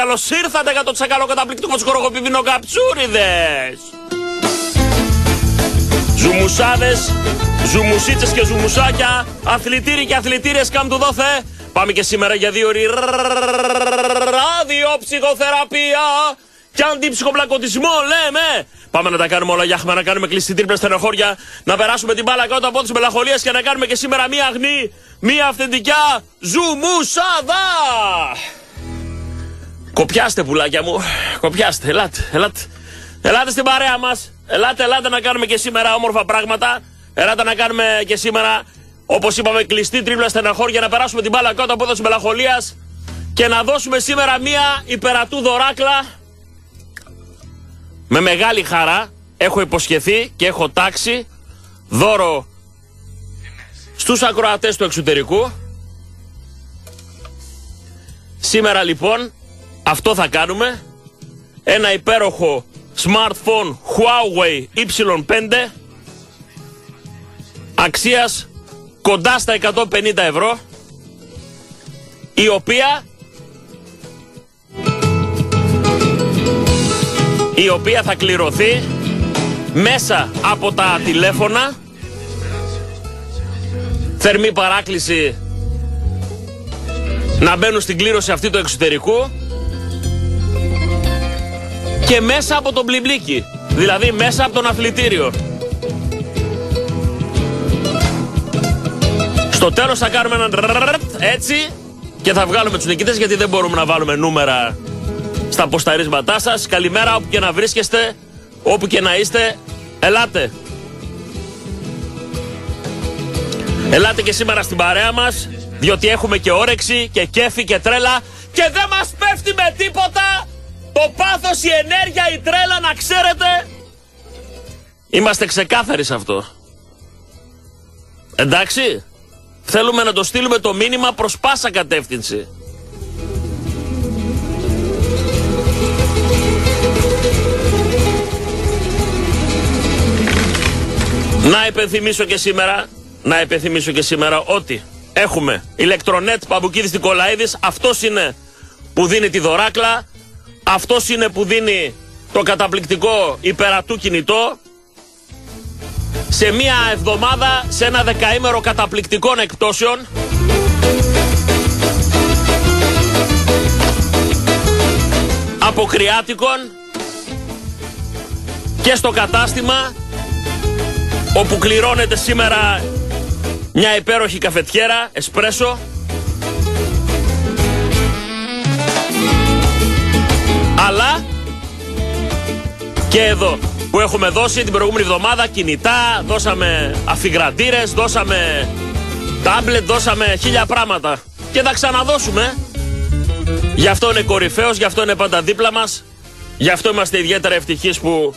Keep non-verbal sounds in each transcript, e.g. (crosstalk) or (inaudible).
Καλώς ήρθατε, καλώ ήρθατε για το τσακαλό καταπληκτικό σκορογοπηβινό καψούριδες. Ζουμουσάδες, ζουμουσίτσες και ζουμουσάκια, αθλητήρι και αθλητήρες καμ του δόθε. Πάμε και σήμερα για δύο ώρε ραδιοψυχοθεραπεία και αντιψυχοπλακωτισμό, λέμε. Πάμε να τα κάνουμε όλα για να κάνουμε κλειστή τρίπλα στενοχώρια, να περάσουμε την μπάλα κάτω από τις μελαγχολίες και να κάνουμε και σήμερα μία αγνή, μία αυθεντικά ζουμουσάδα. Κοπιάστε πουλάκια μου, κοπιάστε, ελάτε, ελάτε. Ελάτε στην παρέα μας. Ελάτε, ελάτε να κάνουμε και σήμερα όμορφα πράγματα. Ελάτε να κάνουμε και σήμερα, όπως είπαμε, κλειστή τρίπλα στενοχώρια, να περάσουμε την μπάλα κάτω από εδώ της μελαγχολίας και να δώσουμε σήμερα μία υπερατού δωράκλα με μεγάλη χαρά έχω υποσχεθεί και έχω τάξει δώρο στους ακροατές του εξωτερικού. Σήμερα λοιπόν αυτό θα κάνουμε. Ένα υπέροχο smartphone Huawei Y5 αξίας κοντά στα 150 ευρώ. Η οποία η οποία θα κληρωθεί μέσα από τα τηλέφωνα. Θερμή παράκληση να μπαίνουν στην κλήρωση αυτή του εξωτερικού και μέσα από τον μπλιμπλίκι, δηλαδή μέσα από τον αθλητήριο. Στο τέλος θα κάνουμε έναν έτσι και θα βγάλουμε τους νικητές γιατί δεν μπορούμε να βάλουμε νούμερα στα ποσταρίσματά σας. Καλημέρα όπου και να βρίσκεστε, όπου και να είστε. Ελάτε. Ελάτε και σήμερα στην παρέα μας, διότι έχουμε και όρεξη και κέφι και τρέλα και δεν μας πέφτει με τίποτα το πάθος, η ενέργεια, η τρέλα να ξέρετε. Είμαστε ξεκάθαροι σε αυτό. Εντάξει. Θέλουμε να το στείλουμε το μήνυμα προς πάσα κατεύθυνση. Να υπενθυμίσω και σήμερα, να υπενθυμίσω και σήμερα ότι έχουμε ηλεκτρονέτ Παμπουκίδης Νικολαίδης, αυτός είναι που δίνει τη δωράκλα, αυτός είναι που δίνει το καταπληκτικό υπερατού κινητό, σε μία εβδομάδα, σε ένα δεκαήμερο καταπληκτικών εκπτώσεων, αποκριάτικων και στο κατάστημα όπου κληρώνεται σήμερα μια υπέροχη καφετιέρα, εσπρέσο. Αλλά και εδώ που έχουμε δώσει την προηγούμενη εβδομάδα κινητά, δώσαμε αφιγραντήρες, δώσαμε τάμπλετ, δώσαμε χίλια πράγματα. Και θα ξαναδώσουμε. Γι' αυτό είναι κορυφαίος, γι' αυτό είναι πάντα δίπλα μας. Γι' αυτό είμαστε ιδιαίτερα ευτυχείς που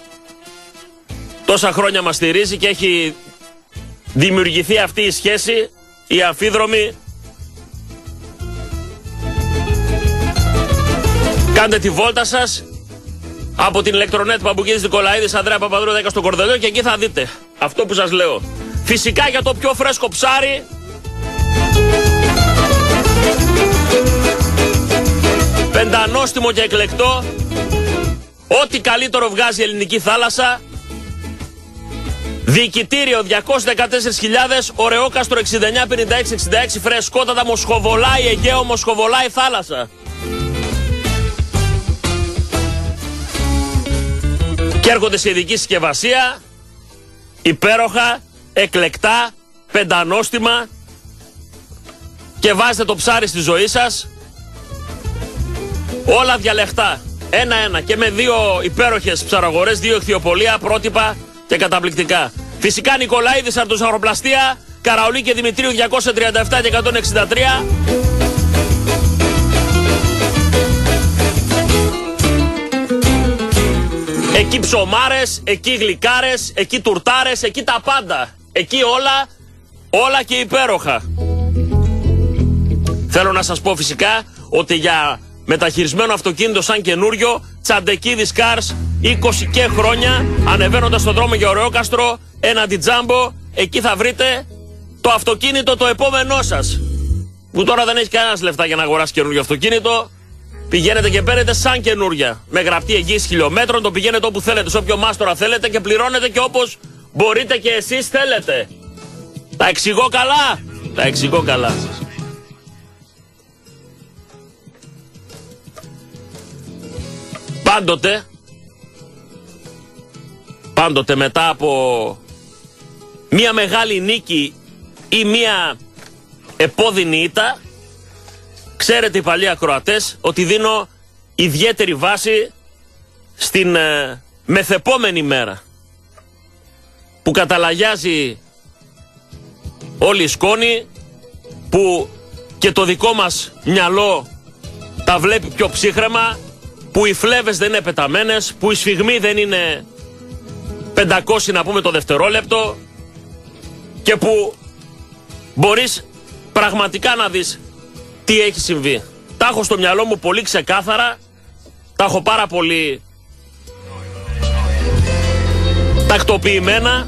τόσα χρόνια μας στηρίζει και έχει δημιουργηθεί αυτή η σχέση, η αμφίδρομη. Κάντε τη βόλτα σας από την ηλεκτρονέτ Παμπουκίδης Νικολαίδης Ανδρέα Παπαδρού 10 στο Κορδελιό και εκεί θα δείτε αυτό που σας λέω. Φυσικά για το πιο φρέσκο ψάρι πεντανόστιμο και εκλεκτό ό,τι καλύτερο βγάζει η ελληνική θάλασσα Διοικητήριο 214.000, Ωρεόκαστρο 695666, φρεσκότατα, Μοσχοβολάει Αιγαίο, Μοσχοβολάει θάλασσα. Και έρχονται σε ειδική συσκευασία, υπέροχα, εκλεκτά, πεντανόστιμα και βάζετε το ψάρι στη ζωή σας. Όλα διαλεχτά. Ένα-ένα και με δύο υπέροχες ψαρογορές, δύο εχθιοπολία, πρότυπα και καταπληκτικά. Φυσικά Νικολαίδης από τους Αγροπλαστία, Καραολί και Δημητρίου 237 και 163. Εκεί ψωμάρες, εκεί γλυκάρες, εκεί τουρτάρες, εκεί τα πάντα. Εκεί όλα, όλα και υπέροχα. Θέλω να σας πω φυσικά ότι για μεταχειρισμένο αυτοκίνητο σαν καινούριο, Τσαντεκίδης Cars 20 και χρόνια ανεβαίνοντας στον δρόμο για Ωρεόκαστρο, ένα τζάμπο, εκεί θα βρείτε το αυτοκίνητο το επόμενό σας. Που τώρα δεν έχει κανένας λεφτά για να αγοράσει καινούργιο αυτοκίνητο. Πηγαίνετε και παίρνετε σαν καινούρια. Με γραπτή εγγύηση χιλιόμετρων, το πηγαίνετε όπου θέλετε, σε όποιο μάστορα θέλετε και πληρώνετε και όπως μπορείτε και εσείς θέλετε. Τα εξηγώ καλά. Τα εξηγώ καλά. Πάντοτε, πάντοτε μετά από μία μεγάλη νίκη ή μία επώδυνη ήττα, ξέρετε οι παλιοί ακροατές ότι δίνω ιδιαίτερη βάση στην ε, μεθεπόμενη μέρα που καταλαγιάζει όλη η σκόνη που και το δικό μας μυαλό τα βλέπει πιο ψύχρεμα που οι φλέβες δεν είναι πεταμένες που οι σφιγμοί δεν είναι 500 να πούμε το δευτερόλεπτο και που μπορείς πραγματικά να δεις τι έχει συμβεί. Τα έχω στο μυαλό μου πολύ ξεκάθαρα, τα έχω πάρα πολύ τακτοποιημένα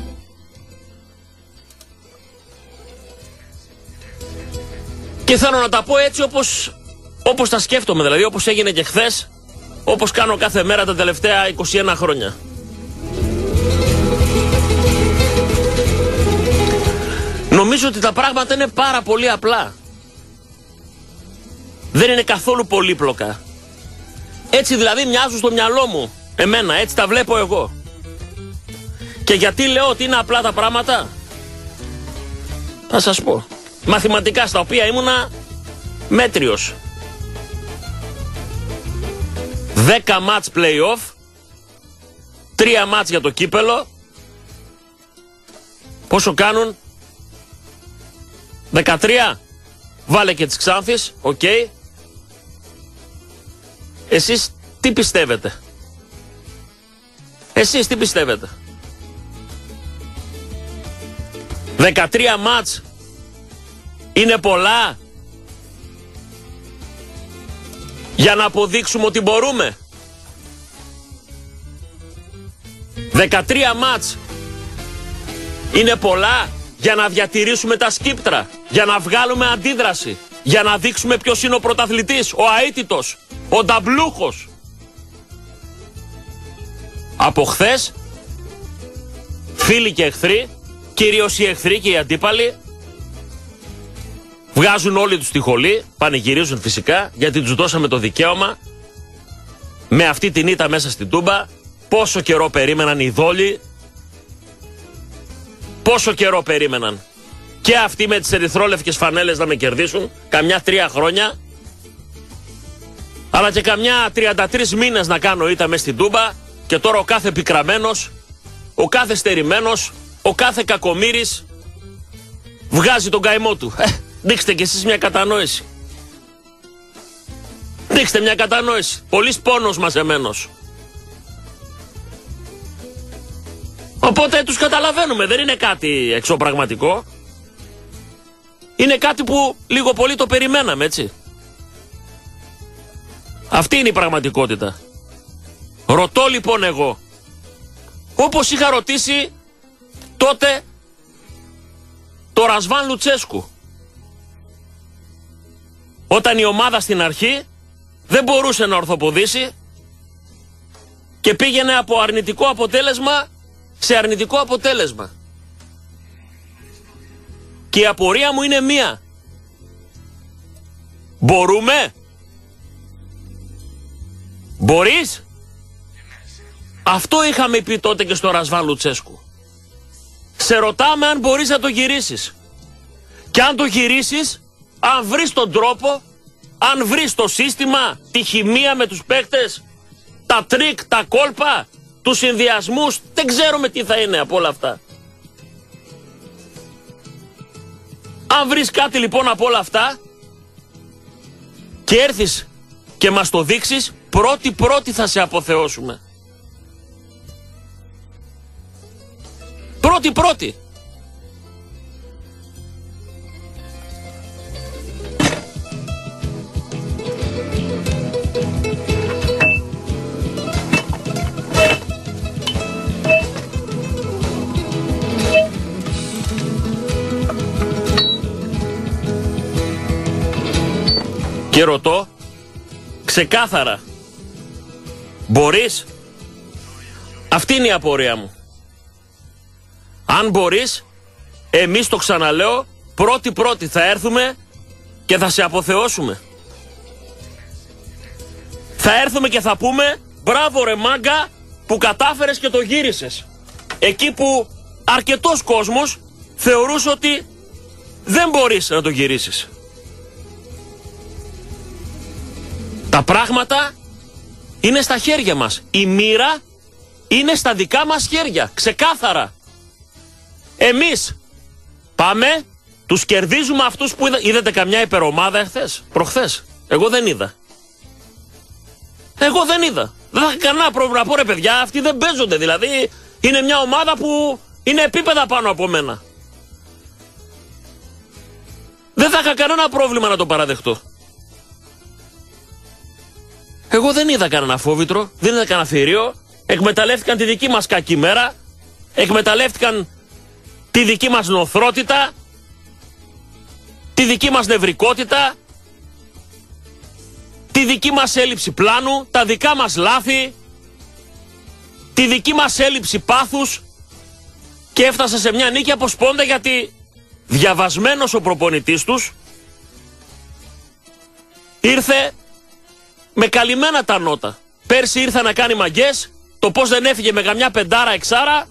και θέλω να τα πω έτσι όπως, όπως τα σκέφτομαι, δηλαδή όπως έγινε και χθες, όπως κάνω κάθε μέρα τα τελευταία 21 χρόνια. Νομίζω ότι τα πράγματα είναι πάρα πολύ απλά. Δεν είναι καθόλου πολύπλοκα. Έτσι δηλαδή μοιάζουν στο μυαλό μου. Εμένα, έτσι τα βλέπω εγώ. Και γιατί λέω ότι είναι απλά τα πράγματα; Θα σας πω. Μαθηματικά στα οποία ήμουνα μέτριος. 10 μάτς play-off, 3 ματς για το κύπελο. Πόσο κάνουν; 13. Βάλε και τις Ξάνθης, ok. Okay. Εσείς τι πιστεύετε; Εσείς τι πιστεύετε; 13 ματς είναι πολλά για να αποδείξουμε ότι μπορούμε. 13 μάτς είναι πολλά για να διατηρήσουμε τα σκύπτρα, για να βγάλουμε αντίδραση, για να δείξουμε ποιος είναι ο πρωταθλητής, ο αίτητος, ο νταμπλούχος. Από χθες, φίλοι και εχθροί, κυρίως οι εχθροί και οι αντίπαλοι, βγάζουν όλοι τους τη χολή, πανηγυρίζουν φυσικά, γιατί τους δώσαμε το δικαίωμα με αυτή την ήττα μέσα στην Τούμπα, πόσο καιρό περίμεναν οι δόλοι, πόσο καιρό περίμεναν και αυτοί με τις ερυθρόλευκες φανέλες να με κερδίσουν, καμιά τρία χρόνια, αλλά και καμιά 33 μήνες να κάνω ήττα μέσα στην Τούμπα και τώρα ο κάθε πικραμένος, ο κάθε στερημένος, ο κάθε κακομύρης βγάζει τον καημό του. Ε, δείξτε κι εσείς μια κατανόηση. Δείξτε μια κατανόηση. Πολύς πόνος μαζεμένος. Οπότε τους καταλαβαίνουμε. Δεν είναι κάτι εξωπραγματικό. Είναι κάτι που λίγο πολύ το περιμέναμε, έτσι. Αυτή είναι η πραγματικότητα. Ρωτώ λοιπόν εγώ, όπως είχα ρωτήσει τότε το Ρασβάν Λουτσέσκου. Όταν η ομάδα στην αρχή δεν μπορούσε να ορθοποδήσει και πήγαινε από αρνητικό αποτέλεσμα σε αρνητικό αποτέλεσμα. Και η απορία μου είναι μία. Μπορούμε Μπορείς; Αυτό είχαμε πει τότε και στο Ρασβάν Λουτσέσκου. Σε ρωτάμε αν μπορείς να το γυρίσεις. Και αν το γυρίσεις, αν βρεις τον τρόπο, αν βρεις το σύστημα, τη χημεία με τους παίκτες, τα τρικ, τα κόλπα, τους συνδυασμούς, δεν ξέρουμε τι θα είναι από όλα αυτά. Αν βρεις κάτι λοιπόν από όλα αυτά και έρθεις και μας το δείξεις, πρώτη πρώτη θα σε αποθεώσουμε. Πρώτη πρώτη. Και ρωτώ Ξεκάθαρα. Μπορείς; Αυτή είναι η απορία μου. Αν μπορείς, εμείς το ξαναλέω, πρώτη πρώτη θα έρθουμε και θα σε αποθεώσουμε. Θα έρθουμε και θα πούμε, μπράβο ρε μάγκα που κατάφερες και το γύρισες. Εκεί που αρκετός κόσμος θεωρούσε ότι δεν μπορείς να το γυρίσεις. Τα πράγματα είναι στα χέρια μας. Η μοίρα είναι στα δικά μας χέρια. Ξεκάθαρα. Εμείς πάμε, τους κερδίζουμε αυτούς που είδα... είδατε καμιά υπερομάδα εχθές, προχθές. Εγώ δεν είδα. Εγώ δεν είδα. Δεν θα είχα κανένα πρόβλημα να πω ρε παιδιά, αυτοί δεν παίζονται. Δηλαδή είναι μια ομάδα που είναι επίπεδα πάνω από μένα. Δεν θα είχα κανένα πρόβλημα να το παραδεχτώ. Εγώ δεν είδα κανένα φόβητρο, δεν είδα κανένα θηρίο. Εκμεταλλεύτηκαν τη δική μας κακή μέρα. Εκμεταλλεύτηκαν τη δική μας νοθρότητα. Τη δική μας νευρικότητα. Τη δική μας έλλειψη πλάνου. Τα δικά μας λάθη. Τη δική μας έλλειψη πάθους. Και έφτασε σε μια νίκη από σπόντα γιατί διαβασμένος ο προπονητής τους ήρθε με καλυμμένα τα νότα. Πέρσι ήρθε να κάνει μαγκές, το πώς δεν έφυγε με καμιά πεντάρα εξάρα,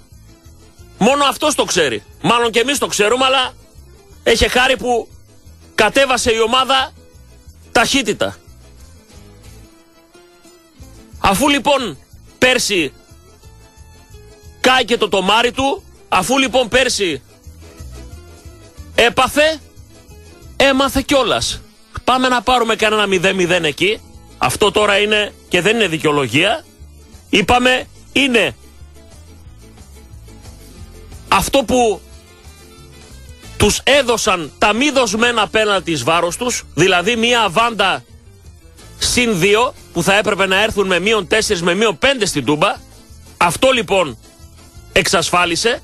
μόνο αυτός το ξέρει. Μάλλον και εμείς το ξέρουμε, αλλά έχει χάρη που κατέβασε η ομάδα ταχύτητα. Αφού λοιπόν πέρσι κάηκε το τομάρι του, αφού λοιπόν πέρσι έπαθε, έμαθε κιόλας. Πάμε να πάρουμε κανένα 0-0 εκεί αυτό τώρα είναι και δεν είναι δικαιολογία. Είπαμε είναι αυτό που τους έδωσαν τα μη δοσμένα πέναλτι εις βάρος τους, δηλαδή μία αβάντα συν δύο που θα έπρεπε να έρθουν με μείον τέσσερις με μείον πέντε στην Τούμπα. Αυτό λοιπόν εξασφάλισε.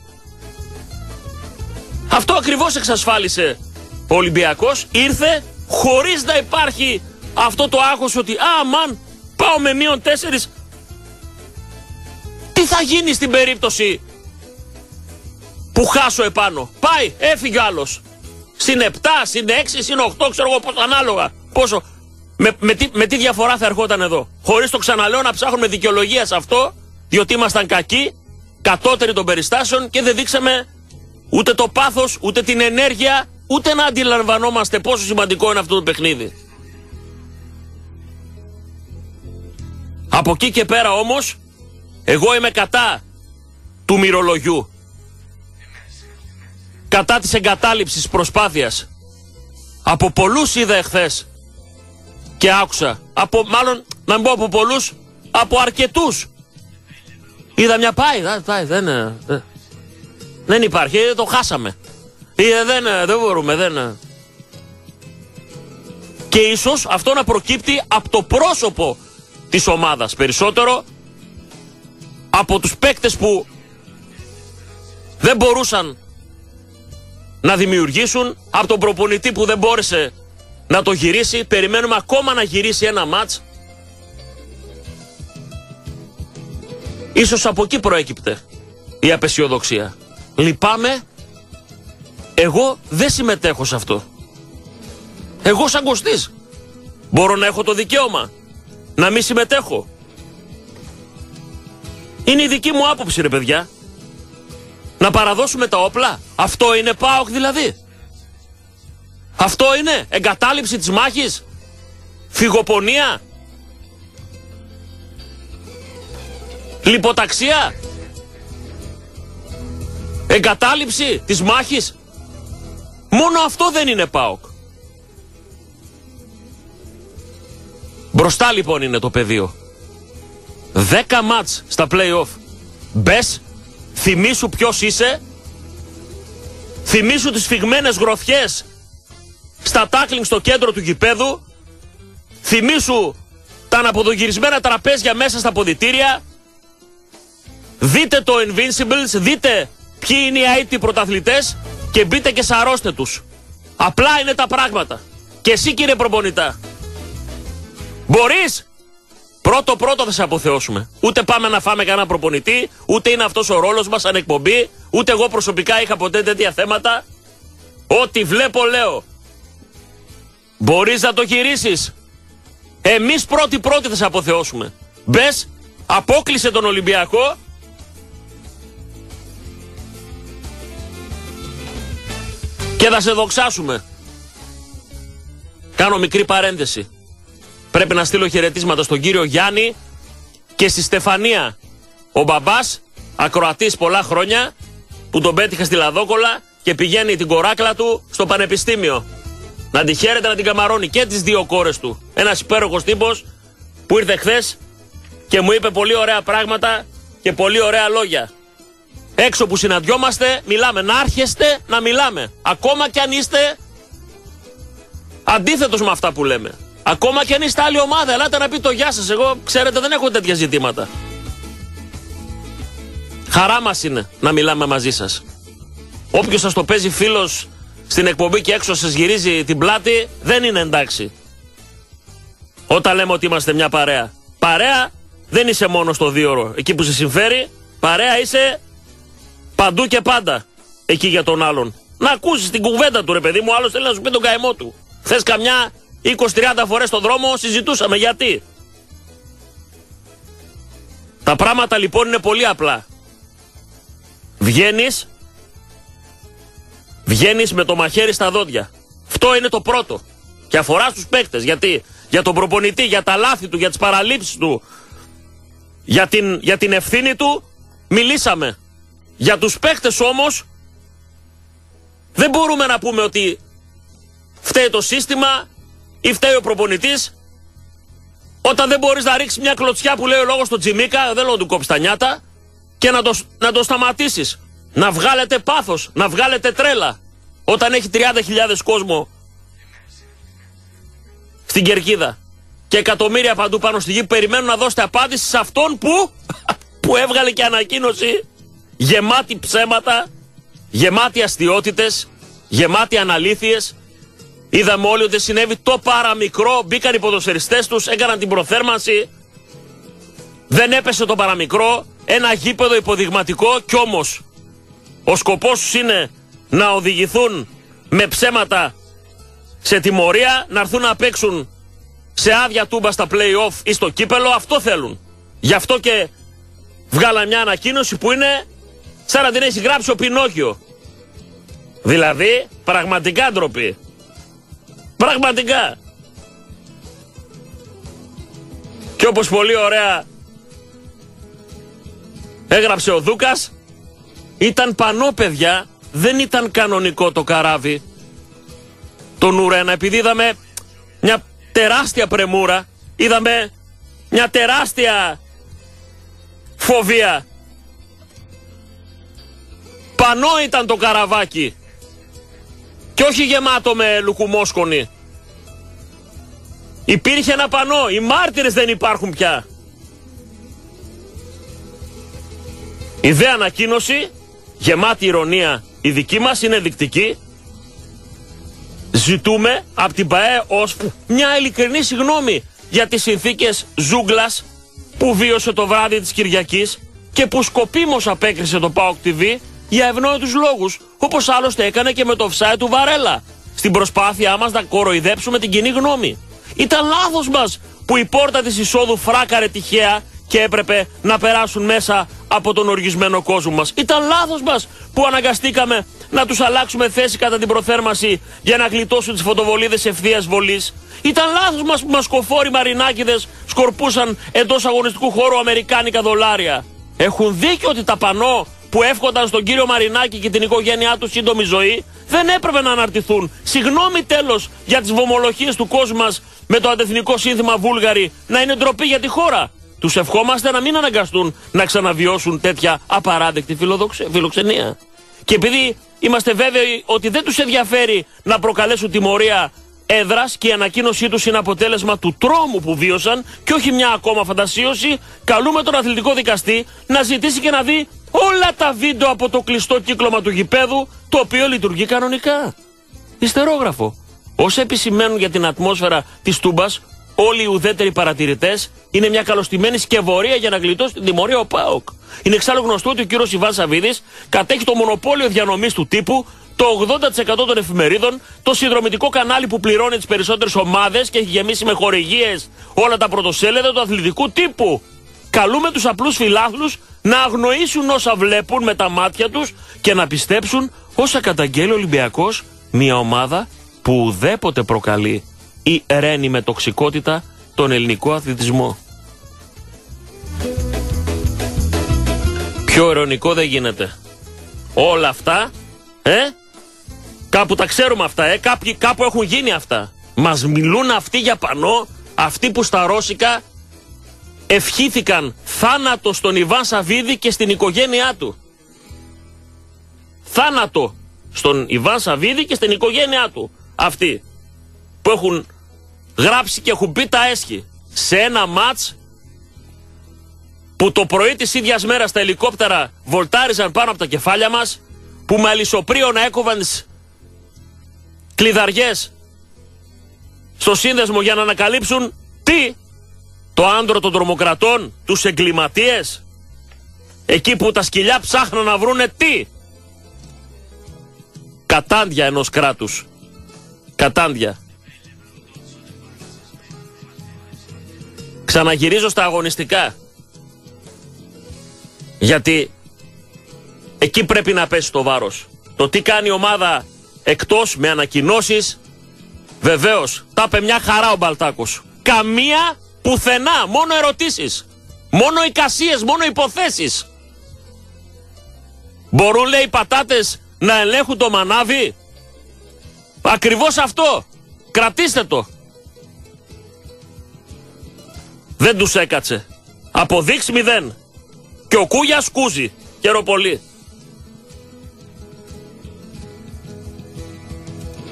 Αυτό ακριβώς εξασφάλισε ο Ολυμπιακός. Ήρθε χωρίς να υπάρχει αυτό το άγχος ότι «Α, μαν, πάω με μείον τέσσερις». Τι θα γίνει στην περίπτωση που χάσω επάνω; Πάει, έφυγε ο άλλος. Στην 7, στην 6, στην 8, ξέρω εγώ πόσο ανάλογα. Πόσο. Με, με, τι, με τι διαφορά θα ερχόταν εδώ; Χωρίς το ξαναλέω να ψάχνουμε δικαιολογία σε αυτό, διότι ήμασταν κακοί, κατώτεροι των περιστάσεων και δεν δείξαμε ούτε το πάθος, ούτε την ενέργεια, ούτε να αντιλαμβανόμαστε πόσο σημαντικό είναι αυτό το παιχνίδι. Από εκεί και πέρα όμως, εγώ είμαι κατά του μυρολογιού. Κατά της εγκατάλειψης προσπάθειας. Από πολλούς είδα εχθές και άκουσα. Από, μάλλον, να μην πω από πολλούς, από αρκετούς. Είδα μια πάει, πάει δεν, δεν, δεν υπάρχει, το χάσαμε. Είδα, δεν, δεν μπορούμε, δεν... Και ίσως αυτό να προκύπτει από το πρόσωπο της ομάδας περισσότερο από τους παίκτες που δεν μπορούσαν να δημιουργήσουν από τον προπονητή που δεν μπόρεσε να το γυρίσει. Περιμένουμε ακόμα να γυρίσει ένα μάτς. Ίσως από εκεί προέκυπτε η απεσιοδοξία. Λυπάμαι. Εγώ δεν συμμετέχω σε αυτό. Εγώ σαν κοστής Μπορώ να έχω το δικαίωμα να μην συμμετέχω. Είναι η δική μου άποψη ρε παιδιά. Να παραδώσουμε τα όπλα. Αυτό είναι ΠΑΟΚ δηλαδή. Αυτό είναι εγκατάλειψη της μάχης. Φυγοπονία. Λιποταξία. Εγκατάλειψη της μάχης. Μόνο αυτό δεν είναι ΠΑΟΚ. Μπροστά λοιπόν είναι το πεδίο. Δέκα μάτς στα play-off. Μπες, θυμήσου ποιος είσαι, θυμήσου τις φυγμένες γροθιές στα τάκλινγκ στο κέντρο του γηπέδου, θυμήσου τα αναποδογυρισμένα τραπέζια μέσα στα ποδητήρια, δείτε το Invincibles, δείτε ποιοι είναι οι αίτοι πρωταθλητές και μπείτε και σαρώστε τους. Απλά είναι τα πράγματα. Και εσύ κύριε προπονητά, Μπορείς! Πρώτο πρώτο θα σε αποθεώσουμε. Ούτε πάμε να φάμε κανένα προπονητή, ούτε είναι αυτός ο ρόλος μας σαν εκπομπή, ούτε εγώ προσωπικά είχα ποτέ τέτοια θέματα. Ό,τι βλέπω λέω. Μπορείς να το γυρίσεις. Εμείς πρώτοι πρώτοι θα σε αποθεώσουμε. Μπες, απόκλεισε τον Ολυμπιακό. Και θα σε δοξάσουμε. Κάνω μικρή παρένθεση. Πρέπει να στείλω χαιρετίσματα στον κύριο Γιάννη και στη Στεφανία. Ο μπαμπάς, ακροατής πολλά χρόνια, που τον πέτυχε στη Λαδόκολα και πηγαίνει την κοράκλα του στο πανεπιστήμιο. Να τη χαίρεται να την καμαρώνει και τις δύο κόρες του. Ένας υπέροχος τύπος που ήρθε χθες και μου είπε πολύ ωραία πράγματα και πολύ ωραία λόγια. Έξω που συναντιόμαστε, μιλάμε. Να άρχεστε να μιλάμε. Ακόμα κι αν είστε αντίθετος με αυτά που λέμε. Ακόμα κι αν είστε άλλη ομάδα, ελάτε να πει το γεια σας. Εγώ, ξέρετε, δεν έχω τέτοια ζητήματα. Χαρά μας είναι να μιλάμε μαζί σας. Όποιος σας το παίζει φίλος στην εκπομπή και έξω σας γυρίζει την πλάτη, δεν είναι εντάξει. Όταν λέμε ότι είμαστε μια παρέα. Παρέα δεν είσαι μόνο στο δίωρο, εκεί που σε συμφέρει. Παρέα είσαι παντού και πάντα εκεί για τον άλλον. Να ακούσεις την κουβέντα του, ρε παιδί μου, άλλος θέλει να σου πει τον καημό του. Θες καμιά 20-30 φορές στον δρόμο, συζητούσαμε γιατί; Τα πράγματα λοιπόν είναι πολύ απλά. Βγαίνεις, βγαίνεις με το μαχαίρι στα δόντια. Αυτό είναι το πρώτο. Και αφορά στους παίκτες. Γιατί για τον προπονητή, για τα λάθη του, για τις παραλήψεις του, για την, για την ευθύνη του, μιλήσαμε. Για τους παίχτες όμως, δεν μπορούμε να πούμε ότι φταίει το σύστημα ή φταίει ο προπονητής όταν δεν μπορείς να ρίξεις μια κλωτσιά που λέει ο λόγος στον Τζιμίκα, δεν λέω του κόψεις τα νιάτα, και να το, να το σταματήσεις. Να βγάλετε πάθος, να βγάλετε τρέλα. Όταν έχει 30.000 κόσμο στην κερκίδα και εκατομμύρια παντού πάνω στη γη περιμένουν να δώσετε απάντηση σε αυτόν που, (laughs) που έβγαλε και ανακοίνωση γεμάτη ψέματα, γεμάτη αστείωτητες, γεμάτη αναλήθειες. Είδαμε όλοι ότι συνέβη το παραμικρό, μπήκαν οι ποδοσφαιριστές τους, έκαναν την προθέρμανση, δεν έπεσε το παραμικρό, ένα γήπεδο υποδειγματικό κι όμως ο σκοπός τους είναι να οδηγηθούν με ψέματα σε τιμωρία, να έρθουν να παίξουν σε άδεια τούμπα στα play-off ή στο κύπελο, αυτό θέλουν. Γι' αυτό και βγάλα μια ανακοίνωση που είναι σαν να την έχει γράψει ο Πινόκιο. Δηλαδή, πραγματικά ντροπή. Πραγματικά. Και όπως πολύ ωραία έγραψε ο Δούκας, ήταν πανό παιδιά, δεν ήταν κανονικό το καράβι. Το Νουρένα, επειδή είδαμε μια τεράστια πρεμούρα, είδαμε μια τεράστια φοβία. Πανό ήταν το καραβάκι και όχι γεμάτο με λουκουμόσκονη. Υπήρχε ένα πανό, οι μάρτυρες δεν υπάρχουν πια. Η δε ανακοίνωση, γεμάτη ηρωνία. Η δική μας, είναι δεικτική. Ζητούμε από την ΠαΕ ως μια ειλικρινή συγνώμη για τις συνθήκες ζούγκλας που βίωσε το βράδυ της Κυριακής και που σκοπίμως απέκρισε το ΠΑΟΚ TV για ευνόητους λόγους, όπως άλλωστε έκανε και με το offside του Βαρέλα, στην προσπάθειά μας να κοροϊδέψουμε την κοινή γνώμη. Ήταν λάθος μας που η πόρτα της εισόδου φράκαρε τυχαία και έπρεπε να περάσουν μέσα από τον οργισμένο κόσμο μας. Ήταν λάθος μας που αναγκαστήκαμε να τους αλλάξουμε θέση κατά την προθέρμαση για να γλιτώσουν τις φωτοβολίδες ευθείας βολής. Ήταν λάθος μας που μασκοφόροι μαρινάκιδες σκορπούσαν εντός αγωνιστικού χώρου αμερικάνικα δολάρια. Έχουν δίκιο ότι τα πανό που εύχονταν στον κύριο Μαρινάκη και την οικογένειά του σύντομη ζωή δεν έπρεπε να αναρτηθούν. Συγγνώμη τέλος για τις βομολογίες του κόσμου μας με το αντεθνικό σύνθημα Βούλγαρη να είναι ντροπή για τη χώρα. Τους ευχόμαστε να μην αναγκαστούν να ξαναβιώσουν τέτοια απαράδεκτη φιλοξενία. Και επειδή είμαστε βέβαιοι ότι δεν τους ενδιαφέρει να προκαλέσουν τιμωρία έδρας και η ανακοίνωσή τους είναι αποτέλεσμα του τρόμου που βίωσαν και όχι μια ακόμα φαντασίωση, καλούμε τον αθλητικό δικαστή να ζητήσει και να δει όλα τα βίντεο από το κλειστό κύκλωμα του γηπέδου, το οποίο λειτουργεί κανονικά. Ιστερόγραφο. Όσοι επισημαίνουν για την ατμόσφαιρα της Τούμπας, όλοι οι ουδέτεροι παρατηρητές είναι μια καλωστημένη σκευωρία για να γλιτώσει την τιμωρία ο ΠΑΟΚ. Είναι εξάλλου γνωστό ότι ο κύριος Ιβάν Σαββίδης κατέχει το μονοπόλιο διανομής του τύπου, το 80% των εφημερίδων, το συνδρομητικό κανάλι που πληρώνει τις περισσότερες ομάδες και έχει γεμίσει με χορηγίες όλα τα πρωτοσέλιδα του αθλητικού τύπου. Καλούμε τους απλούς φιλάθλους να αγνοήσουν όσα βλέπουν με τα μάτια τους και να πιστέψουν όσα καταγγέλει ο Ολυμπιακός, μια ομάδα που ουδέποτε προκαλεί ή ρένει με τοξικότητα τον ελληνικό αθλητισμό. Πιο ειρωνικό δεν γίνεται. Όλα αυτά, ε, κάπου τα ξέρουμε αυτά, ε, κάποιοι, κάπου έχουν γίνει αυτά. Μας μιλούν αυτοί για πανό, αυτοί που στα Ρώσικα ευχήθηκαν θάνατο στον Ιβάν Σαββίδη και στην οικογένειά του. Θάνατο στον Ιβάν Σαββίδη και στην οικογένειά του. Αυτοί που έχουν γράψει και έχουν πει τα έσχη σε ένα μάτς που το πρωί της ίδιας μέρας τα ελικόπτερα βολτάριζαν πάνω από τα κεφάλια μας που με αλυσοπρίωνα έκοβαν τις κλειδαριές στο σύνδεσμο για να ανακαλύψουν τι το άντρο των τρομοκρατών, τους εγκληματίες εκεί που τα σκυλιά ψάχναν να βρούνε τι; Κατάντια ενός κράτους κατάντια Ξαναγυρίζω στα αγωνιστικά. Γιατί εκεί πρέπει να πέσει το βάρος. Το τι κάνει η ομάδα εκτός με ανακοινώσεις, βεβαίως, τα είπε μια χαρά ο Μπαλτάκος. Καμία πουθενά, μόνο ερωτήσεις. Μόνο εικασίες, μόνο υποθέσεις. Μπορούν λέει οι πατάτες να ελέγχουν το μανάβι; Ακριβώς αυτό. Κρατήστε το. Δεν τους έκατσε. Αποδείξει μηδέν. Και ο Κούγιας κούζει. Χαιροπολί.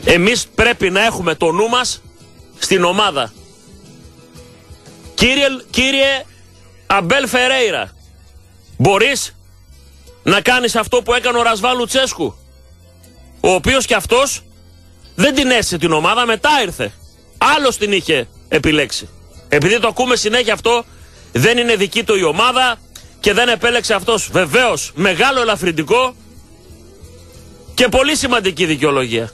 Εμείς πρέπει να έχουμε το νου μας στην ομάδα. Κύριε, κύριε Αμπέλ Φερέιρα, μπορείς να κάνεις αυτό που έκανε ο Ρασβάλου Τσέσκου, ο οποίος και αυτός δεν την έσαι την ομάδα, μετά ήρθε. Άλλος την είχε επιλέξει. Επειδή το ακούμε συνέχεια αυτό, δεν είναι δική του η ομάδα και δεν επέλεξε αυτός βεβαίως μεγάλο ελαφρυντικό και πολύ σημαντική δικαιολογία.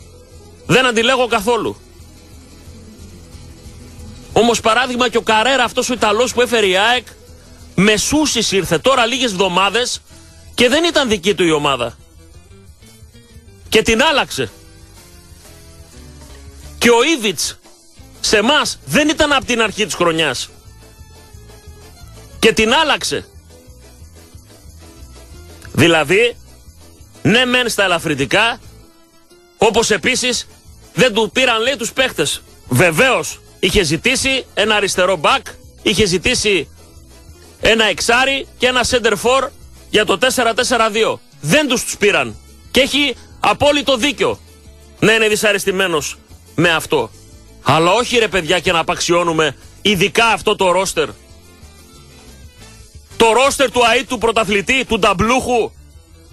Δεν αντιλέγω καθόλου. Όμως παράδειγμα και ο Καρέρα αυτός ο Ιταλός που έφερε η ΑΕΚ μεσούσης ήρθε τώρα λίγες εβδομάδες και δεν ήταν δική του η ομάδα. Και την άλλαξε. Και ο Ήβιτς σε εμάς δεν ήταν από την αρχή της χρονιάς. Και την άλλαξε. Δηλαδή, ναι μεν στα ελαφρυντικά, όπως επίσης δεν του πήραν λέει τους παίχτες. Βεβαίως, είχε ζητήσει ένα αριστερό μπακ, είχε ζητήσει ένα εξάρι και ένα center for για το 4-4-2. Δεν τους τους πήραν. Και έχει απόλυτο δίκιο να είναι δυσαρεστημένος με αυτό. Αλλά όχι ρε παιδιά και να απαξιώνουμε ειδικά αυτό το ρόστερ. Το ρόστερ του ΑΕΤ του πρωταθλητή, του Νταμπλούχου,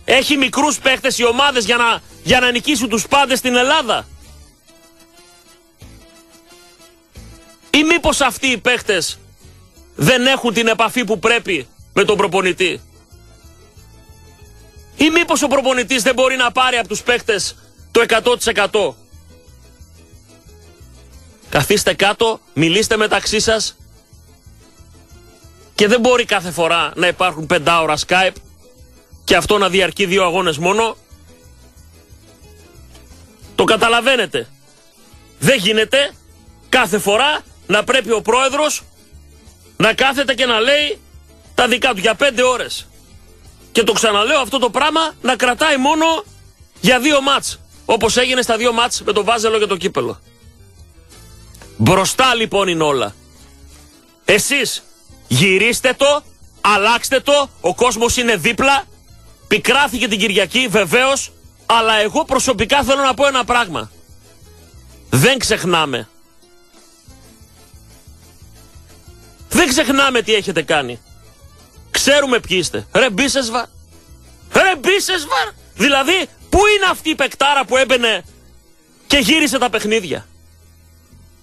έχει μικρούς παίχτες οι ομάδες για να, για να νικήσουν τους πάντες στην Ελλάδα. Ή μήπως αυτοί οι παίχτες δεν έχουν την επαφή που πρέπει με τον προπονητή; Ή μήπως ο προπονητής δεν μπορεί να πάρει από τους παίχτες το 100%. Καθίστε κάτω, μιλήστε μεταξύ σας και δεν μπορεί κάθε φορά να υπάρχουν πεντάωρα Skype και αυτό να διαρκεί δύο αγώνες μόνο. Το καταλαβαίνετε. Δεν γίνεται κάθε φορά να πρέπει ο πρόεδρος να κάθεται και να λέει τα δικά του για πέντε ώρες. Και το ξαναλέω αυτό το πράγμα να κρατάει μόνο για δύο μάτς. Όπως έγινε στα δύο μάτς με το Βάζελο και το Κύπελο. Μπροστά λοιπόν είναι όλα. Εσείς γυρίστε το, αλλάξτε το, ο κόσμος είναι δίπλα. Πικράθηκε την Κυριακή βεβαίως, αλλά εγώ προσωπικά θέλω να πω ένα πράγμα. Δεν ξεχνάμε. Δεν ξεχνάμε τι έχετε κάνει. Ξέρουμε ποιοι είστε. Ρε Μπίσεσβαρ. Ρε Μπίσεσβαρ. Δηλαδή, πού είναι αυτή η πεκτάρα που έμπαινε και γύρισε τα παιχνίδια;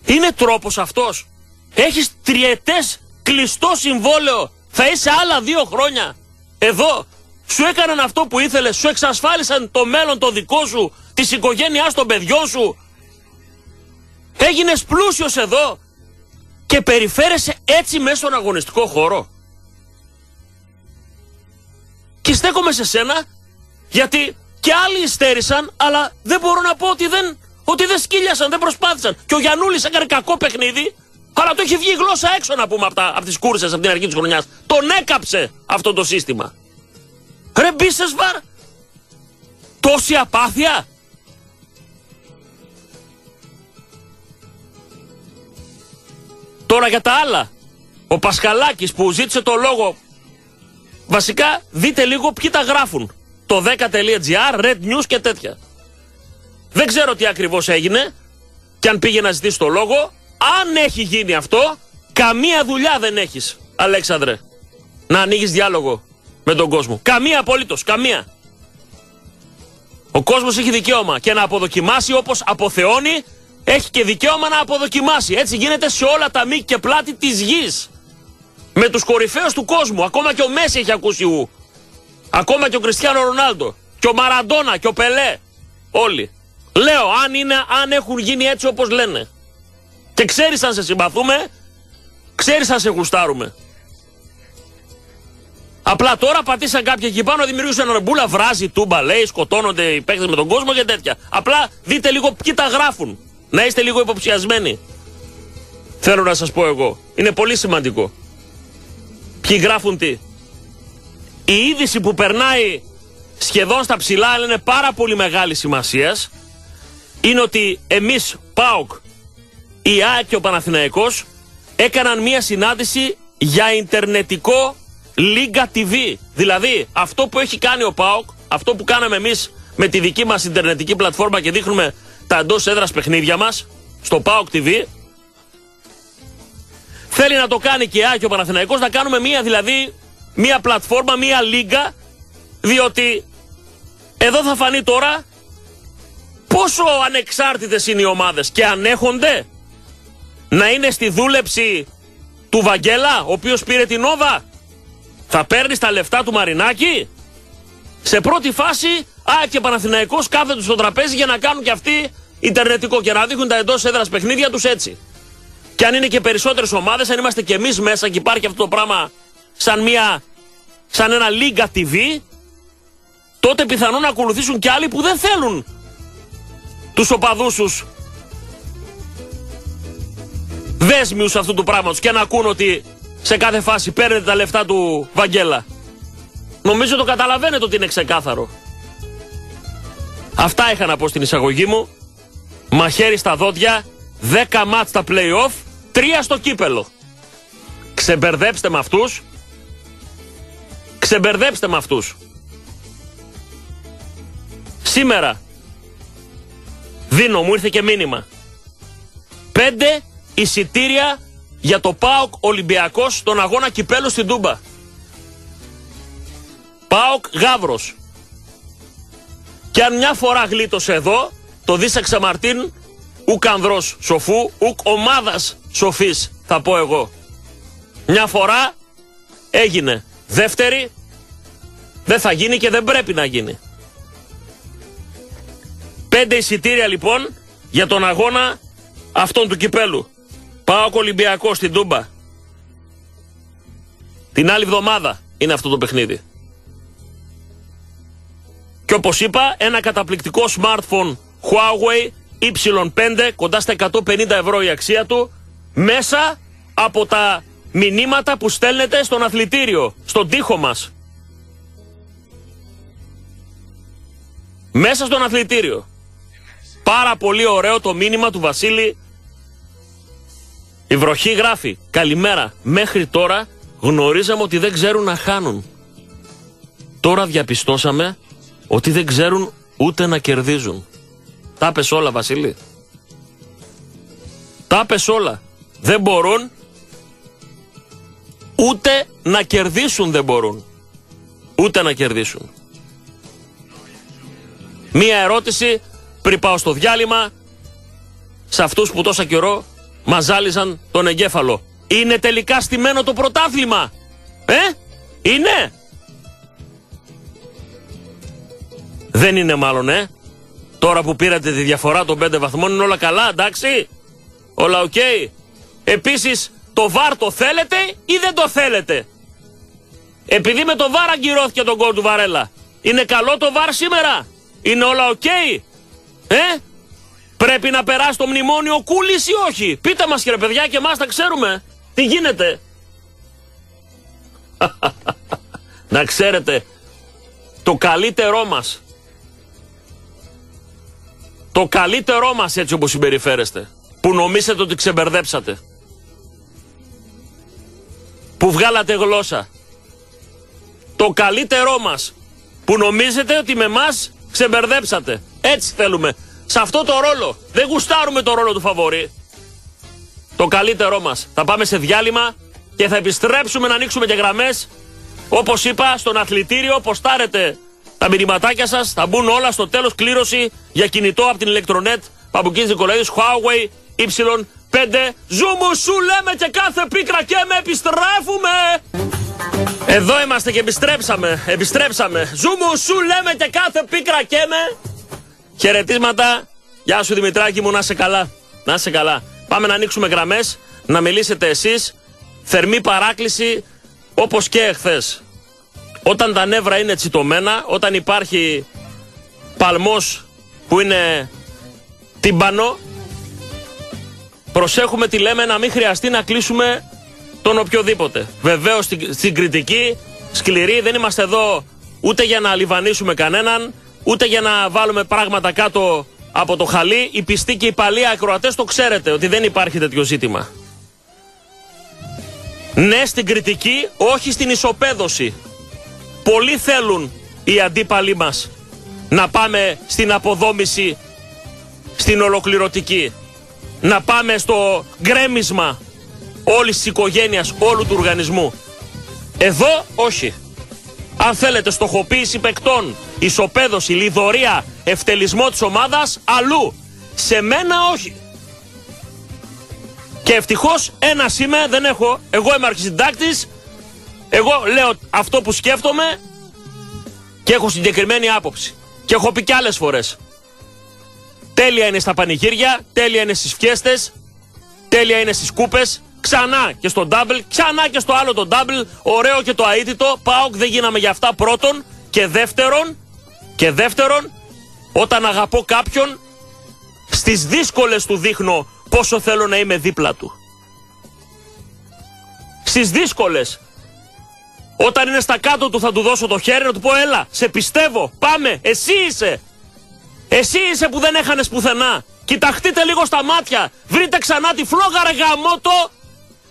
Είναι τρόπος αυτός. Έχεις τριετές κλειστό συμβόλαιο. Θα είσαι άλλα δύο χρόνια. Εδώ σου έκαναν αυτό που ήθελες, σου εξασφάλισαν το μέλλον το δικό σου, της οικογένειάς των παιδιών σου. Έγινες πλούσιος εδώ και περιφέρεσαι έτσι μέσα στον αγωνιστικό χώρο. Και στέκομαι σε σένα γιατί και άλλοι υστέρησαν, αλλά δεν μπορώ να πω ότι δεν, ότι δεν σκύλιασαν, δεν προσπάθησαν. Και ο Γιαννούλης έκανε κακό παιχνίδι, αλλά το έχει βγει γλώσσα έξω να πούμε από, από τις κούρσες από την αρχή της χρονιάς. Τον έκαψε αυτό το σύστημα. Ρε Μπίσεσβαρ, τόση απάθεια. Τώρα για τα άλλα. Ο Πασχαλάκης που ζήτησε το λόγο. Βασικά δείτε λίγο ποιοι τα γράφουν. Το 10.gr, Red News και τέτοια. Δεν ξέρω τι ακριβώς έγινε. Και αν πήγε να ζητήσει το λόγο. Αν έχει γίνει αυτό, καμία δουλειά δεν έχεις, Αλέξανδρε. Να ανοίγεις διάλογο με τον κόσμο. Καμία απολύτως, καμία. Ο κόσμος έχει δικαίωμα και να αποδοκιμάσει όπως αποθεώνει έχει και δικαίωμα να αποδοκιμάσει. Έτσι γίνεται σε όλα τα μήκη και πλάτη της γης. Με τους κορυφαίους του κόσμου. Ακόμα και ο Μέση έχει ακούσει ου. Ακόμα και ο Κριστιανό Ρονάλντο. Και ο Μαραντόνα και ο Πελέ. Όλοι. Λέω αν, είναι, αν έχουν γίνει έτσι όπως λένε. Και ξέρεις αν σε συμπαθούμε. Ξέρεις αν σε γουστάρουμε. Απλά τώρα πατήσαν κάποιοι εκεί πάνω, δημιουργούσαν ρεμπούλα, βράζει, τούμπα, λέει, σκοτώνονται οι παίχτε με τον κόσμο και τέτοια. Απλά δείτε λίγο ποιοι τα γράφουν. Να είστε λίγο υποψιασμένοι. Θέλω να σας πω εγώ. Είναι πολύ σημαντικό. Ποιοι γράφουν τι. Η είδηση που περνάει σχεδόν στα ψηλά, αλλά είναι πάρα πολύ μεγάλη σημασία, είναι ότι εμείς, ΠΑΟΚ, η ΑΕΚ και ο Παναθηναϊκός έκαναν μία συνάντηση για ιντερνετικό Λίγκα TV. Δηλαδή, αυτό που έχει κάνει ο ΠΑΟΚ, αυτό που κάναμε εμείς με τη δική μας ιντερνετική πλατφόρμα και δείχνουμε τα εντός έδρας παιχνίδια μας στο PAOK TV. Θέλει να το κάνει και Άκη ο Παναθηναϊκός να κάνουμε μία δηλαδή, μία πλατφόρμα, μία λίγκα, διότι εδώ θα φανεί τώρα πόσο ανεξάρτητες είναι οι ομάδες και ανέχονται να είναι στη δούλεψη του Βαγγέλα, ο οποίος πήρε την Όβα. Θα παίρνεις τα λεφτά του Μαρινάκη. Σε πρώτη φάση, ΑΕΚ και Παναθηναϊκός κάθονται στο τραπέζι για να κάνουν και αυτοί Ιντερνετικό και να δείχνουν τα εντός έδρας παιχνίδια τους έτσι. Και αν είναι και περισσότερες ομάδες, αν είμαστε και εμείς μέσα και υπάρχει αυτό το πράγμα σαν, μια, σαν ένα Λίγκα TV, τότε πιθανόν να ακολουθήσουν και άλλοι που δεν θέλουν τους οπαδούς τους δέσμιους αυτού του πράγματος και να ακούν ότι σε κάθε φάση παίρνετε τα λεφτά του Βαγγέλα. Νομίζω το καταλαβαίνετε ότι είναι ξεκάθαρο. Αυτά είχα να πω στην εισαγωγή μου. Μαχαίρι στα δόντια, 10 μάτς στα play-off, 3 στο κύπελο. Ξεμπερδέψτε με αυτούς. Ξεμπερδέψτε με αυτούς. Σήμερα δίνω, μου ήρθε και μήνυμα. 5 εισιτήρια για το ΠΑΟΚ Ολυμπιακός στον αγώνα κυπέλου στην Τούμπα. ΠΑΟΚ Γάβρος. Και αν μια φορά γλίτωσε εδώ, το δίσαξα Μαρτίν, ουκ ανδρός σοφού, ουκ ομάδας σοφής, θα πω εγώ. Μια φορά έγινε. Δεύτερη, δεν θα γίνει και δεν πρέπει να γίνει. Πέντε εισιτήρια λοιπόν για τον αγώνα αυτόν του κυπέλου. Πάω Ολυμπιακό στην Τούμπα. Την άλλη εβδομάδα είναι αυτό το παιχνίδι. Και όπως είπα, ένα καταπληκτικό smartphone Huawei Y5 κοντά στα 150 ευρώ η αξία του μέσα από τα μηνύματα που στέλνετε στον αθλητήριο, στον τοίχο μας. Μέσα στον αθλητήριο. Πάρα πολύ ωραίο το μήνυμα του Βασίλη. Η βροχή γράφει «Καλημέρα, μέχρι τώρα γνωρίζαμε ότι δεν ξέρουν να χάνουν. Τώρα διαπιστώσαμε ότι δεν ξέρουν ούτε να κερδίζουν». Τα πες όλα, Βασίλη. Τα πες όλα. Δεν μπορούν ούτε να κερδίσουν δεν μπορούν. Ούτε να κερδίσουν. Μία ερώτηση πριν πάω στο διάλειμμα σε αυτούς που τόσα καιρό μας ζάλιζαν τον εγκέφαλο. Είναι τελικά στημένο το πρωτάθλημα. Ε, είναι. Δεν είναι μάλλον, ε. Τώρα που πήρατε τη διαφορά των 5 βαθμών είναι όλα καλά, εντάξει. Όλα ok. Okay. Επίσης, το VAR το θέλετε ή δεν το θέλετε; Επειδή με το VAR ακυρώθηκε το γκολ του Βαρέλα. Είναι καλό το VAR σήμερα; Είναι όλα οκ; Ε, πρέπει να περάσει το μνημόνιο Κούλης ή όχι; Πείτε μας και ρε παιδιά και εμάς να ξέρουμε. Τι γίνεται; (laughs) να ξέρετε, το καλύτερό μας, το καλύτερό μας έτσι όπως συμπεριφέρεστε, που νομίσετε ότι ξεμπερδέψατε, που βγάλατε γλώσσα, το καλύτερό μας, που νομίζετε ότι με μας ξεμπερδέψατε. Έτσι θέλουμε. Σε αυτό το ρόλο. Δεν γουστάρουμε το ρόλο του φαβορή. Το καλύτερό μας. Θα πάμε σε διάλειμμα και θα επιστρέψουμε να ανοίξουμε και γραμμές. Όπως είπα, στον αθλητήριο ποστάρετε τα μηνυματάκια σας. Θα μπουν όλα στο τέλος κλήρωση για κινητό από την ηλεκτρονέτ Παπουκίνης Νικολαίδης Huawei Y5. Ζούμου σου λέμε και κάθε πίκρα και με επιστρέφουμε. Εδώ είμαστε και επιστρέψαμε. Επιστρέψαμε. Ζούμου σου λέμε και κάθε πίκρα και με. Χαιρετίσματα. Γεια σου Δημητράκη μου, να σε καλά. Να σε καλά. Πάμε να ανοίξουμε γραμμές, να μιλήσετε εσείς. Θερμή παράκληση, όπως και εχθές. Όταν τα νεύρα είναι τσιτωμένα, όταν υπάρχει παλμός που είναι τυμπανό, προσέχουμε τι λέμε να μην χρειαστεί να κλείσουμε τον οποιοδήποτε. Βεβαίως στην, στην κριτική, σκληρή, δεν είμαστε εδώ ούτε για να λιβανίσουμε κανέναν, ούτε για να βάλουμε πράγματα κάτω από το χαλί. Οι πιστοί και οι παλιοί ακροατές το ξέρετε ότι δεν υπάρχει τέτοιο ζήτημα. Ναι στην κριτική, όχι στην ισοπαίδωση. Πολλοί θέλουν οι αντίπαλοι μας να πάμε στην αποδόμηση, στην ολοκληρωτική. Να πάμε στο γκρέμισμα όλης της οικογένειας, όλου του οργανισμού. Εδώ όχι. Αν θέλετε στοχοποίηση παικτών, ισοπαίδωση, λιδωρία, ευτελισμό της ομάδας, αλλού. Σε μένα όχι. Και ευτυχώς ένα είμαι, δεν έχω. Εγώ είμαι αρχισυντάκτης. Εγώ λέω αυτό που σκέφτομαι και έχω συγκεκριμένη άποψη. Και έχω πει και άλλες φορές. Τέλεια είναι στα πανηγύρια, τέλεια είναι στις φιέστες, τέλεια είναι στις κούπες, Ξανά και στο double, ξανά και στο άλλο το double. Ωραίο και το αίτητο. Πάοκ δεν γίναμε για αυτά πρώτον. Και δεύτερον, και δεύτερον, όταν αγαπώ κάποιον, στις δύσκολες του δείχνω πόσο θέλω να είμαι δίπλα του. Στις δύσκολες. Όταν είναι στα κάτω του θα του δώσω το χέρι να του πω έλα, σε πιστεύω, πάμε, εσύ είσαι. Εσύ είσαι που δεν έχανες πουθενά. Κοιταχτείτε λίγο στα μάτια, βρείτε ξανά τη φλόγα ρε γαμότο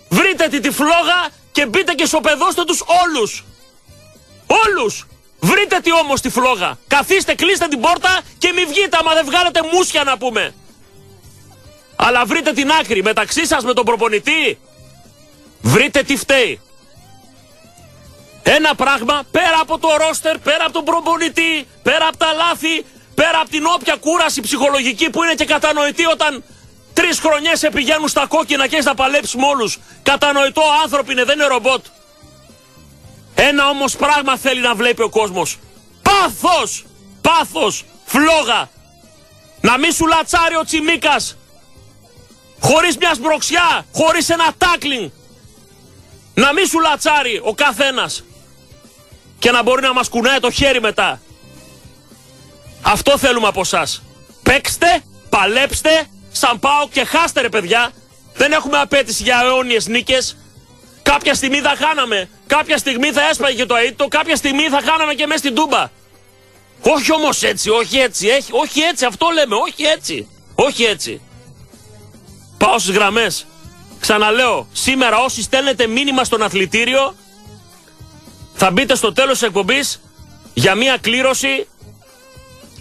Βρείτε τη τη φλόγα και μπείτε και σοπεδώστε τους όλους. Όλους. Βρείτε τη όμως τη φλόγα. Καθίστε, κλείστε την πόρτα και μη βγείτε άμα δεν βγάλετε μουσια να πούμε. Αλλά βρείτε την άκρη μεταξύ σας με τον προπονητή. Βρείτε τι φταίει. Ένα πράγμα πέρα από το ρόστερ, πέρα από τον προπονητή, πέρα από τα λάθη, πέρα από την όποια κούραση ψυχολογική που είναι και κατανοητή όταν Τρεις χρονιές σε πηγαίνουν στα κόκκινα και έχεις να παλέψεις με όλους. Κατανοητό άνθρωποι είναι, δεν είναι ρομπότ. Ένα όμως πράγμα θέλει να βλέπει ο κόσμος. Πάθος! Πάθος! Φλόγα! Να μην σου λατσάρει ο Τσιμίκας. Χωρίς μια σμπροξιά, χωρίς ένα τάκλινγκ. Να μην σου λατσάρει ο καθένας. Και να μπορεί να μας κουνάει το χέρι μετά. Αυτό θέλουμε από εσά. Παίξτε, παλέψτε σαν πάω και χάστε ρε παιδιά. Δεν έχουμε απέτηση για αιώνιες νίκες. Κάποια στιγμή θα χάναμε. Κάποια στιγμή θα έσπαγε και το αίτητο. Κάποια στιγμή θα χάναμε και μέσα στην τούμπα. Όχι όμως έτσι, όχι έτσι, έχει, όχι έτσι, αυτό λέμε, όχι έτσι. Όχι έτσι. Πάω στις γραμμές. Ξαναλέω, σήμερα όσοι στέλνετε μήνυμα στον αθλητήριο, θα μπείτε στο τέλος της εκπομπής για μια κλήρωση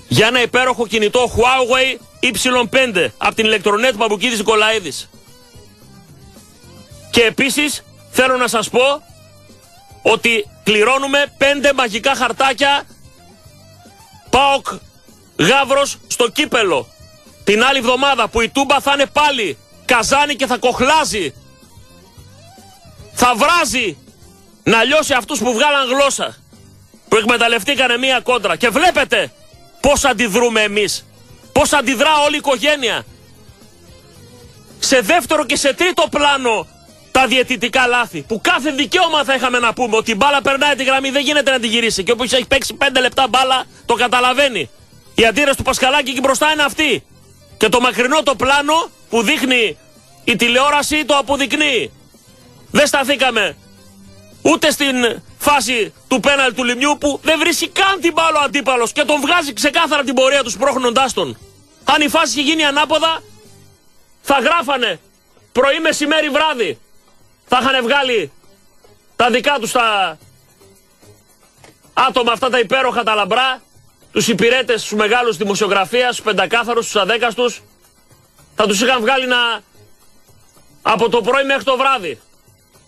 για ένα υπέροχο κινητό Huawei Y5 από την ηλεκτρονέτ Μπαμπουκίδης Νικολαίδης. Και επίσης θέλω να σας πω ότι κληρώνουμε πέντε μαγικά χαρτάκια ΠΑΟΚ Γάβρος στο κύπελο. Την άλλη εβδομάδα που η Τούμπα θα είναι πάλι καζάνι και θα κοχλάζει. Θα βράζει να λιώσει αυτούς που βγάλαν γλώσσα. Που εκμεταλλευτήκανε μία κόντρα. Και βλέπετε πώς αντιδρούμε εμείς. Πώς αντιδρά όλη η οικογένεια. Σε δεύτερο και σε τρίτο πλάνο τα διαιτητικά λάθη. Που κάθε δικαίωμα θα είχαμε να πούμε ότι η μπάλα περνάει τη γραμμή, δεν γίνεται να τη γυρίσει. Και όποιος έχει παίξει 5 λεπτά μπάλα το καταλαβαίνει. Η αντίδραση του Πασκαλάκη εκεί μπροστά είναι αυτή. Και το μακρινό το πλάνο που δείχνει η τηλεόραση το αποδεικνύει. Δεν σταθήκαμε ούτε στην φάση του πέναλ του Λιμιού που δεν βρίσκει καν την μπάλα ο αντίπαλος και τον βγάζει ξεκάθαρα την πορεία τους σπρώχνοντάς τον. Αν η φάση είχε γίνει ανάποδα θα γράφανε πρωί, μεσημέρι, βράδυ. Θα είχαν βγάλει τα δικά τους τα άτομα αυτά τα υπέροχα τα λαμπρά τους υπηρέτες, τους μεγάλους δημοσιογραφίας, τους πεντακάθαρους, τους αδέκαστους, θα τους είχαν βγάλει να. από το πρωί μέχρι το βράδυ.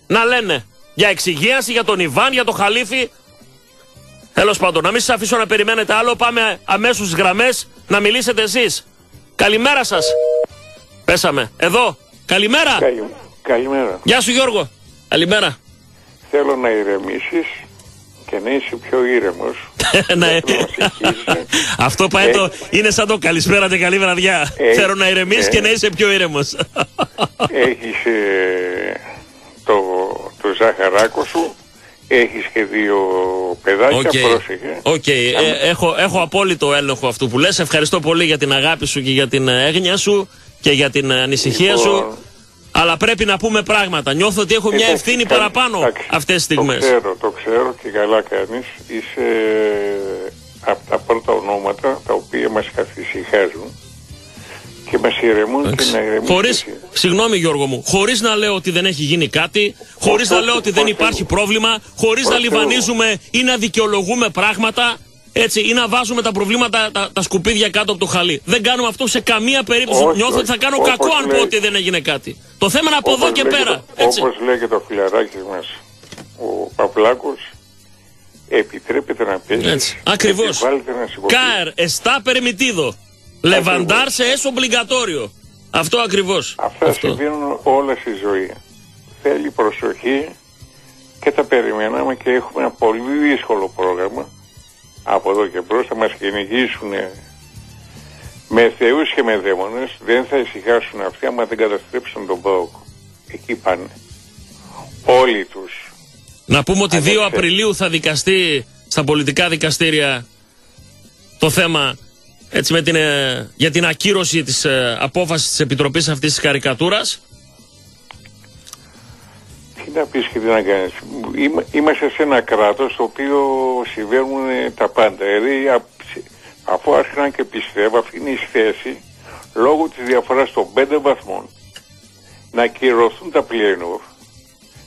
Να λένε για εξυγίαση, για τον Ιβάν, για τον Χαλίφη. Τέλος πάντων, να μην σας αφήσω να περιμένετε άλλο. Πάμε αμέσως στις γραμμές να μιλήσετε εσείς. Καλημέρα σας. Πέσαμε. Εδώ. Καλημέρα. Καλημέρα. Γεια σου Γιώργο. Καλημέρα. Θέλω να ηρεμήσεις και να είσαι πιο ήρεμος. (laughs) ναι. Αυτό πάει το... είναι σαν το καλησπέρα και καλή βραδιά. Θέλω να ηρεμείς και να είσαι πιο ήρεμος. Έχεις ε, το, το ζάχαράκο σου, έχεις και δύο παιδάκια, okay. πρόσεχε. Okay. Ε, έχω, έχω απόλυτο έλεγχο αυτού που λες. Ευχαριστώ πολύ για την αγάπη σου και για την έγνοια σου και για την ανησυχία σου. Λοιπόν, αλλά πρέπει να πούμε πράγματα. Νιώθω ότι έχω μια ευθύνη παραπάνω αυτές τις στιγμές. Το ξέρω, το ξέρω και καλά κάνεις. Είσαι από τα πρώτα ονόματα τα οποία μας καθησυχάζουν και μας ηρεμούν και να ηρεμούν. Χωρίς, συγγνώμη Γιώργο μου, χωρίς να λέω ότι δεν έχει γίνει κάτι, χωρίς να λέω ότι δεν υπάρχει πρόβλημα, χωρίς να λιβανίζουμε ή να δικαιολογούμε πράγματα, έτσι, ή να βάζουμε τα προβλήματα, τα, τα σκουπίδια κάτω από το χαλί. Δεν κάνουμε αυτό σε καμία περίπτωση. Όχι, Νιώθω ότι θα κάνω κακό αν πω ότι δεν έγινε κάτι. Το θέμα είναι από εδώ και πέρα. Όπως λέει και το φιλαράκι μας ο Παπλάκος, επιτρέπεται να πέσει. Έτσι. Ακριβώς. Caer, está permitido. Levantarse es obligatorio. Αυτό ακριβώς. Αυτά Αυτό. συμβαίνουν όλα στη ζωή. Θέλει προσοχή και τα περιμέναμε και έχουμε ένα πολύ δύσκολο πρόγραμμα από εδώ και μπρος θα μας κυνηγήσουν με θεούς και με δαίμονες δεν θα ησυχάσουν αυτοί άμα δεν καταστρέψουν τον ΠΑΟΚ εκεί πάνε όλοι τους να πούμε ότι 2 Απριλίου θα δικαστεί στα πολιτικά δικαστήρια το θέμα έτσι με την, ε, για την ακύρωση της ε, απόφασης της Επιτροπής αυτής της καρικατούρας τι να πεις και τι να κάνεις. είμαστε σε ένα κράτος το οποίο συμβαίνουν τα πάντα. Δηλαδή αφού άρχισαν και πιστεύω αυτή είναι η θέση λόγω της διαφοράς των πέντε βαθμών να κυρωθούν τα πλένο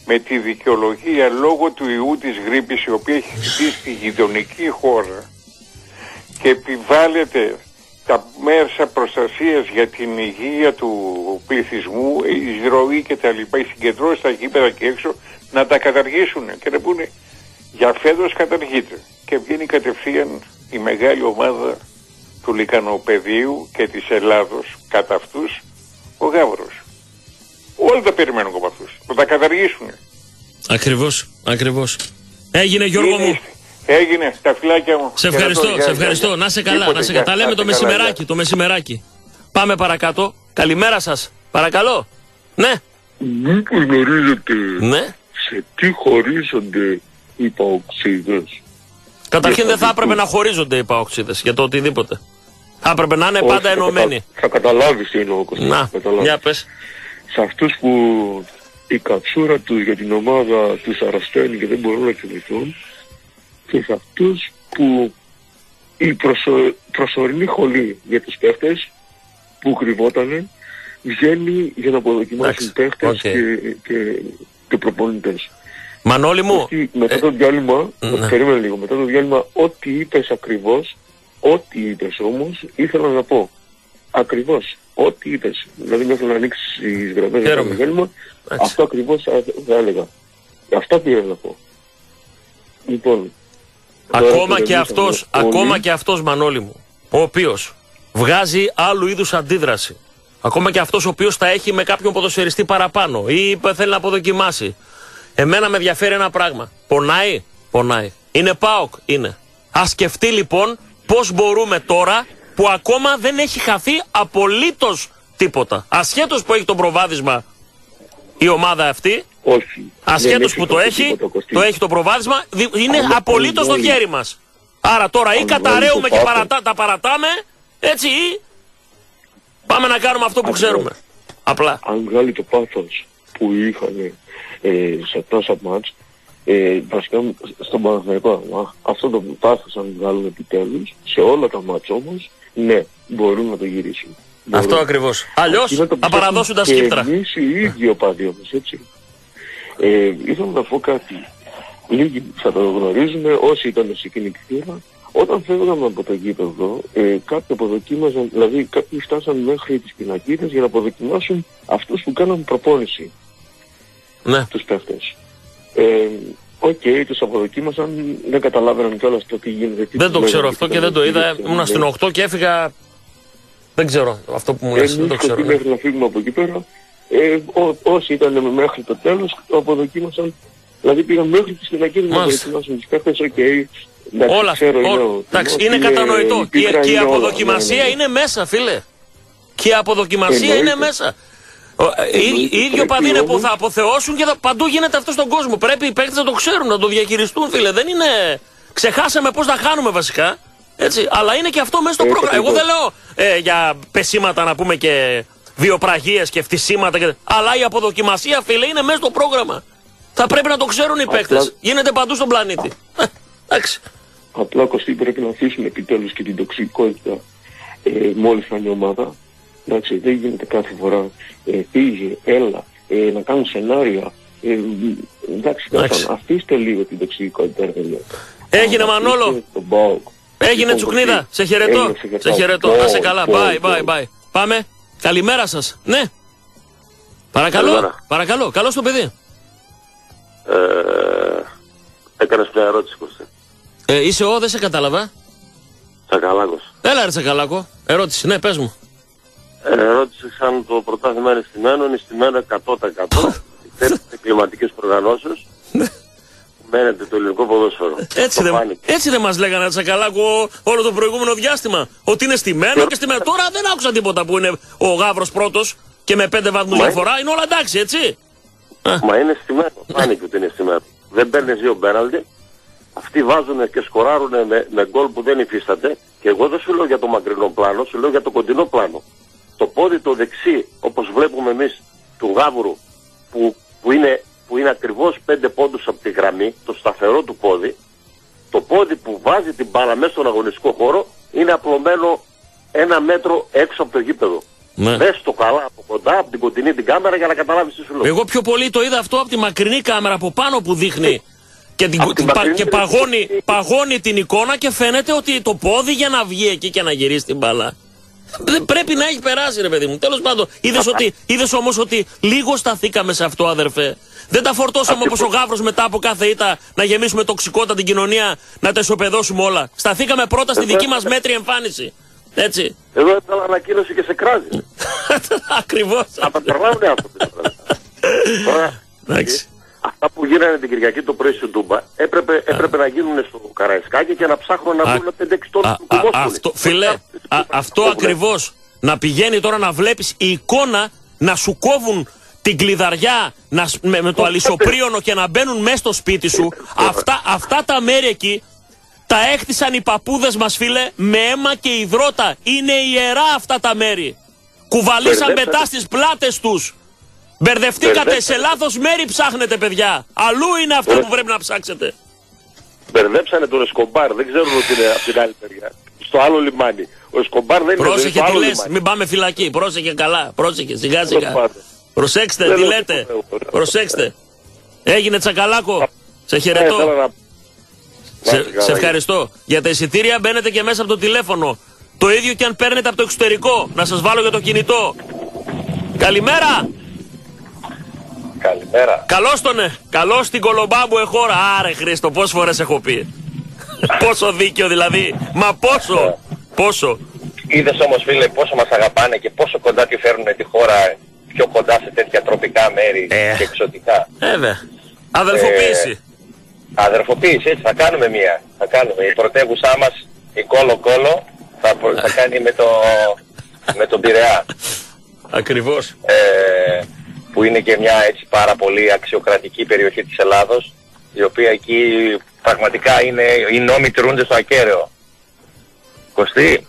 με τη δικαιολογία λόγω του ιού της γρήπης η οποία έχει χτίσει τη γειτονική χώρα και επιβάλλεται τα μέσα προστασίας για την υγεία του πληθυσμού, η εισρωή και τα λοιπά, οι συγκεντρώσεις στα γήπεδα και έξω, να τα καταργήσουν και να πούνε για φέτος καταργείται. Και βγαίνει κατευθείαν η μεγάλη ομάδα του Λικανοπεδίου και της Ελλάδος κατά αυτούς ο Γάβρος. Όλοι τα περιμένουν από αυτούς. Να τα καταργήσουν. Ακριβώς, ακριβώς. Έγινε Γιώργο μου. Έγινε, τα φυλάκια μου. Σε ευχαριστώ, σε ευχαριστώ. Να σε καλά, να σε καλά. λέμε το μεσημεράκι, το μεσημεράκι. Πάμε παρακάτω. Καλημέρα σας. Παρακαλώ. Ναι. Μήπως γνωρίζετε ναι. σε τι χωρίζονται οι παοξίδες. Καταρχήν δεν θα έπρεπε να χωρίζονται οι παοξίδες για το οτιδήποτε. Θα έπρεπε να είναι πάντα ενωμένοι. Θα καταλάβεις τι εννοώ, Να, για πες. Σε αυτούς που η κατσούρα τους για την ομάδα τους αρρωσταίνει και δεν μπορούν να κινηθούν, και σε αυτούς που η προσω... προσωρινή χολή για τους παίχτες που κρυβότανε βγαίνει για να αποδοκιμάσουν παίχτες και, και, και προπονητές. Μανώλη μου. μετά το διάλειμμα, ναι. περίμενε λίγο, μετά το διάλειμμα ό,τι είπες ακριβώς, ό,τι είπες όμως, ήθελα να πω. Ακριβώς, ό,τι είπες. Δηλαδή μέχρι να ανοίξεις τις γραμμές για το διάλειμμα, αυτό ακριβώς θα, θα έλεγα. Αυτά πήρα να πω. Λοιπόν, Ακόμα και αυτός, ακόμα και αυτός Μανώλη μου, ο οποίος βγάζει άλλου είδους αντίδραση Ακόμα και αυτός ο οποίος τα έχει με κάποιον ποδοσφαιριστή παραπάνω ή θέλει να αποδοκιμάσει. Εμένα με ενδιαφέρει ένα πράγμα. Πονάει, πονάει. Είναι ΠΑΟΚ, είναι. Α σκεφτεί λοιπόν πώς μπορούμε τώρα που ακόμα δεν έχει χαθεί απολύτως τίποτα. Ασχέτως που έχει το προβάδισμα η ομάδα αυτή. Όχι. Ασχέτως που το έχει, το έχει το προβάδισμα, είναι απολύτως στο χέρι μας. Άρα τώρα ή καταραίουμε και παρατά, τα παρατάμε, έτσι, ή πάμε να κάνουμε αυτό που ξέρουμε. Απλά. Αν βγάλει το πάθος που είχαν ε, σε τόσα μάτς, ε, βασικά στον Παναθηναϊκό, αυτό το πάθος αν βγάλουν επιτέλους, σε όλα τα μάτς όμως, ναι, μπορούν να το γυρίσουν. Αυτό ακριβώς. Αλλιώς θα παραδώσουν τα σκύπτρα. Και εμείς οι ίδιοι οπαδοί όμως, έτσι. Ε, ήθελα να πω κάτι. Λίγοι θα το γνωρίζουμε, όσοι ήταν σε εκείνη τη θύρα, όταν φεύγαμε από το γήπεδο, ε, κάποιοι αποδοκίμαζαν, δηλαδή κάποιοι φτάσαν μέχρι τις πινακίδες για να αποδοκιμάσουν αυτούς που κάναν προπόνηση. Ναι. Τους παίχτες. Ε, Ok, okay, τους αποδοκίμασαν, δεν καταλάβαιναν κιόλας το τι γίνεται. Τι δεν το ξέρω αυτό και δεν το είδα. Ήμουν στην 8 και έφυγα. Δεν ξέρω αυτό που μου λες. δεν το ξέρω. Μέχρι να φύγουμε από εκεί πέρα, ε, ό, όσοι ήταν μέχρι το τέλος, αποδοκίμασαν. Δηλαδή πήγαν μέχρι τις πινακίδες να αποδοκιμάσουν τους παίχτες, ok, okay, Εντάξει, όλα αυτά. Εντάξει, είναι κατανοητό. Και, και η αποδοκιμασία ναι, ναι, ναι. είναι μέσα, φίλε. Και η αποδοκιμασία είναι μέσα. Ε, οι ίδιοι οπαδοί είναι που θα αποθεώσουν και θα, παντού γίνεται αυτό στον κόσμο. Πρέπει οι παίκτες να το ξέρουν, να το διαχειριστούν, φίλε. Δεν είναι. Ξεχάσαμε πώς θα χάνουμε βασικά. Έτσι, αλλά είναι και αυτό μέσα στο πρόγραμμα. Εγώ δεν λέω ε, για πεσήματα να πούμε και βιοπραγίες και φτισήματα. Και... Αλλά η αποδοκιμασία, φίλε, είναι μέσα στο πρόγραμμα. Θα πρέπει να το ξέρουν οι παίκτες. Γίνεται παντού στον πλανήτη. Ε, εντάξει. Απλά Κωστή πρέπει να αφήσουμε επιτέλους και την τοξικότητα ε, μόλις φανεί ομάδα. Εντάξει, δεν γίνεται κάθε φορά ε, πήγε, έλα, ε, να κάνουν σενάρια. Ε, εντάξει, εντάξει. αφήστε λίγο την τοξικότητα. Έγινε Μανόλο. Έγινε Τσουκνίδα. Σε χαιρετώ. Σε χαιρετώ. Να σε καλά. Bye, bye, bye. Πάμε. Καλημέρα σας. Ναι. Παρακαλώ. Παρακαλώ. Καλώς το παιδί. Ε, έκανες μια ερώτηση, Κωστή. Ε, είσαι ο, δεν σε κατάλαβα. Τσακαλάκος. Έλα ρε Τσακαλάκο. Ερώτηση, ναι, πες μου. Ε, ερώτηση σαν το πρωτάθλημα είναι στημένο, είναι στημένο 100%. Θέλετε κλιματικές προγραμμώσεις. Ναι. Μένετε το ελληνικό ποδόσφαιρο. Έτσι, δεν, έτσι δεν μας λέγανε Τσακαλάκο όλο το προηγούμενο διάστημα. Ότι είναι στημένο και στημένο. Τώρα δεν άκουσα τίποτα που είναι ο Γαύρος πρώτος και με πέντε βαθμούς διαφορά. Είναι όλα εντάξει, έτσι. Μα είναι στημένο. Φάνηκε ότι είναι στημένο. Δεν παίρνεις δύο πέναλτι αυτοί βάζουν και σκοράρουν με, με γκολ που δεν υφίσταται και εγώ δεν σου λέω για το μακρινό πλάνο, σου λέω για το κοντινό πλάνο. Το πόδι το δεξί, όπως βλέπουμε εμείς του Γάβρου, που, που, είναι, που είναι ακριβώς πέντε πόντους από τη γραμμή, το σταθερό του πόδι, το πόδι που βάζει την μπάλα μέσα στον αγωνιστικό χώρο είναι απλωμένο ένα μέτρο έξω από το γήπεδο. Ναι. Δες το καλά από κοντά, από την κοντινή την κάμερα για να καταλάβεις τι σου λέω. Εγώ πιο πολύ το είδα αυτό από τη μακρινή κάμερα από πάνω που δείχνει και, την, και παγώνει, παγώνει την εικόνα και φαίνεται ότι το πόδι για να βγει εκεί και να γυρίσει την μπάλα. Δεν πρέπει να έχει περάσει, ρε παιδί μου. Τέλος πάντων, είδες ότι, είδες όμως ότι λίγο σταθήκαμε σε αυτό, αδερφέ. Δεν τα φορτώσαμε όπως ο Γαύρος μετά από κάθε ήττα να γεμίσουμε τοξικότητα την κοινωνία, να τα ισοπεδώσουμε όλα. Σταθήκαμε πρώτα στη δική μας μέτρη εμφάνιση. Έτσι. Εδώ έβγαλα ανακοίνωση και σε κράζεις. (laughs) Ακριβώς. Να τα περνάνε άνθρωποι. Εντάξει αυτά που γίνανε την Κυριακή το πρωί στην Τούμπα έπρεπε, έπρεπε να γίνουν στο Καραϊσκάκι και να ψάχνουν να βρουν 5-6 τόνους του Αυτό, φίλε, αυτό ακριβώς. Να πηγαίνει τώρα να βλέπεις η εικόνα να σου κόβουν την κλειδαριά να, με, με το αλυσοπρίωνο και να μπαίνουν μέσα στο σπίτι σου. αυτά, αυτά τα μέρη εκεί τα έκτισαν οι παππούδες μας φίλε με αίμα και υδρότα. Είναι ιερά αυτά τα μέρη. Κουβαλήσαν μετά στις πλάτες τους Μπερδευτήκατε σε λάθος μέρη ψάχνετε, παιδιά. Αλλού είναι αυτό που πρέπει να ψάξετε. Μπερδέψανε τον Εσκομπάρ, δεν ξέρουν ότι είναι από την άλλη μεριά. Στο άλλο λιμάνι. Ο Εσκομπάρ δεν είναι Πρόσεχε τι λες, μην πάμε φυλακή. Πρόσεχε καλά, πρόσεχε σιγά σιγά. Προσέξτε τι λέτε. Προσέξτε. Έγινε τσακαλάκο. Σε χαιρετώ. Σε, σε ευχαριστώ. Για τα εισιτήρια μπαίνετε και μέσα από το τηλέφωνο. Το ίδιο και αν παίρνετε από το εξωτερικό. Να σας βάλω για το κινητό. Καλημέρα. Καλημέρα. Καλώς τον, ε. Καλώς στην Κολομπάμπου εχώρα. Άρε Χρήστο, πόσες φορές έχω πει. (laughs) πόσο δίκιο δηλαδή. Μα πόσο. πόσο. είδες όμως φίλε πόσο μας αγαπάνε και πόσο κοντά τη φέρνουν τη χώρα πιο κοντά σε τέτοια τροπικά μέρη Ε. και εξωτικά. Βέβαια. Αδελφοποίηση. Αδερφοποίηση, έτσι θα κάνουμε μία. Θα κάνουμε. Η πρωτεύουσά μας, η Κόλο Κόλο, θα, προ- θα κάνει με, το, με τον Πειραιά. Ακριβώς. ε, που είναι και μια έτσι πάρα πολύ αξιοκρατική περιοχή της Ελλάδος η οποία εκεί πραγματικά είναι, οι νόμοι τηρούνται στο ακέραιο. Κωστή,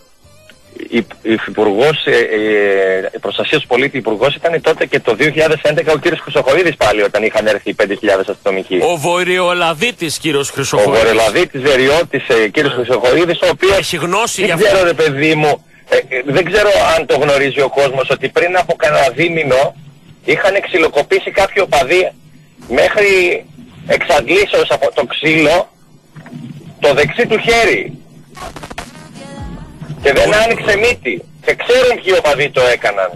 η, η Υπουργός, ε, ε, η προστασίας του πολίτη Υπουργός ήταν τότε και το 2011 ο κύριος Χρυσοχοίδης πάλι όταν είχαν έρθει οι 5.000 αστυνομικοί. Ο Βορειοελλαδίτης κύριος Ο Χρυσοχοίδης. Βορελαδίτης Βεριώτης, ε, κύριος Χρυσοχοίδης, ο οποίος Έχει γνώση για δεν αυτό. ξέρω ρε παιδί μου, ε, ε, δεν ξέρω αν το γνωρίζει ο κόσμος ότι πριν από κανένα δίμηνο είχαν ξυλοκοπήσει κάποιο παδί μέχρι εξαντλήσεως από το ξύλο το δεξί του χέρι. Και δεν άνοιξε μύτη. Και ξέρουν ποιοι οπαδοί το έκαναν.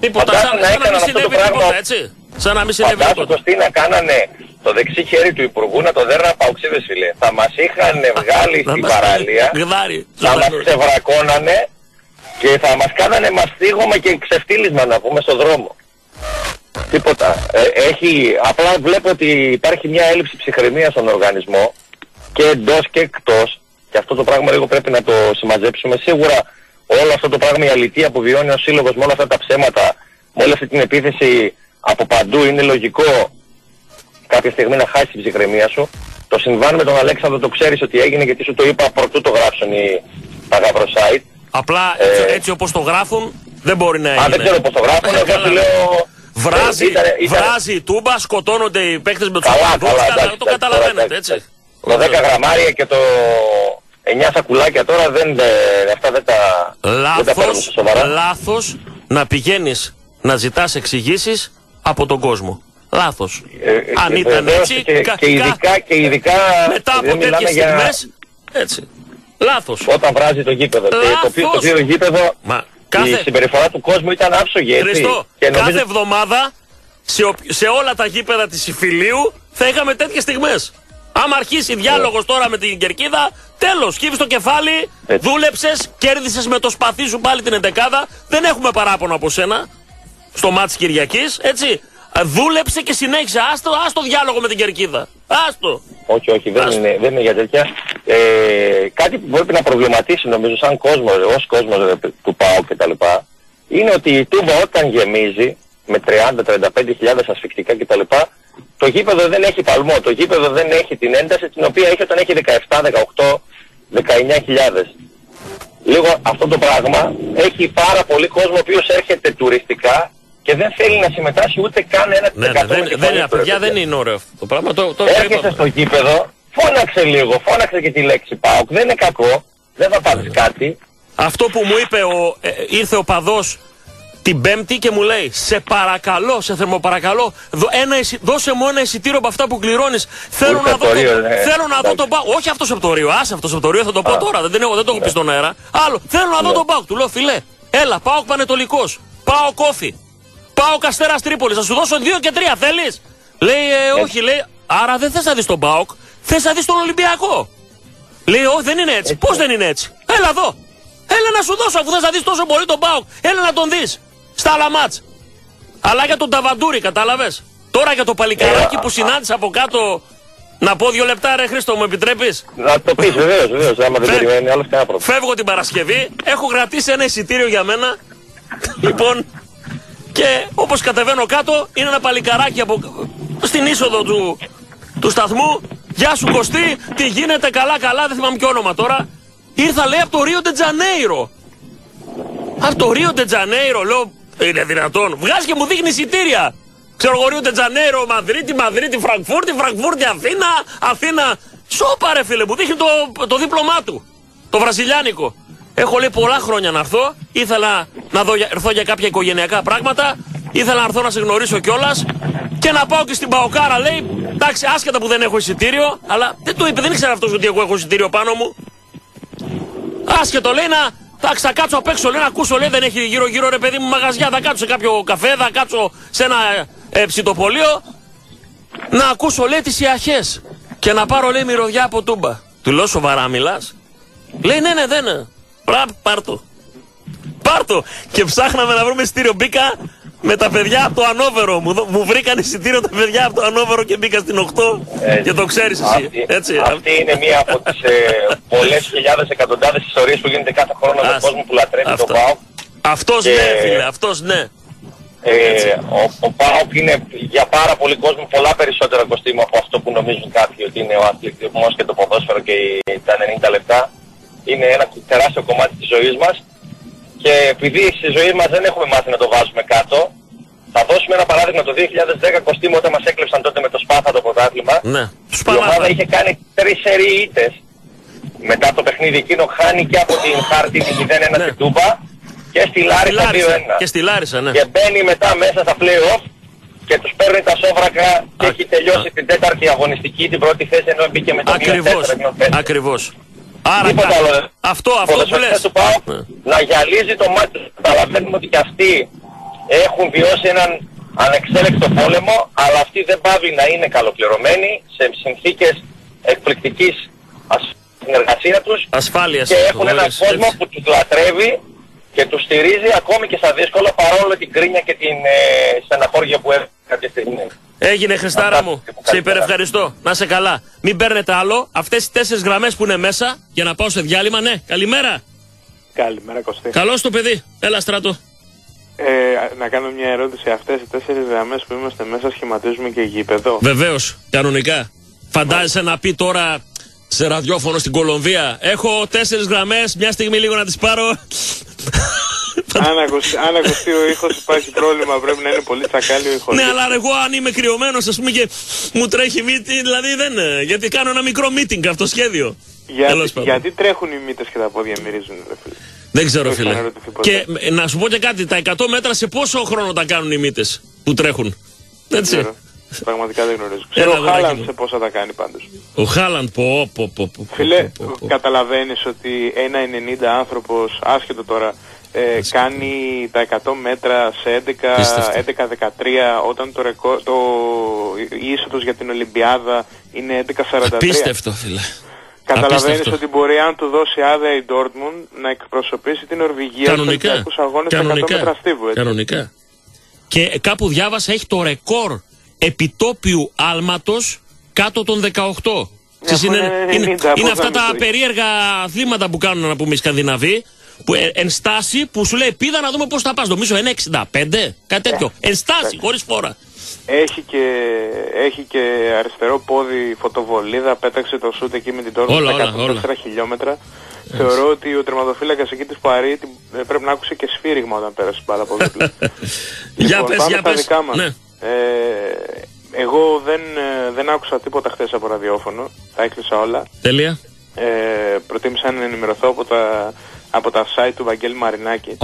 Τίποτα, Φαντάσου σαν, να σαν να έκαναν μην αυτό το συνέβη πράγμα. τίποτα, έτσι. Σαν να μην συνέβη Φαντάσου τίποτα. Κωστή να κάνανε το δεξί χέρι του Υπουργού να το δέρναν παουξίδες φίλε. Θα μας είχαν βγάλει Να στην μας- παραλία Γδάρι. θα μας ξεβρακώνανε και θα μας κάνανε μαστίγωμα και ξεφτύλισμα να πούμε στο δρόμο. Τίποτα. Ε, έχει, απλά βλέπω ότι υπάρχει μια έλλειψη ψυχραιμίας στον οργανισμό και εντός και εκτός και αυτό το πράγμα λίγο πρέπει να το συμμαζέψουμε. Σίγουρα όλο αυτό το πράγμα η αλήθεια που βιώνει ο Σύλλογος με όλα αυτά τα ψέματα, με όλη αυτή την επίθεση από παντού είναι λογικό κάποια στιγμή να χάσει την ψυχραιμία σου. Το συμβάν με τον Αλέξανδρο το ξέρεις ότι έγινε γιατί σου το είπα πρωτού το γράψουν οι, τα γαυροσάιτ. Απλά Ε, έτσι, έτσι όπως το γράφουν δεν μπορεί να Α, έγινε. δεν ξέρω πώς το γράφουν, Ε, εγώ καλά. σου λέω... Βράζει, ε, ήτανε- ήτανε- βράζει η τούμπα, σκοτώνονται οι παίκτες με τους Καλά, οπαδούς, καλά, καλά, εντάξει, το εντάξει, καταλαβαίνετε, τώρα, έτσι. εντάξει. Το 10 γραμμάρια και το 9 σακουλάκια τώρα δεν, ε, αυτά δεν τα, δεν τα παίρνουν Λάθος, σοβαρά. λάθος να πηγαίνεις να ζητάς εξηγήσεις από τον κόσμο. Λάθος. Ε, ε, Αν και ήταν βεβαίως έτσι, και, κα- και, ειδικά, και ειδικά μετά από δεν μιλάμε τέτοιες για στιγμές, έτσι. Λάθος. όταν βράζει το γήπεδο. Και το, οποίο- το Λάθος. οποίο γήπεδο Μα η κάθε, συμπεριφορά του κόσμου ήταν άψογη έτσι. Χριστό, και κάθε νομίζω εβδομάδα σε, ο- σε όλα τα γήπεδα της Ιφιλίου θα είχαμε τέτοιες στιγμές. Άμα αρχίσει διάλογος τώρα με την Κερκίδα, τέλος, σκύβεις το κεφάλι, Έτσι. δούλεψες, κέρδισες με το σπαθί σου πάλι την εντεκάδα, δεν έχουμε παράπονο από σένα, στο μάτς Κυριακής, έτσι. Ε, Δούλεψε και συνέχισε, άστο, άστο διάλογο με την Κερκίδα. Άστο. Όχι, όχι, δεν Ας- είναι, δεν είναι για τέτοια. Ε, κάτι που πρέπει να προβληματίσει νομίζω σαν κόσμος, ως κόσμος ρε, του ΠΑΟ κτλ. Είναι ότι η Τούμπα όταν γεμίζει με 30-35 χιλιάδες ασφυκτικά κτλ. Το γήπεδο δεν έχει παλμό, το γήπεδο δεν έχει την ένταση την οποία έχει όταν έχει 17, 18, 19 χιλιάδες. Λίγο αυτό το πράγμα έχει πάρα πολύ κόσμο ο οποίος έρχεται τουριστικά και δεν θέλει να συμμετάσχει ούτε καν ένα Ναι, ναι, δεν, δεν, είναι, παιδιά, δεν είναι ωραίο αυτό το πράγμα. Το, το Έρχεσαι είπαμε. στο γήπεδο, φώναξε λίγο, φώναξε και τη λέξη ΠΑΟΚ. Δεν είναι κακό, δεν θα πάρεις κάτι. Αυτό που μου είπε, ο, ε, ήρθε ο οπαδός την Πέμπτη και μου λέει: Σε παρακαλώ, σε θερμοπαρακαλώ, δω, ένα, εισι- δώσε μου ένα εισιτήριο από αυτά που κληρώνεις. Θέλω, Ήρθε να από δω, το Ρίο, το, ναι. θέλω να δω Εντάξει. τον Πάοκ. Όχι αυτός από το Ρίο, άσε αυτός από το Ρίο, θα το πω τώρα. Δεν, δεν, έχω, δεν το έχω πει στον αέρα. Άλλο, θέλω να δω Ναι. τον Πάοκ. Του λέω: Φίλε, έλα, Πάοκ Παναιτωλικός. Πάοκ ΟΦΗ. Πάοκ Αστέρας Τρίπολης. Θα σου δώσω δύο και τρία, θέλεις; Λέει: ε, Όχι, λέει. Άρα δεν θες να δεις τον Πάοκ, θες να δεις τον Ολυμπιακό. Λέει, όχι δεν είναι έτσι. Πώς δεν είναι έτσι. Έλα εδώ. Έλα να σου δώσω αφού θες να δεις τόσο πολύ τον Πάοκ. Έλα να τον δεις. Στα άλλα μάτς. Αλλά για τον Ταβαντούρη, κατάλαβες. Τώρα για το παλικαράκι Ε, που συνάντησα από κάτω. Να πω δύο λεπτά, ρε Χρήστο, μου επιτρέπεις; Να το πεις βεβαίως, βεβαίως, άμα δεν Φε- περιμένει άλλος κανένα πρόβλημα. Φεύγω την Παρασκευή, έχω κρατήσει ένα εισιτήριο για μένα. (laughs) λοιπόν, και όπως κατεβαίνω κάτω, είναι ένα παλικαράκι από... στην είσοδο του, του σταθμού. Γεια σου Κωστή, τι γίνεται, καλά καλά, δεν θυμάμαι ποιο όνομα τώρα. Ήρθα λέει από το Ρίο ντε Τζανέιρο. Από το Ρίο ντε Τζανέιρο, λέω, είναι δυνατόν. Βγάζει και μου δείχνει εισιτήρια. Ξέρω εγώ Ρίο ντε Τζανέιρο, Μαδρίτη, Μαδρίτη, Φρανκφούρτη, Φρανκφούρτη, Αθήνα, Αθήνα. Σόπα ρε φίλε, μου δείχνει το, το δίπλωμά του. Το βραζιλιάνικο. Έχω λέει πολλά χρόνια να έρθω. Ήθελα να δω, για- έρθω για κάποια οικογενειακά πράγματα. Ήθελα να έρθω να σε γνωρίσω κιόλας. Και να πάω και στην Παοκάρα λέει. Εντάξει, άσχετα που δεν έχω εισιτήριο. Αλλά δεν το είπε, δεν ήξερα αυτός ότι εγώ έχω εισιτήριο πάνω μου. Άσχετο λέει να. Θα, θα κάτσω απ' έξω, λέει να ακούσω, λέει δεν έχει γύρω γύρω ρε παιδί μου μαγαζιά. Θα κάτσω σε κάποιο καφέ, θα κάτσω σε ένα ε, ε, ψητοπολείο. Να ακούσω, λέει τις ιαχές. Και να πάρω, λέει μυρωδιά από τούμπα. Του λέω σοβαρά μιλάς; Λέει ναι, ναι, δεν είναι. Πρα, πάρ' το. Πάρτο! Και ψάχναμε να βρούμε εισιτήριο. Μπήκα με τα παιδιά από το Ανόβερο. Μου, δω- μου βρήκαν εισιτήριο τα παιδιά από το Ανόβερο και μπήκα στην 8 Έτσι. και το ξέρεις εσύ. Αυτή, Έτσι. αυτή είναι μία από τις ε, πολλές χιλιάδες εκατοντάδες ιστορίες που γίνεται κάθε χρόνο με τον Ας- κόσμο που λατρεύει αυτό. τον ΠΑΟΚ. Αυτός Και- ναι, φίλε, αυτός ναι. Ε, ο, ο ΠΑΟΚ είναι για πάρα πολύ κόσμο πολλά περισσότερο κοστίμο από αυτό που νομίζουν κάποιοι ότι είναι ο αθλητισμός και το ποδόσφαιρο και οι- τα 90 λεπτά. Είναι ένα τεράστιο κομμάτι της ζωής μας και επειδή στη ζωή μας δεν έχουμε μάθει να το βάζουμε κάτω, θα δώσουμε ένα παράδειγμα το 2010 κοστίμο όταν μας έκλεψαν τότε με το Σπάθα το πρωτάθλημα. Ναι. Τους Η ομάδα Πανάθα. είχε κάνει τρεις σερί ήττες. Μετά το παιχνίδι εκείνο χάνει και από την χάρτη της 0-1 Ναι. στην Τούμπα και στη Στη Λάρισα Λάρισα. 2-1. Και στη Λάρισα, ναι. Και μπαίνει μετά μέσα στα play-off και τους παίρνει τα σόβρακα και Α- έχει τελειώσει α. την τέταρτη αγωνιστική, την πρώτη θέση ενώ μπήκε με το Ακριβώς. 4-5. Ακριβώς. Άρα Τίποτα κα- άλλο δεν- αυτό, αυτό που ποδοσφαιριστές λες. του ΠΑΟΚ Ναι. να γυαλίζει το μάτι τους. Καταλαβαίνουμε ότι και αυτοί έχουν βιώσει έναν ανεξέλεκτο πόλεμο, αλλά αυτοί δεν πάβει να είναι καλοπληρωμένοι σε συνθήκες εκπληκτικής ασ- στην εργασία τους Ασφάλειας. και έχουν έναν κόσμο που τους λατρεύει και τους στηρίζει ακόμη και στα δύσκολα παρόλο την κρίνια και την ε, στεναχώρια που έχουν κάποια στιγμή. Έγινε Χριστάρα Αυτά μου. που Σε καλύτερα. υπερευχαριστώ. Να σε καλά. Μην παίρνετε άλλο. Αυτές οι τέσσερις γραμμές που είναι μέσα για να πάω σε διάλειμμα. Ναι, καλημέρα. Καλημέρα Κωστή. Καλό το παιδί. Έλα στράτο. Ε, να κάνω μια ερώτηση. Αυτές οι τέσσερις γραμμές που είμαστε μέσα σχηματίζουμε και γήπεδο; Βεβαίως. Κανονικά. Φαντάζεσαι να πει τώρα σε ραδιόφωνο στην Κολομβία. Έχω τέσσερις γραμμές. Μια στιγμή λίγο να τις πάρω. Αν, ακουστεί, αν ακουστεί ο ήχος υπάρχει πρόβλημα. Πρέπει να είναι πολύ τσακάλι ο ήχος. ναι, αλλά εγώ αν είμαι κρυωμένος, ας πούμε και μου τρέχει μύτη, δηλαδή δεν. ε, Γιατί κάνω ένα μικρό meeting αυτό σχέδιο. Για- Τέλος πάντων. γιατί τρέχουν οι μύτες και τα πόδια μυρίζουν, ρε φίλε. Δεν ξέρω, Όχι, φίλε. να ερωτηθεί ποτέ. Και ε, να σου πω και κάτι, τα 100 μέτρα σε πόσο χρόνο τα κάνουν οι μύτες που τρέχουν; Έτσι. Ξέρω. Πραγματικά δεν γνωρίζω. Ξέρω ο αγοράκι Χάλαντ μου. σε πόσα τα κάνει πάντως. Ο Χάλαντ, πω, πω, πω, πω, Φίλε, πω, πω, πω. καταλαβαίνεις ότι ένα 90 άνθρωπος, άσχετο τώρα, ε, κάνει τα 100 μέτρα σε 11, Πίστευτο. 11-13 όταν το, ρεκό, το η είσοδος για την Ολυμπιάδα είναι 11-43. Απίστευτο, φίλε. Καταλαβαίνεις Απίστευτο. ότι μπορεί αν του δώσει άδεια η Dortmund να εκπροσωπήσει την Νορβηγία στους Κανονικά. Ολυμπιακούς αγώνες στα 100 μέτρα στίβου. έτσι. Κανονικά. Και κάπου διάβασα έχει το ρεκόρ επιτόπιου άλματος κάτω των 18. Ξέρεις, αφού είναι, είναι είναι, 90, είναι από αυτά εδώ τα είναι το περίεργα αθλήματα που κάνουν να πούμε οι Σκανδιναβοί που ε, εν στάση που σου λέει πήδα να δούμε πώς θα πας νομίζω 1,65 κάτι τέτοιο εν στάση χωρίς φόρα Έχει και, έχει και αριστερό πόδι φωτοβολίδα, πέταξε το σούτ εκεί με την Dortmund Όλα, στα όλα, 104 όλα. χιλιόμετρα. Θεωρώ ότι ο τερματοφύλακας εκεί της Παρή την- ε, πρέπει να άκουσε και σφύριγμα όταν πέρασε την μπάλα από δίπλα. (laughs) Για Λοιπόν, πες, πάμε για στα πες. δικά μας. Ναι. Ε, εγώ δεν, ε, δεν άκουσα τίποτα χθες από ραδιόφωνο, τα έκλεισα όλα. Τέλεια Ε, προτίμησα να ενημερωθώ από τα, από τα site του Βαγγέλη Μαρινάκη.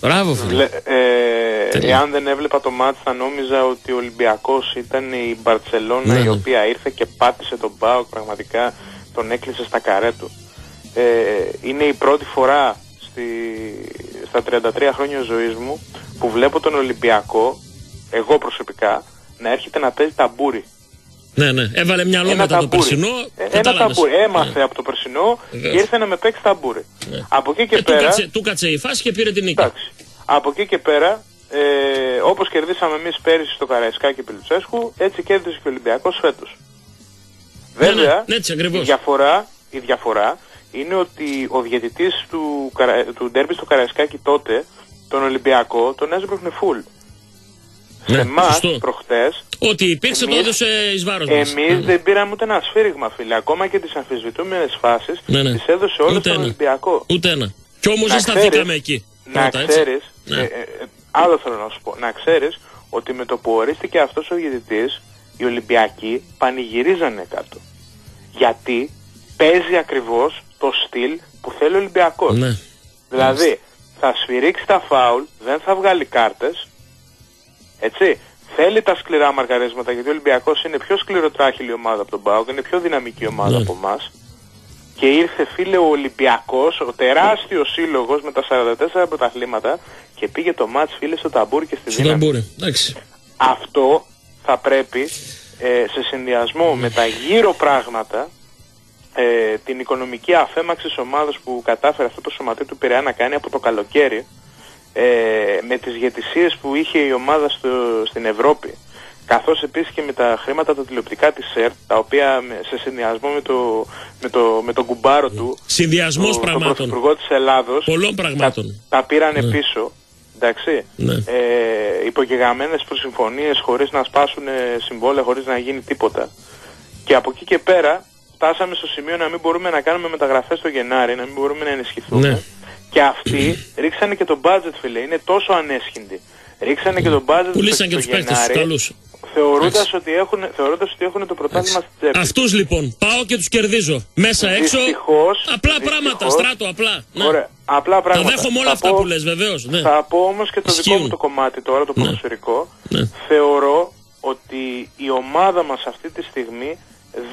Μπράβο φίλε Βλέ- ε, Τέλεια. εάν δεν έβλεπα το μάτς θα νόμιζα ότι ο Ολυμπιακός ήταν η Μπαρτσελώνα Ναι, η ναι. οποία ήρθε και πάτησε τον Μπάουκ πραγματικά τον έκλεισε στα καρέ του. Ε, είναι η πρώτη φορά στη, στα 33 χρόνια ζωής μου που βλέπω τον Ολυμπιακό, εγώ προσωπικά, να έρχεται να παίζει ταμπούρι. Ναι ναι έβαλε μυαλό μετά το ταμπούρι. περσινό Ε, Ένα κατάλαβες. ταμπούρι. Έμαθε Ναι. από το περσινό Βεβαίως. και ήρθε να με παίξει ταμπούρι. Από εκεί και Ε, του, πέρα... κάτσε, του κάτσε η φάση και πήρε την νίκη Εντάξει. Από εκεί και πέρα, ε, όπως κερδίσαμε εμείς πέρυσι στο Καραϊσκάκι Πιλουτσέσκου, έτσι κέρδισε και ο Ολυμπιακός φέτος. Ναι, ναι, Βέβαια, ναι, έτσι η, ακριβώς. διαφορά, η διαφορά είναι ότι ο διαιτητής του, Καρα- του ντέρμπι στο Καραϊσκάκι τότε, τον Ολυμπιακό, τον έσπρωχνε φουλ. Ναι, Σε εμάς, σωστό. προχτές, Ό,τι υπήρξε το Εμείς- έδωσε εις βάρος μας εμείς Ναι, ναι. δεν πήραμε ούτε ένα σφύριγμα, φίλε. Ακόμα και τις αμφισβητούμενες φάσεις, Ναι, ναι. τις έδωσε όλες Ούτε στον ένα. Ολυμπιακό. Ούτε ένα. Κι όμως Να δεν σταθήκαμε ξέρεις- εκεί. Να Πρώτα, έτσι. ξέρεις, Ναι. ε, ε, ε, άλλο θέλω να σου πω, να ξέρεις ότι με το που ορίστηκε αυτός ο διαιτητής, οι Ολυμπιακοί πανηγυρίζανε κάτω. Γιατί παίζει ακριβώς το στυλ που θέλει ο Ολυμπιακός. Ναι. Δηλαδή, θα σφυρίξει τα φάουλ, δεν θα βγάλει κάρτες, έτσι. Θέλει τα σκληρά μαρκαρίσματα γιατί ο Ολυμπιακός είναι πιο σκληροτράχηλη ομάδα από τον Μπάουκ, είναι πιο δυναμική ομάδα Ναι. από εμάς. Και ήρθε φίλε ο Ολυμπιακός, ο τεράστιος σύλλογος με τα 44 πρωταθλήματα και πήγε το μάτς φίλε στο ταμπούρι και στη Στο δύναμη. ταμπούρι. Εντάξει. Αυτό θα πρέπει ε, σε συνδυασμό με τα γύρω πράγματα ε, την οικονομική αφέμαξη της ομάδας που κατάφερε αυτό το σωματείο του Πειραιά να κάνει από το καλοκαίρι ε, με τις γετησίες που είχε η ομάδα στο, στην Ευρώπη καθώς επίσης και με τα χρήματα τα τηλεοπτικά της ΣΕΡ τα οποία με- σε συνδυασμό με, το, με, το, με τον κουμπάρο του Συνδυασμός τον- τον πραγμάτων. Πρωθυπουργό της Ελλάδος Πολλών τα, πραγμάτων. τα πήρανε πίσω εντάξει Ναι. ε, υπογεγραμμένες προσυμφωνίες χωρίς να σπάσουν ε, συμβόλαια, χωρίς να γίνει τίποτα. Και από εκεί και πέρα φτάσαμε στο σημείο να μην μπορούμε να κάνουμε μεταγραφές το Γενάρη, να μην μπορούμε να ενισχυθούμε. Ναι. Και αυτοί (clears throat) ρίξανε και το budget φίλε, είναι τόσο ανέσχυντοι. Ρίξανε και το budget Πουλήσαν στο, και στο τους παίχτες τους Γενάρη, καλούς. θεωρώντας Εντάξει. ότι, έχουν, θεωρώντας ότι έχουν το πρωτάθλημα στη τσέπη. Αυτούς λοιπόν, πάω και τους κερδίζω. Μέσα έξω, Δυστυχώς, απλά δυστυχώς, πράγματα, στράτο, απλά. Ναι. Ωραία, απλά Τα πράγματα. δέχομαι όλα Θα αυτά πω- που λες βεβαίως. Ναι. θα πω όμως και το δικό Ισχύουν. μου το κομμάτι τώρα, το ποδοσφαιρικό. Ναι. Θεωρώ ότι η ομάδα μας αυτή τη στιγμή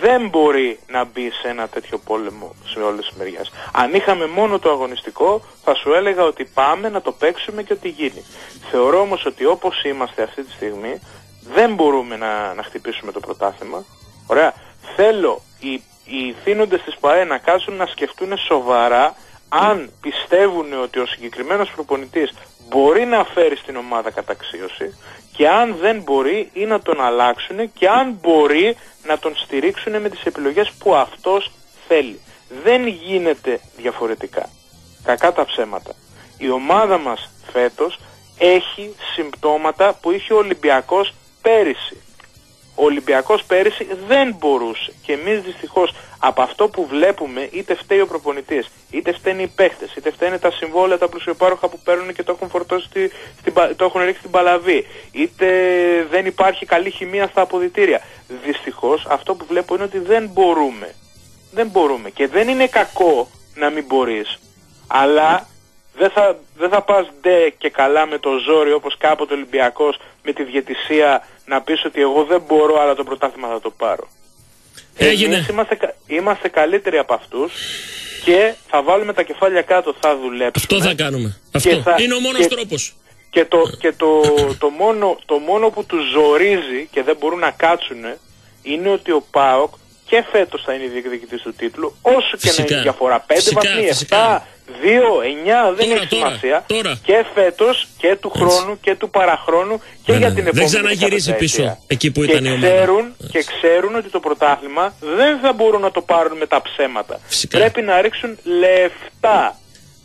δεν μπορεί να μπει σε ένα τέτοιο πόλεμο σε όλες τις μεριές. Αν είχαμε μόνο το αγωνιστικό θα σου έλεγα ότι πάμε να το παίξουμε και ότι γίνει. Θεωρώ όμως ότι όπως είμαστε αυτή τη στιγμή δεν μπορούμε να, να χτυπήσουμε το πρωτάθλημα. Ωραία. Θέλω οι, οι θύνοντες της ΠαΕ να κάτσουν να σκεφτούν σοβαρά αν πιστεύουν ότι ο συγκεκριμένος προπονητής μπορεί να φέρει στην ομάδα καταξίωση και αν δεν μπορεί ή να τον αλλάξουν και αν μπορεί να τον στηρίξουν με τις επιλογές που αυτός θέλει. Δεν γίνεται διαφορετικά. Κακά τα ψέματα. Η ομάδα μας φέτος έχει συμπτώματα που είχε ο Ολυμπιακός πέρυσι. Ο Ολυμπιακός πέρυσι δεν μπορούσε. Και εμείς δυστυχώς από αυτό που βλέπουμε είτε φταίει ο προπονητής, είτε φταίνουν οι παίχτες, είτε φταίνε τα συμβόλαια, τα πλουσιοπάροχα που παίρνουν και το έχουν φορτώσει, στη, στην πα- το έχουν ρίξει στην παλαβή, είτε δεν υπάρχει καλή χημεία στα αποδητήρια. Δυστυχώς αυτό που βλέπω είναι ότι δεν μπορούμε. Δεν μπορούμε. Και δεν είναι κακό να μην μπορείς. Αλλά δεν θα, δεν θα πας ντε και καλά με το ζόρι όπως κάποτε ο Ολυμπιακός με τη διαιτησία να πεις ότι εγώ δεν μπορώ αλλά το πρωτάθλημα θα το πάρω. Έγινε. Εμείς είμαστε, κα- είμαστε καλύτεροι από αυτούς και θα βάλουμε τα κεφάλια κάτω, θα δουλέψουμε. Αυτό θα κάνουμε. Αυτό. θα- Είναι ο μόνος και- τρόπος. Και, το, και το, το, μόνο, το μόνο που τους ζορίζει και δεν μπορούν να κάτσουν είναι ότι ο ΠΑΟΚ και φέτος θα είναι διεκδικητής του τίτλου όσο και Φυσικά. να είναι η διαφορά. 5 Φυσικά, βαθμοί, 7, 2, 9 φυσικά. δεν Τώρα, έχει τώρα, σημασία. τώρα. Και φέτος και του χρόνου και του παραχρόνου και Ναι, για ναι. την Δεν επόμενη ξαναγυρίζει δεκαπενταετία. πίσω εκεί που και ήταν η ομάδα. Ξέρουν, και ξέρουν ότι το πρωτάθλημα δεν θα μπορούν να το πάρουν με τα ψέματα. Φυσικά. Πρέπει να ρίξουν λεφτά.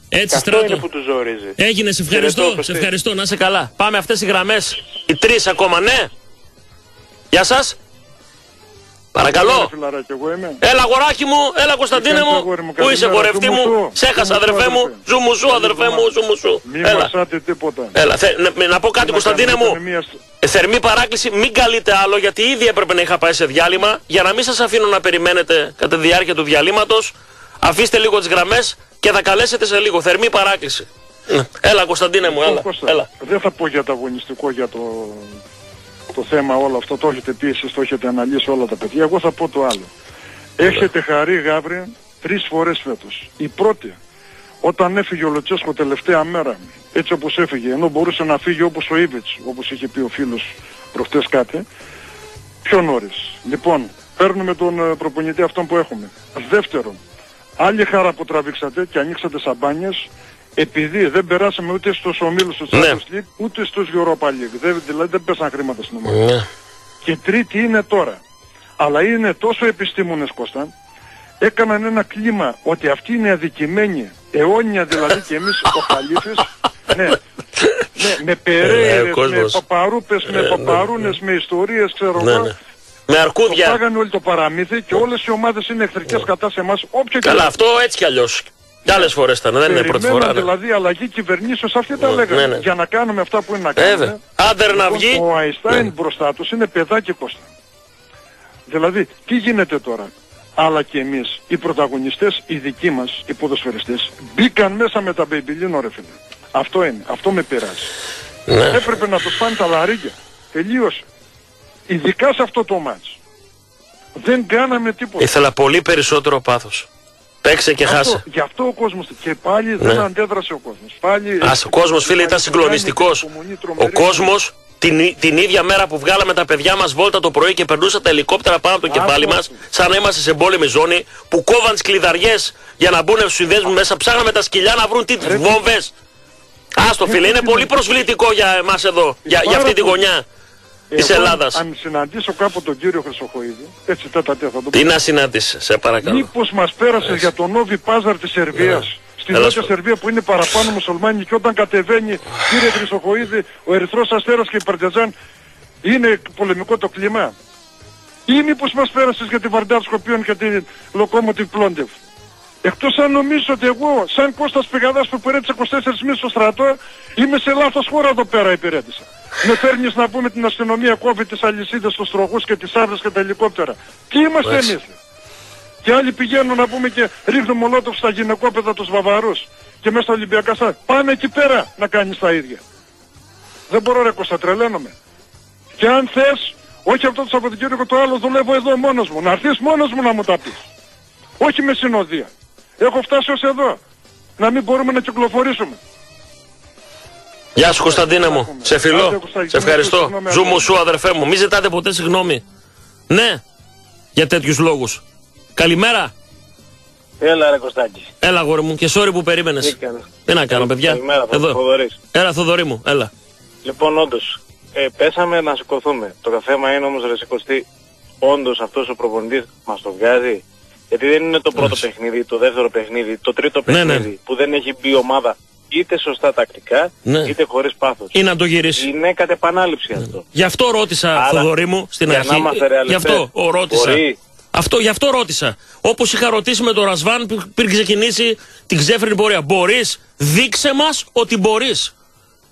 Και Έτσι, αυτό είναι στράτο. που τους ζορίζεις. Έγινε, σε Χαιρετώ, ευχαριστώ. Κωστή. Σε ευχαριστώ, να είσαι καλά. Πάμε αυτές οι γραμμές. Οι τρεις ακόμα, ναι. Γεια σας. Παρακαλώ. Φιλαράκι, εγώ είμαι. Έλα, αγοράκι μου, έλα, Κωνσταντίνε κάνεις, μου. αγόρι μου, Πού είσαι, καλημέρα, χορευτή ζου μου μου. σου. Σε έχασα, Ζου μου σου, αδερφέ μου. αδερφέ. Ζου μου σου, αδερφέ μου, ζου μου σου. Μη Έλα. μασάτε τίποτα. Έλα, θε, να, να πω κάτι, Να Κωνσταντίνε κάνουμε μου. μια σ- Ε, Θερμή παράκληση, μην καλείτε άλλο γιατί ήδη έπρεπε να είχα πάει σε διάλειμμα. Για να μην σας αφήνω να περιμένετε κατά τη διάρκεια του διαλύματος, αφήστε λίγο τις γραμμές και θα καλέσετε σε λίγο. Θερμή παράκληση. Ναι. Έλα, Κωνσταντίνε μου, έλα. Κώστα, έλα. Δεν θα πω για το αγωνιστικό, για το, το θέμα όλο αυτό. Το έχετε πει εσείς, το έχετε αναλύσει όλα τα παιδιά. Εγώ θα πω το άλλο. Έχετε χαρεί, Γάβρη, τρεις φορές φέτος. Η πρώτη, όταν έφυγε ο Λοτσέσκο τελευταία μέρα, έτσι όπως έφυγε, ενώ μπορούσε να φύγει όπως ο Ήβιτς, όπως είχε πει ο φίλος προχτές κάτι, πιο νωρίς. Λοιπόν, παίρνουμε τον ε, προπονητή αυτόν που έχουμε. Δεύτερον, άλλη χαρά που τραβήξατε και ανοίξατε σαμπάνιες, επειδή δεν περάσαμε ούτε στους ομίλους του Ναι. Champions League, ούτε στους Europa League. Δεν, δηλαδή δεν πέσαν χρήματα στην ομάδα. Ναι. Και τρίτη είναι τώρα. Αλλά είναι τόσο επιστήμονες Κώστα, έκαναν ένα κλίμα ότι αυτοί είναι αδικημένοι, αιώνια δηλαδή και εμείς ο Χαλίφης, (laughs) ναι, ναι, με Ε, ο περαίρες, με κόσμος. παπαρούπες, με παπαρούνες, με ιστορίες, ξέρω Ναι, εγώ. ναι. Με Το αρκούδια. φάγανε όλοι το παραμύθι και όλες οι ομάδες είναι εχθρικές κατά σε εμάς, όποια και Καλά, να αυτό έτσι κι αλλιώς. Κι άλλες φορές ήταν, δεν είναι πρώτη Περιμέναν φορά. ναι. δηλαδή αλλαγή κυβερνήσεως, αυτοί τα λέγανε, ναι, ναι. για να κάνουμε αυτά που είναι να Βέβαια. κάνουμε. Άντερ να Λοιπόν, βγει. Ο Αϊστάιν Ναι. μπροστά τους είναι παιδάκι Κώστα. Δηλαδή, τι γίνεται τώρα; Αλλά και εμείς, οι πρωταγωνιστές, οι δικοί μας, οι ποδοσφαιριστές, μπήκαν μέσα με τα μπεμπιλίνο ρε φίλε. Αυτό είναι. Αυτό με πειράζει. Ναι. Έπρεπε να τους πάνε τα λαρίκια. Τελείωσε. Ειδικά σε αυτό το μάτς. Δεν κάναμε τίποτα. Ήθελα πολύ περισσότερο πάθος. Παίξε και Αυτό, χάσε. γι' αυτό ο κόσμος και πάλι δεν Ναι. αντέδρασε ο κόσμος. Πάλι Ας, ο κόσμος φίλε ήταν συγκλονιστικός. Ο κόσμος την, την ίδια μέρα που βγάλαμε τα παιδιά μας βόλτα το πρωί και περνούσαν τα ελικόπτερα πάνω από το κεφάλι μας, σαν να είμαστε σε πόλεμη ζώνη, που κόβαν τι κλειδαριέ για να μπουν στου συνδέσμου μέσα, ψάχναμε τα σκυλιά να βρουν τι βόμβες. Άστο φίλε, είναι πολύ προσβλητικό για εμάς εδώ, για, για αυτή τη γωνιά τη Εγώ, Ελλάδας. Αν συναντήσω κάπου τον κύριο Χρυσοχοίδη, έτσι τέτα τέτα θα το Τι να συνάντησε, σε παρακαλώ. Μήπως μας πέρασες για τον Νόβι Πάζαρ της Σερβίας. Στη Έλα Νότια σου. Σερβία που είναι παραπάνω μουσουλμάνοι και όταν κατεβαίνει κύριε Χρυσοχοίδη ο Ερυθρός Αστέρας και η Παρτιζάν είναι πολεμικό το κλίμα. Ή μήπως μας πέρασες για τη Βαρντάρ Σκοπίων και τη Λοκόμοτιβ Πλόντεβ. Εκτός αν νομίζω ότι εγώ, σαν Κώστας Πηγαδάς που υπηρέτησε 24 μήνες στο στρατό, είμαι σε λάθος χώρα εδώ πέρα υπηρέτησα. Με φέρνεις να πούμε την αστυνομία κόβει τις αλυσίδες, τους τροχούς και τις άρδες και τα ελικόπτερα. Τι είμαστε Εντάξει. εμείς; Και άλλοι πηγαίνουν να πούμε και ρίχνουν μολότοφ στα γυναικόπαιδα τους Βαβαρούς. Και μέσα στα Ολυμπιακά στα... Πάνε εκεί πέρα να κάνεις τα ίδια. Δεν μπορώ ρε Κώστα, τρελαίνομαι. Και αν θες, όχι αυτό το Σαββατοκύριακο το άλλο δουλεύω εδώ μόνος μου. Να έρθεις μόνος μου να μου τα πεις. Όχι με συνοδεία. Έχω φτάσει ως εδώ. Να μην μπορούμε να κυκλοφορήσουμε. Γεια σου Κωνσταντίνε μου. Άκουμε. Σε Άντε, φιλώ. Κωνσταντίνε, Σε ευχαριστώ. συγγνώμη, Ζου μου ακόμα. σου αδερφέ μου. Μη ζητάτε ποτέ συγγνώμη. Ναι. Για τέτοιους λόγους. Καλημέρα. Έλα ρε Κωστάκη. Έλα γόρι μου και sorry που περίμενες. Τι κάνεις. Τι να κάνω παιδιά; Καλημέρα, Εδώ. Θοδωρής. Έλα Θοδωρή μου. Έλα. Λοιπόν, όντως, ε, πέσαμε να σηκωθούμε. Το θέμα είναι όμως ρε συ Κωστή, όντως αυτός ο προπονητής μας το βγάζει. Γιατί δεν είναι το πρώτο παιχνίδι, το δεύτερο παιχνίδι, το τρίτο Ναι, ναι. παιχνίδι που δεν έχει μπει η ομάδα είτε σωστά τακτικά, Ναι. είτε χωρίς πάθος. Ή να το γυρίσεις. Είναι κατ' επανάληψη αυτό. Γι' αυτό ρώτησα, Άρα, Θοδωρή μου, στην για αρχή. να είμαστε Γι' ρεαλιστές, αυτό ο, ρώτησα. μπορεί. Αυτό, γι' αυτό ρώτησα. Όπως είχα ρωτήσει με τον Ρασβάν που- πριν ξεκινήσει την ξέφρενη πορεία. Μπορείς, δείξε μας ότι μπορείς.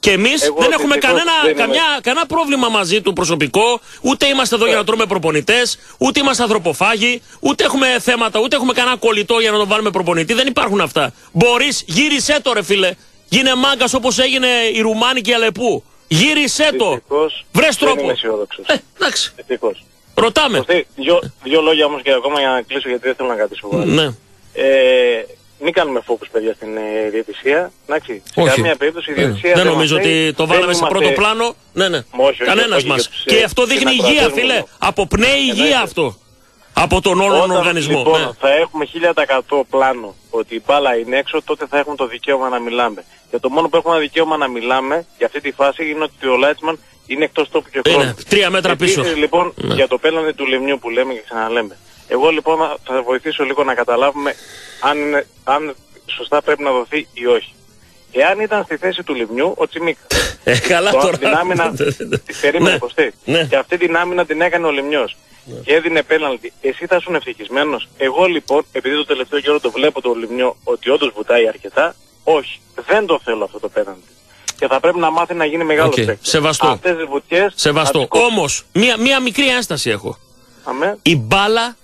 Και εμείς Εγώ δεν έχουμε δυστυχώς κανένα, δεν είμαι. καμιά, κανένα πρόβλημα μαζί του προσωπικό, ούτε είμαστε εδώ για να τρώμε προπονητές, ούτε είμαστε ανθρωποφάγοι, ούτε έχουμε θέματα, ούτε έχουμε κανένα κολλητό για να τον βάλουμε προπονητή. Δεν υπάρχουν αυτά. Μπορείς, γύρισέ το ρε φίλε. Γίνε μάγκας όπως έγινε η Ρουμάνη και η Αλεπού. Γύρισέ το. Δυστυχώς, Βρες δεν τρόπο. είμαι αισιόδοξος. Ε, εντάξει. Δυστυχώς. Ρωτάμε. Κωστή, δυο, δυο λόγια όμως και ακόμα για να κλείσω γιατί δεν θέλω να κρατήσω πολύ. Ναι. Ε, μην κάνουμε focus παιδιά στην ε, διαιτησία. Εντάξει, σε Όχι. καμία περίπτωση η Ε, διαιτησία δεν μας νομίζω λέει, ότι το δεν βάλαμε σε είμαστε- πρώτο πλάνο. Ναι, ναι. όχι, Κανένας όχι, μας. για τους, Και ε, αυτό δείχνει την υγεία, ακροατές φίλε. μου. Αποπνέει υγεία Εννοείται. αυτό. Από τον όλο τον Όταν, οργανισμό. Λοιπόν, Ναι. θα έχουμε 1000% πλάνο ότι η μπάλα είναι έξω, τότε θα έχουμε το δικαίωμα να μιλάμε. Και το μόνο που έχουμε ένα δικαίωμα να μιλάμε για αυτή τη φάση είναι ότι ο Λάιτσμαν είναι εκτός τόπου και χρόνου. Είναι τρία μέτρα Επίσης, πίσω. λοιπόν, Ναι. για το πέναντι του Λεμιού που λέμε και ξαναλέμε. Εγώ λοιπόν θα βοηθήσω λίγο να καταλάβουμε αν, είναι, αν σωστά πρέπει να δοθεί ή όχι. Εάν ήταν στη θέση του Λιμιού, ο Τσιμίκα. Ε, καλά Το- τώρα. την άμυνα, (laughs) περίμενε Ναι. Κωστή. Ναι. Και αυτή την άμυνα την έκανε ο Λημνιός. Και έδινε πέναλτι. Εσύ θα ήσουν ευτυχισμένος. Εγώ λοιπόν, επειδή το τελευταίο καιρό το βλέπω το Λημνιό ότι όντως βουτάει αρκετά, όχι. Δεν το θέλω αυτό το πέναλτι. Και θα πρέπει να μάθει να γίνει μεγάλος Οκ, παίκτης. σεβαστό. Αυτές τις βουτιές... Σεβαστό. Όμως, μία, μία μικρή ένσταση έχω. Αμέ. Η μπάλα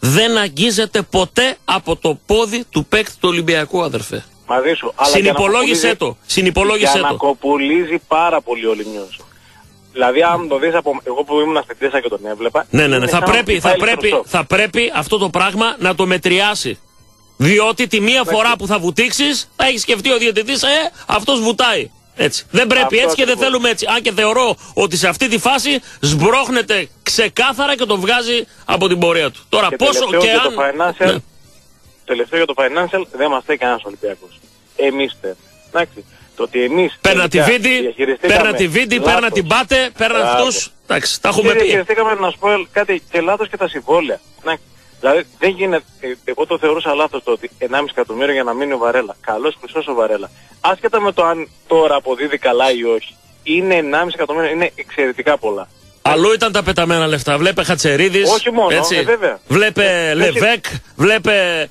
δεν αγγίζεται ποτέ από το πόδι του παίκτη του Ολυμπιακού, αδερφέ. Μαζί σου. Αλλά Συνυπολόγησέ για να το. Συνυπολόγησέ για να το. κοπουλίζει πάρα πολύ ο Λημνιός. Δηλαδή αν το δεις από εγώ που ήμουν στην Τέσσα και τον έβλεπα... Ναι, ναι, ναι. είναι Θα σαν να πρέπει, θα, χτυπάει πρέπει, ηλεκτροσόκ. θα πρέπει αυτό το πράγμα να το μετριάσει. Διότι τη μία φορά που θα βουτήξεις, θα έχεις σκεφτεί ο διαιτητής, ε, αυτός βουτάει. Έτσι. Δεν πρέπει Αυτό έτσι και δεν ακριβώς. θέλουμε έτσι. Αν και θεωρώ ότι σε αυτή τη φάση σμπρώχνεται ξεκάθαρα και το βγάζει από την πορεία του. Τώρα Και πόσο τελευταίο και για αν. το financial, Ναι. τελευταίο για το financial δεν μας θέλει κανένας Ολυμπιακός. Εμείς θέλουμε. Εντάξει. Το ότι εμείς Παίρνα τη τελικά βίντι, διαχειριστήκαμε παίρνα τη βίντι, λάθος. παίρνα την πάτε, παίρνα Μπράβο. αυτού. Εντάξει, τα Και έχουμε πει. διαχειριστήκαμε να σου πω κάτι και λάθος και τα συμβόλαια. Εντάξει. Δηλαδή δεν γίνεται, ε, εγώ το θεωρούσα λάθος το ότι 1,5 εκατομμύριο για να μείνει ο Βαρέλα. Καλός χρυσός ο Βαρέλα. Άσχετα με το αν τώρα αποδίδει καλά ή όχι. Είναι 1,5 εκατομμύριο, είναι εξαιρετικά πολλά. Αλλού ήταν τα πεταμένα λεφτά. Βλέπε Χατσερίδη. Όχι μόνο, έτσι. ε, βέβαια. Βλέπε Ε, Λεβέκ, βλέπε.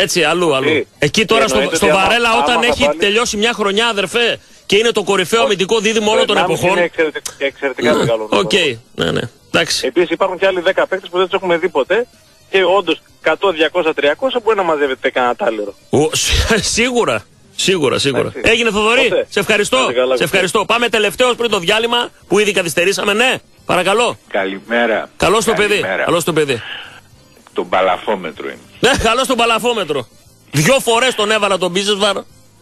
Έτσι, αλλού, αλλού. Ε, Εκεί τώρα και στο, εννοείται στο ότι άμα- Βαρέλα, άμα όταν θα έχει βάλει- τελειώσει μια χρονιά, αδερφέ, και είναι το κορυφαίο αμυντικό δίδυμο όλων των 1,5 εποχών. Είναι εξαιρετικά, εξαιρετικά μεγάλο. Οκ, νούμερο. ναι, ναι. Εντάξει. Επίσης υπάρχουν και άλλοι 10 παίκτες που δεν τους έχουμε δει ποτέ και όντως 100, 200, 300 μπορεί να μαζεύεται κανένα τάλιρο. Ο, σι- (laughs) σίγουρα. Σίγουρα, σίγουρα. Εντάξει. Έγινε Θοδωρή. Τότε. Σε ευχαριστώ. Άντε καλά, σε Κωστή. ευχαριστώ. Πάμε τελευταίος πριν το διάλειμμα που ήδη καθυστερήσαμε. Ναι, παρακαλώ. Καλημέρα. Καλώς το παιδί. Καλημέρα. Καλώς το παιδί. Το μπαλαφόμετρο είναι. Ναι, καλό στον παλαφόμετρο. Δυο φορές τον έβαλα τον Μπίζεσβαρ.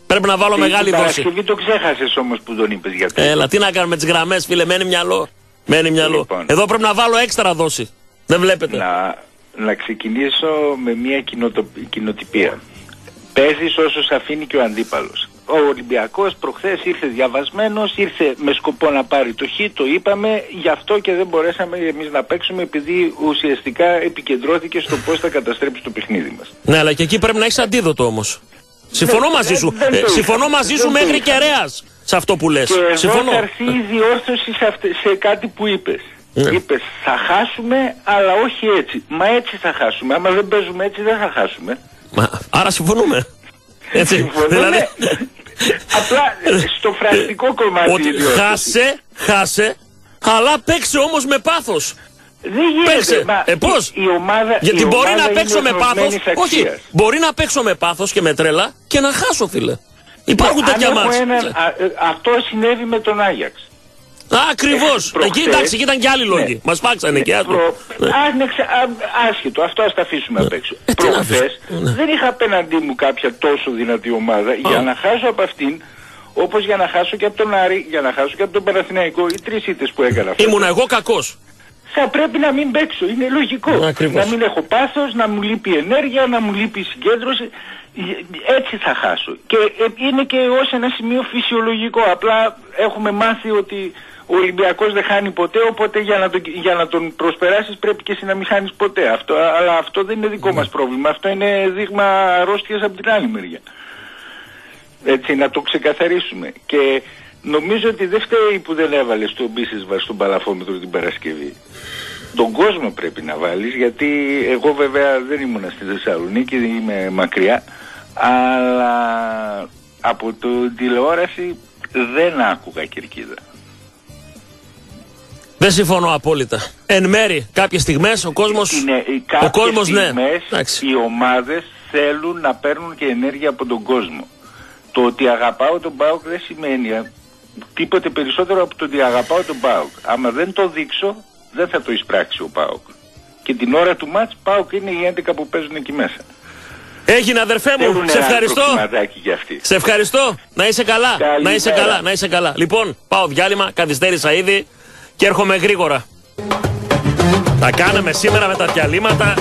Πρέπει να βάλω Την μεγάλη δόση. Παρασκευή το ξέχασες όμως που τον είπες για το. Έλα, τι να κάνουμε τις γραμμές, φίλε, μένει μυαλό. Μένει μυαλό. Λοιπόν. Εδώ πρέπει να βάλω έξτρα δόση. Δεν βλέπετε. Να, να ξεκινήσω με μια κοινοτο, κοινοτυπία. Παίζεις όσο σε αφήνει και ο αντίπαλος. Ο Ολυμπιακός προχθές ήρθε διαβασμένος, ήρθε με σκοπό να πάρει το χ, το είπαμε, γι' αυτό και δεν μπορέσαμε εμείς να παίξουμε επειδή ουσιαστικά επικεντρώθηκε στο πώς θα καταστρέψει το παιχνίδι μας. Ναι, αλλά και εκεί πρέπει να έχεις αντίδοτο όμως. Συμφωνώ Ναι, μαζί δεν- σου. δεν το Ε, είχα. συμφωνώ μαζί Δεν σου το μέχρι είχα. και ρέας σε αυτό που λες. Και εδώ Συμφωνώ. θα έρθει η διόρθωση σε, αυτε- σε κάτι που είπες. Ναι. Είπες θα χάσουμε αλλά όχι έτσι. Μα έτσι θα χάσουμε. Άμα δεν παίζουμε έτσι δεν θα χάσουμε. Μα, άρα συμφωνούμε. Έτσι. Συμφωνούμε. δηλαδή, Απλά ε, στο φραστικό κομμάτι η ότι διόρθωση. χάσε, χάσε, αλλά παίξε όμως με πάθος. Δεν γίνεται. Παίξε. Μα Ε, πώς; Η, η ομάδα, Γιατί η μπορεί ομάδα να παίξω είναι με πάθος; δροσμένης Όχι, αξίας. μπορεί να παίξω με πάθος και με τρέλα και να χάσω, φίλε. Υπάρχουν Αν τέτοια έχω μάτς. έναν- α, ε, αυτό συνέβη με τον Άγιαξ. Ακριβώς. προχθές- Εκεί εντάξει, εκεί ήταν και άλλοι λόγοι. Ναι. Μας πάξανε και άλλοι. Προ... Ναι. Ας είναι ξε- α- άσχετο, αυτό ας τα αφήσουμε απ' έξω. Ε, τι να Προχθές αφήσουμε, ναι. δεν είχα απέναντί μου κάποια τόσο δυνατή ομάδα για να χάσω από αυτήν όπως για να χάσω και από τον Άρη, για να χάσω και από τον Παναθηναϊκό, οι τρεις ήττες που έκανα αυτό. Ήμουνα εγώ κακός. Θα πρέπει να μην παίξω, είναι λογικό. Ακριβώς. Να μην έχω πάθος, να μου λείπει ενέργεια, να μου λείπει συγκέντρωση. Έτσι θα χάσω. Και ε, είναι και ως ένα σημείο φυσιολογικό. Απλά έχουμε μάθει ότι ο Ολυμπιακός δεν χάνει ποτέ, οπότε για να, τον, για να τον προσπεράσεις πρέπει και εσύ να μην χάνεις ποτέ. Αυτό, αλλά αυτό δεν είναι δικό μας πρόβλημα. Αυτό είναι δείγμα αρρώστιας από την άλλη μεριά. Έτσι, να το ξεκαθαρίσουμε. Και νομίζω ότι δεν φταίει που δεν έβαλες στον Μπίσεσβα στον Παλαφόμετρο την Παρασκευή. Τον κόσμο πρέπει να βάλεις, γιατί εγώ βέβαια δεν ήμουν στη Θεσσαλονίκη, είμαι μακριά, αλλά από το τηλεόραση δεν άκουγα κερκίδα. Δεν συμφωνώ απόλυτα. Εν μέρη, κάποιες στιγμές ο κόσμο. Είναι, οι Ο κάποιες κόσμος, ναι. στιγμές Εντάξει. οι ομάδες θέλουν να παίρνουν και ενέργεια από τον κόσμο. Το ότι αγαπάω τον ΠΑΟΚ δεν σημαίνει ε, τίποτε περισσότερο από το ότι αγαπάω τον ΠΑΟΚ. Άμα δεν το δείξω, δεν θα το εισπράξει ο ΠΑΟΚ. Και την ώρα του μάτς ΠΑΟΚ είναι οι 11 που παίζουν εκεί μέσα. Έγινε αδερφέ μου, Θέλουν σε ένα ευχαριστώ. προκριματάκι για αυτή. Σε ευχαριστώ. Να είσαι καλά. Καλημέρα. Να είσαι καλά, να είσαι καλά. Λοιπόν, πάω διάλειμμα, καθυστέρησα ήδη και έρχομαι γρήγορα. Τα κάναμε σήμερα με τα διαλύματα.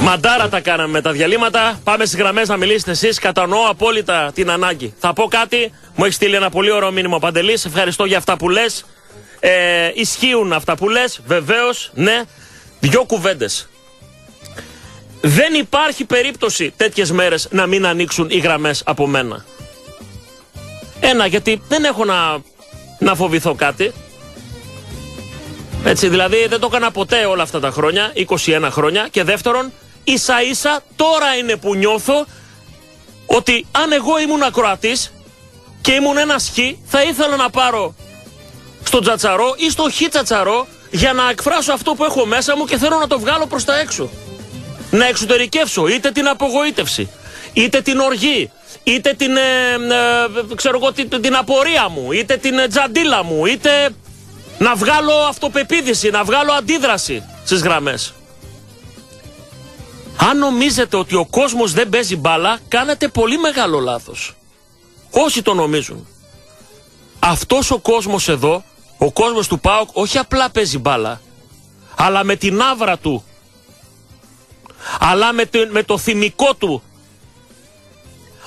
Μαντάρα τα κάναμε με τα διαλύματα. Πάμε στις γραμμές να μιλήσετε εσείς. Κατανοώ απόλυτα την ανάγκη. Θα πω κάτι. Μου έχεις στείλει ένα πολύ ωραίο μήνυμα ο Παντελή. Ευχαριστώ για αυτά που λες. Ε, ισχύουν αυτά που λες. Βεβαίως, ναι. Δυο κουβέντες. Δεν υπάρχει περίπτωση τέτοιες μέρες να μην ανοίξουν οι γραμμές από μένα. Ένα, γιατί δεν έχω να, να φοβηθώ κάτι. Έτσι, δηλαδή δεν το έκανα ποτέ όλα αυτά τα χρόνια, 21 χρόνια. Και δεύτερον, ίσα ίσα τώρα είναι που νιώθω ότι αν εγώ ήμουν ακροατής και ήμουν ένα χ, θα ήθελα να πάρω στο τσατσαρό ή στο χ τσατσαρό για να εκφράσω αυτό που έχω μέσα μου και θέλω να το βγάλω προς τα έξω να εξωτερικεύσω είτε την απογοήτευση, είτε την οργή, είτε την, ε, ε, ξέρω εγώ, την, την απορία μου, είτε την ε, τζαντίλα μου, είτε να βγάλω αυτοπεποίθηση, να βγάλω αντίδραση στις γραμμές. Αν νομίζετε ότι ο κόσμος δεν παίζει μπάλα, κάνετε πολύ μεγάλο λάθος. Όσοι το νομίζουν. Αυτός ο κόσμος εδώ, ο κόσμος του ΠΑΟΚ, όχι απλά παίζει μπάλα, αλλά με την άβρα του, αλλά με το, με το θυμικό του,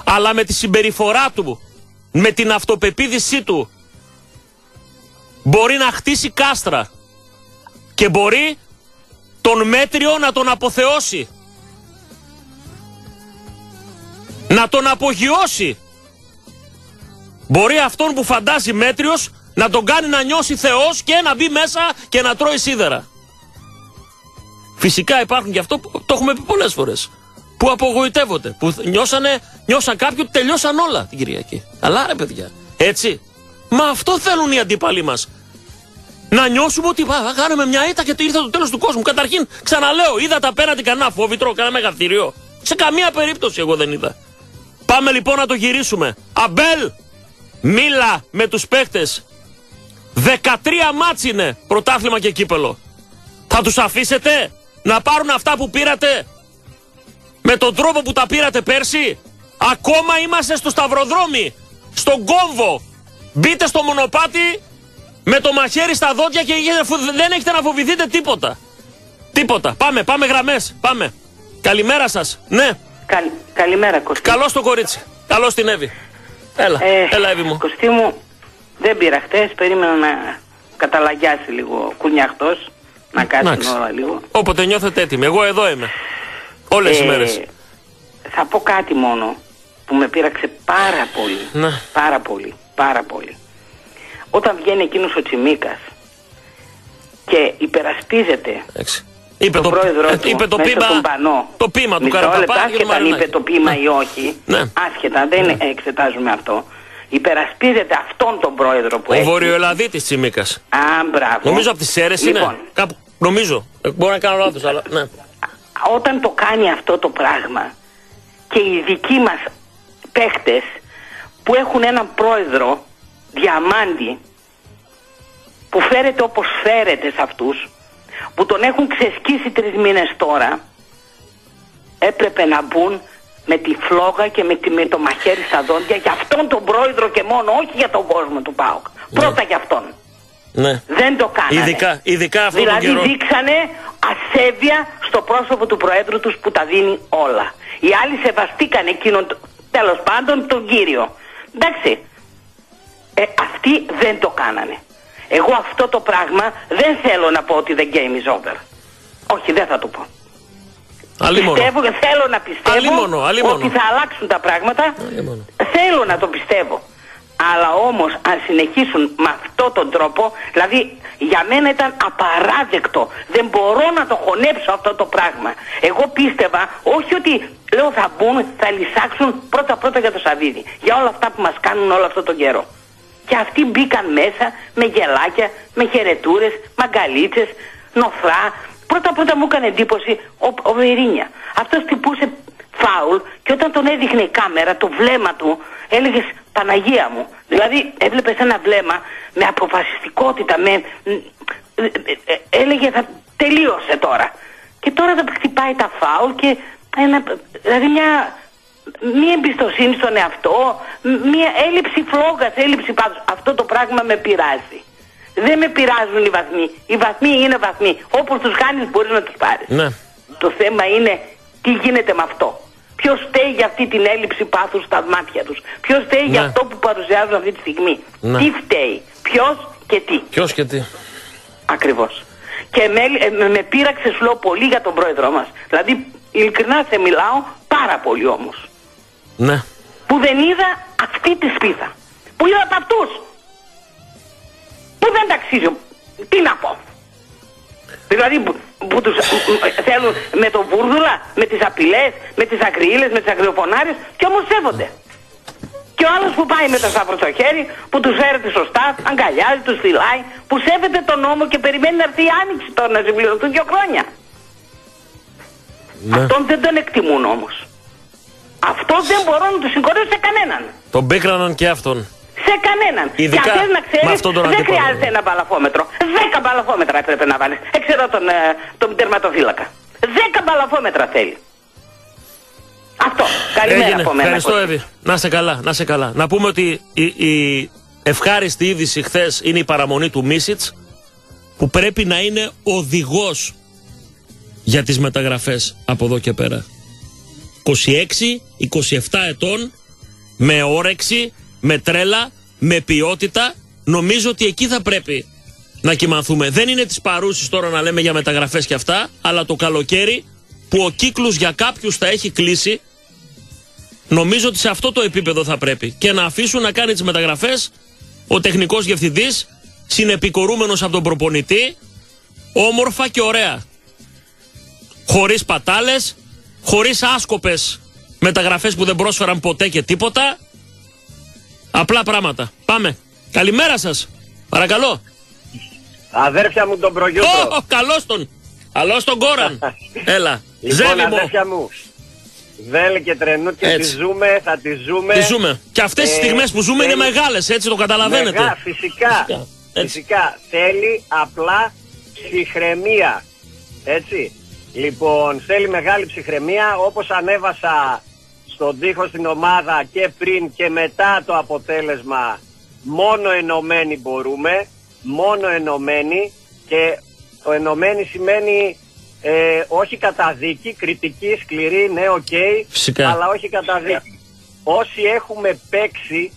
αλλά με τη συμπεριφορά του, με την αυτοπεποίθησή του, μπορεί να χτίσει κάστρα και μπορεί τον μέτριο να τον αποθεώσει. Να τον απογειώσει. Μπορεί αυτόν που φαντάζει μέτριος να τον κάνει να νιώσει Θεός και να μπει μέσα και να τρώει σίδερα. Φυσικά υπάρχουν και αυτό που το έχουμε πει πολλές φορές. Που απογοητεύονται. Που νιώσανε, νιώσαν κάποιοι ότι τελειώσαν όλα την Κυριακή. Αλλά ρε παιδιά, έτσι. Μα αυτό θέλουν οι αντίπαλοι μας. Να νιώσουμε ότι θα κάνουμε μια ήττα και ήρθε το τέλος του κόσμου. Καταρχήν, ξαναλέω, είδα τα πέναντι κανένα φόβητρο, κανένα μεγαθύριο. Σε καμία περίπτωση εγώ δεν είδα. Πάμε λοιπόν να το γυρίσουμε. Αμπέλ, μίλα με τους παίχτες. 13 μάτς είναι πρωτάθλημα και κύπελο. Θα τους αφήσετε να πάρουν αυτά που πήρατε; Με τον τρόπο που τα πήρατε πέρσι. Ακόμα είμαστε στο σταυροδρόμι. Στον κόμβο. Μπείτε στο μονοπάτι με το μαχαίρι στα δόντια και δεν έχετε να φοβηθείτε τίποτα. Τίποτα. Πάμε, πάμε γραμμές. Πάμε. Καλημέρα σας. Ναι. Καλ, καλημέρα Κωστή. Καλώς το κορίτσι. Καλώς την Εύη. Έλα, Ε, έλα Εύη μου. Κωστή μου, δεν πήρα χτες, περίμενα να καταλαγιάσει λίγο κουνιαχτός, να κάτσει την Εντάξει. ώρα λίγο. Όποτε νιώθετε έτοιμοι. Εγώ εδώ είμαι. Όλες τις Ε, μέρες. Θα πω κάτι μόνο που με πείραξε πάρα πολύ. Ναι. Πάρα πολύ, πάρα πολύ. Όταν βγαίνει εκείνος ο Τσιμίκας και υπερασπίζεται Εντάξει. Είπε τον το, πρόεδρό ε, του είπε το μέσα πείμα, στον πανό. το πείμα του Μισό Καραπαπά λεπτό, και του άσχετα αν είπε Μαρινάκη. το πείμα ή όχι. Ναι. Άσχετα, δεν εξετάζουμε αυτό. Υπερασπίζεται αυτόν τον πρόεδρο που Ο έχει. Βορειοελλαδίτης Τσιμίκας. Α, μπράβο. Νομίζω από τις Σέρες λοιπόν, είναι. Κάπου, νομίζω. Ε, Μπορώ να κάνω λάθος, αλλά ναι. Όταν το κάνει αυτό το πράγμα και οι δικοί μας παίχτες που έχουν έναν πρόεδρο διαμάντη που φέρεται όπως φέρεται σε αυτούς που τον έχουν ξεσκίσει τρεις μήνες τώρα έπρεπε να μπουν με τη φλόγα και με, τη, με το μαχαίρι στα δόντια για αυτόν τον πρόεδρο και μόνο, όχι για τον κόσμο του ΠΑΟΚ. Πρώτα για αυτόν. Ναι. Δεν το κάνανε. Ειδικά, ειδικά αυτόν Δηλαδή τον καιρό. δείξανε ασέβεια στο πρόσωπο του Προέδρου τους που τα δίνει όλα. Οι άλλοι σεβαστήκαν εκείνον, το- τέλος πάντων, τον κύριο. Εντάξει, ε, αυτοί δεν το κάνανε. Εγώ αυτό το πράγμα δεν θέλω να πω ότι the game is over. Όχι, δεν θα το πω. Αλίμονο. Πιστεύω και θέλω να πιστεύω Αλίμονο, αλίμονο. ότι θα αλλάξουν τα πράγματα. Αλίμονο. Θέλω να το πιστεύω. Αλλά όμως αν συνεχίσουν με αυτόν τον τρόπο, δηλαδή για μένα ήταν απαράδεκτο. Δεν μπορώ να το χωνέψω αυτό το πράγμα. Εγώ πίστευα όχι ότι λέω θα μπουν, θα λυσάξουν πρώτα πρώτα για το Σαββίδι. Για όλα αυτά που μας κάνουν όλο αυτό τον καιρό. Και αυτοί μπήκαν μέσα με γελάκια, με χαιρετούρες, μαγκαλίτσες, νοθρά. Πρώτα πρώτα μου έκανε εντύπωση ο, ο Βερίνια. Αυτός τυπούσε φάουλ και όταν τον έδειχνε η κάμερα, το βλέμμα του, έλεγες Παναγία μου. Δηλαδή έβλεπες ένα βλέμμα με αποφασιστικότητα, με... ε, ε, ε, έλεγε θα τελείωσε τώρα. Και τώρα θα χτυπάει τα φάουλ και ένα, δηλαδή μια, μια εμπιστοσύνη στον εαυτό, μια έλλειψη φλόγας, έλλειψη πάντως. Αυτό το πράγμα με πειράζει. Δεν με πειράζουν οι βαθμοί. Οι βαθμοί είναι βαθμοί. Όπως τους κάνεις μπορείς να τους πάρεις. Ναι. Το θέμα είναι τι γίνεται με αυτό. Ποιος φταίει για αυτή την έλλειψη πάθους στα μάτια τους; Ποιος φταίει για Ναι. αυτό που παρουσιάζουν αυτή τη στιγμή; Ναι. Τι φταίει; Ποιος και τι; Ποιος και τι. Ακριβώς. Και με, ε, με, με πείραξε σου λέω πολύ για τον πρόεδρό μας. Δηλαδή, ειλικρινά σε μιλάω πάρα πολύ όμω. Ναι. Που δεν είδα αυτή τη σπίθα. Που είδα από αυτούς. Που δεν ταξίζει. Τι να πω. Δηλαδή που, που τους ε, θέλουν με τον βούρδουλα, με τις απειλές, με τις ακριήλες, με τις αγριοφωνάρες και όμως σέβονται. Και ο άλλος που πάει με το σταύρο στο χέρι, που τους φέρεται σωστά, αγκαλιάζει, τους φυλάει, που σέβεται τον νόμο και περιμένει να έρθει η άνοιξη τώρα να συμπληρωθούν δύο χρόνια. ναι. Αυτόν δεν τον εκτιμούν όμως. Αυτός δεν μπορώ να του συγχωρήσω σε κανέναν. Τον πίκραναν και αυτόν. Σε κανέναν. Ειδικά και αν θες να με ξέρεις, αυτόν τον δεν αντίπαλο. χρειάζεται ένα μπαλαφόμετρο. Δέκα μπαλαφόμετρα έπρεπε να βάλεις. Έξερα τον, ε, τον τερματοφύλακα. Δέκα μπαλαφόμετρα θέλει. Αυτό. Καλημέρα Έγινε. από μένα. Ευχαριστώ, Κώστα. Εύη. Να σε καλά, να σε καλά. Να πούμε ότι η, η ευχάριστη είδηση χθες είναι η παραμονή του Μίσιτς, που πρέπει να είναι οδηγός για τις μεταγραφές από εδώ και πέρα. 26-27 ετών, με όρεξη, με τρέλα, με ποιότητα, νομίζω ότι εκεί θα πρέπει να κοιμανθούμε. Δεν είναι τις παρούσεις τώρα να λέμε για μεταγραφές και αυτά, αλλά το καλοκαίρι που ο κύκλος για κάποιους θα έχει κλείσει, νομίζω ότι σε αυτό το επίπεδο θα πρέπει. Και να αφήσουν να κάνει τις μεταγραφές ο τεχνικός διευθυντής, συνεπικορούμενος από τον προπονητή, όμορφα και ωραία. Χωρίς πατάλες, χωρίς άσκοπες μεταγραφές που δεν πρόσφεραν ποτέ και τίποτα. Απλά πράγματα. Πάμε. Καλημέρα σας. Παρακαλώ. Αδέρφια μου τον προγιούτρο. Ω, καλώς τον. Καλώς τον Κόραν. (laughs) Έλα. Λοιπόν, Ζεύη μου. αδέρφια μου. Βέλ και τρενούτ και τη Έτσι. ζούμε, θα τη ζούμε. Τι ζούμε. Και αυτές τις Ε, στιγμές που ζούμε είναι θέλει- μεγάλες, έτσι το καταλαβαίνετε. Μεγά, φυσικά. Έτσι. Φυσικά. Θέλει απλά ψυχραιμία. Έτσι. Λοιπόν, θέλει μεγάλη ψυχραιμία, όπως ανέβασα στον τοίχο στην ομάδα και πριν και μετά το αποτέλεσμα, μόνο ενωμένοι μπορούμε, μόνο ενωμένοι και το ενωμένοι σημαίνει ε, όχι καταδίκη, κριτική, σκληρή, ναι, οκ, Φυσικά. αλλά όχι καταδίκη. Όσοι έχουμε παίξει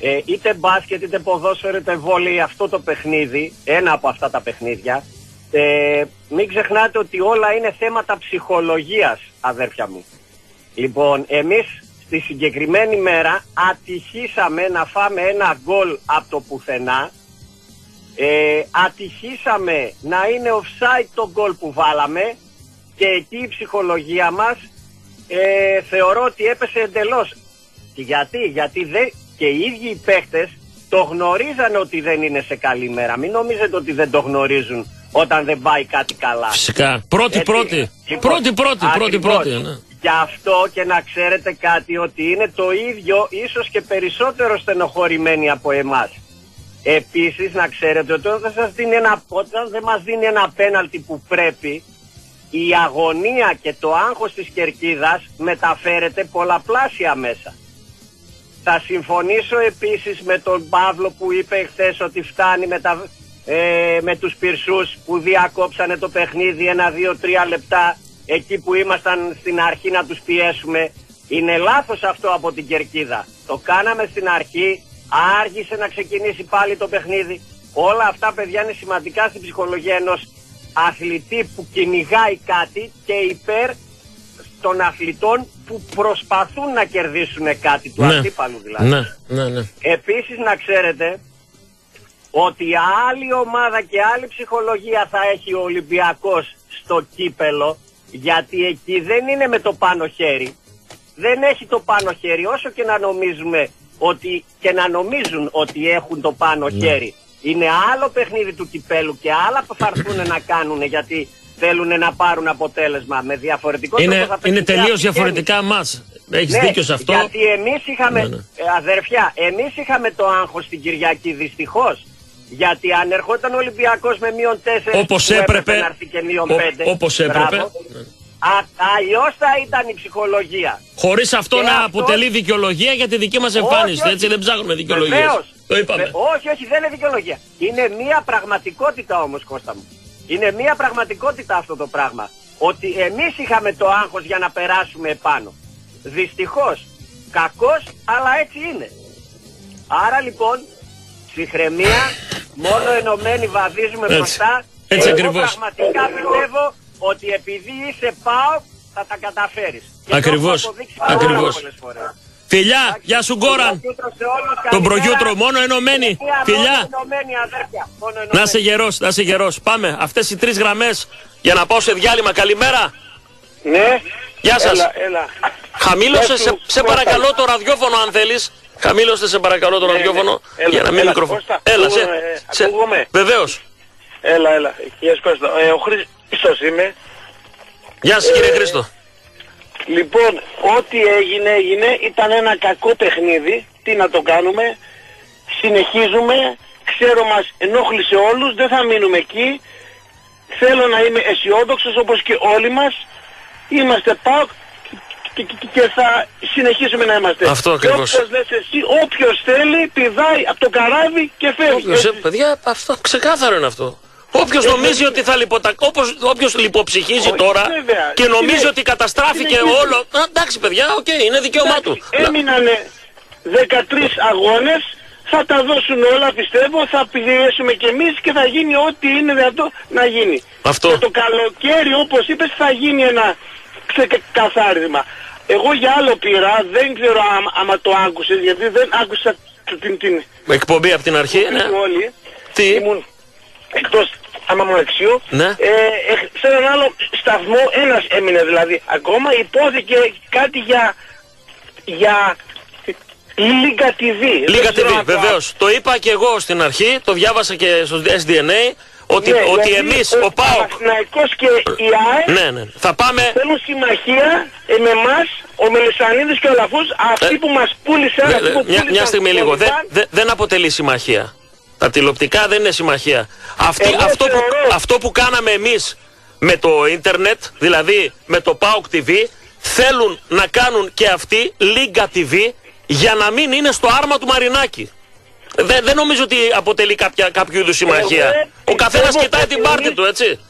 ε, είτε μπάσκετ, είτε ποδόσφαιρο, είτε βόλεϊ αυτό το παιχνίδι, ένα από αυτά τα παιχνίδια, ε, μην ξεχνάτε ότι όλα είναι θέματα ψυχολογίας, αδέρφια μου. Λοιπόν, εμείς στη συγκεκριμένη μέρα ατυχήσαμε να φάμε ένα γκολ από το πουθενά. Ε, ατυχήσαμε να είναι offside το γκολ που βάλαμε και εκεί η ψυχολογία μας ε, θεωρώ ότι έπεσε εντελώς. Και γιατί, γιατί δεν, και οι ίδιοι οι παίχτες το γνωρίζανε ότι δεν είναι σε καλή μέρα. Μην νομίζετε ότι δεν το γνωρίζουν όταν δεν πάει κάτι καλά. Φυσικά. Πρώτη, Έτσι. πρώτη. Λοιπόν, Πρώτη, πρώτη, πρώτη, ακριβώς. πρώτη. ναι. Γι' αυτό και να ξέρετε κάτι ότι είναι το ίδιο ίσως και περισσότερο στενοχωρημένοι από εμάς. Επίσης να ξέρετε ότι όταν, σας δίνει ένα, όταν δεν μας δίνει ένα πέναλτι που πρέπει η αγωνία και το άγχος της κερκίδας μεταφέρεται πολλαπλάσια μέσα. Θα συμφωνήσω επίσης με τον Παύλο που είπε χθες ότι φτάνει με, τα, ε, με τους πυρσούς που διακόψανε το παιχνίδι ένα, δύο, τρία λεπτά εκεί που ήμασταν στην αρχή να τους πιέσουμε. Είναι λάθος αυτό από την Κερκίδα. Το κάναμε στην αρχή, άργησε να ξεκινήσει πάλι το παιχνίδι. Όλα αυτά παιδιά είναι σημαντικά στην ψυχολογία ενός αθλητή που κυνηγάει κάτι και υπέρ των αθλητών που προσπαθούν να κερδίσουν κάτι του Ναι. αντίπαλου δηλαδή. Ναι, ναι, ναι. Επίσης να ξέρετε ότι άλλη ομάδα και άλλη ψυχολογία θα έχει ο Ολυμπιακός στο κύπελο γιατί εκεί δεν είναι με το πάνω χέρι. Δεν έχει το πάνω χέρι όσο και να νομίζουμε ότι και να νομίζουν ότι έχουν το πάνω Ναι. χέρι. Είναι άλλο παιχνίδι του κυπέλου και άλλα που θα έρθουν να κάνουν γιατί θέλουν να πάρουν αποτέλεσμα με διαφορετικό τρόπο Είναι, θα είναι παίξει τελείως και αυτή διαφορετικά μάτς. Έχεις ναι, δίκιο σε αυτό. Γιατί εμείς είχαμε, Ναι, ναι. ε, αδερφιά, εμείς είχαμε το άγχος την Κυριακή δυστυχώς. Γιατί αν ερχόταν ο Ολυμπιακός με μείον 4 Όπως έπρεπε. να έρθει και μείον Ο- 5. όπως έπρεπε. Αλλιώς θα ήταν η ψυχολογία. Χωρίς αυτό Και να αυτό- αποτελεί δικαιολογία για τη δική μας εμφάνιση. όχι. Έτσι δεν ψάχνουμε δικαιολογίες. Βεβαίως. Το είπαμε. Βε- όχι, όχι, δεν είναι δικαιολογία. Είναι μία πραγματικότητα όμως, Κώστα μου. Είναι μία πραγματικότητα αυτό το πράγμα. Ότι εμείς είχαμε το άγχος για να περάσουμε επάνω. Δυστυχώς. Κακός, αλλά έτσι είναι. Άρα λοιπόν, ψυχραιμία, μόνο ενωμένοι βαδίζουμε Έτσι. μπροστά. Έτσι Εγώ ακριβώς. πραγματικά πιστεύω ότι επειδή είσαι πάω, θα τα καταφέρεις. Και το Ακριβώς. έχω αποδείξει πάρα Ακριβώς. πολλές φορές. Φιλιά, γεια σου Γκόραν. Προγιούτρο σε όλους, Τον καλημέρα. προγιούτρο, μόνο ενωμένοι. Μία Φιλιά. μόνο ενωμένη, αδέρφια. Μόνο Να ενωμένη. είσαι γερός, να είσαι γερός. Πάμε. Αυτές οι τρεις γραμμές για να πάω σε διάλειμμα. Καλημέρα. Ναι. Γεια σας. Έλα, έλα. Χαμήλωσε, Γεια σε, σου, σε Κώστα. παρακαλώ το ραδιόφωνο αν θέλεις. Χαμήλωσε σε παρακαλώ το Ναι, ναι. ραδιόφωνο Έλα, για να μην έλα, μικροφωνώ. Κώστα, Έλα, σε. ακούγομαι, ε, σε ακούγομαι. Βεβαίως. Έλα, έλα. Γεια σου Κώστα. Ε, ο Χρήστος είμαι. Γεια σας κύριε Ε, Χρήστο. Λοιπόν, ό,τι έγινε, έγινε. Ήταν ένα κακό παιχνίδι. Τι να το κάνουμε. Συνεχίζουμε. Ξέρω μας ενόχλησε όλους. Δεν θα μείνουμε εκεί. Θέλω να είμαι αισιόδοξος όπως και όλοι μας. Είμαστε ΠΑΟΚ και, και- και θα συνεχίσουμε να είμαστε. Αυτό ακριβώς. Και όπως λες εσύ, όποιος θέλει πηδάει από το καράβι και φεύγει. Όποιος, ε, Έτσι. παιδιά, αυτό ξεκάθαρο είναι αυτό. Όποιος Ε, νομίζει βέβαια. ότι θα λιποτα... Όπως, όποιος λιποψυχίζει Όχι, τώρα βέβαια. και νομίζει Είναι- ότι καταστράφηκε συνεχίζει. όλο. Α, εντάξει, παιδιά, οκ, είναι δικαίωμά του. Εντάξει, Έμεινανε 13 αγώνες, θα τα δώσουν όλα πιστεύω, θα πιέσουμε κι εμείς και θα γίνει ό,τι είναι δυνατό να γίνει. Αυτό. Και το καλοκαίρι όπως είπες θα γίνει ένα ξεκαθάρισμα. Εγώ για άλλο πήρα, δεν ξέρω άμα, άμα το άκουσες γιατί δεν άκουσα την, την Εκπομπή από την αρχή, ναι. όλη. Τι; Ήμουν εκτός αμαμονεξίου. Ναι. Ε, ε, σε έναν άλλο σταθμό ένας έμεινε δηλαδή. Ακόμα υπόθηκε κάτι για, για Λίγα TV. Λίγα Δεν ξέρω TV, αν το βεβαίως. Το είπα και εγώ στην αρχή, το διάβασα και στο SDNA, ότι, Ναι, ότι γιατί εμείς, ο ο ΠΑΟΚ. Παναθηναϊκός και η ΑΕ Ναι, ναι. Θα πάμε. θέλουν συμμαχία ε, με εμάς, ο Μελισανίδης και ο Λαφούς, αυτοί Ε, που μας πούλησαν, Δε- αυτοί δε- που μια, πούλησαν μια στιγμή τον λίγο. Δεν, Ιβάν, δεν- δεν αποτελεί συμμαχία. Τα τηλεοπτικά δεν είναι συμμαχία. Αυτή, Εγώ αυτό, που, θεωρώ- αυτό που κάναμε εμείς με το ίντερνετ, δηλαδή με το PAOK TV, θέλουν να κάνουν και αυτοί Λίγκα TV για να μην είναι στο άρμα του Μαρινάκη. Δεν, δεν νομίζω ότι αποτελεί κάποια, κάποιο είδους συμμαχία. Εγώ- Ο καθένας εγώ κοιτάει την πάρτη εμείς του, έτσι.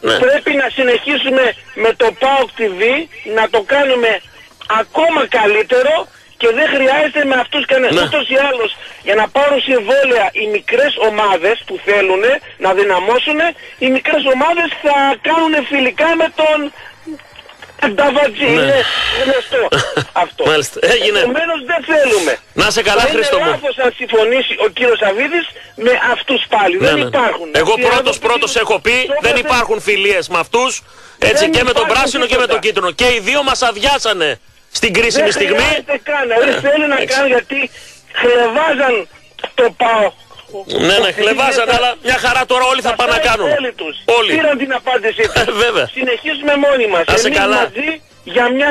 Ναι. Πρέπει να συνεχίσουμε με το PAOK TV, να το κάνουμε ακόμα καλύτερο και δεν χρειάζεται με αυτούς κανένας. Ναι. Ούτως ή άλλως, για να πάρουν συμβόλαια οι μικρές ομάδες που θέλουν να δυναμώσουν, οι μικρές ομάδες θα κάνουν φιλικά με τον Νταβατζή. Ναι. Είναι γνωστό (laughs) αυτό. Μάλιστα. Έγινε. Επομένως δεν θέλουμε. Να σε καλά, Θα Χρήστο είναι μου. λάθος αν συμφωνήσει ο κύριος Αβίδης με αυτούς πάλι. Ναι, δεν ναι. υπάρχουν. Εγώ Αυτοί οι πρώτος άνθρωποι πρώτος έχω πει το δεν έπρεπε- υπάρχουν φιλίες με αυτούς. Έτσι Δεν και με τον υπάρχει πράσινο και με τον τίποτα. κίτρινο. Και οι δύο μας αδειάσανε στην κρίσιμη δεν στιγμή. χρειάζεται καν. Δεν Ε, θέλει να εντάξει. κάνει γιατί χλεβάζαν το πάω. Ναι, ναι, χλεβάζανε, αλλά μια χαρά τώρα όλοι θα πάνε να κάνουν. Τους. Όλοι. Πήραν την απάντησή (laughs) τους. Ε, βέβαια. Συνεχίζουμε μόνοι μας. Να σε Εμείς καλά. μαζί για μια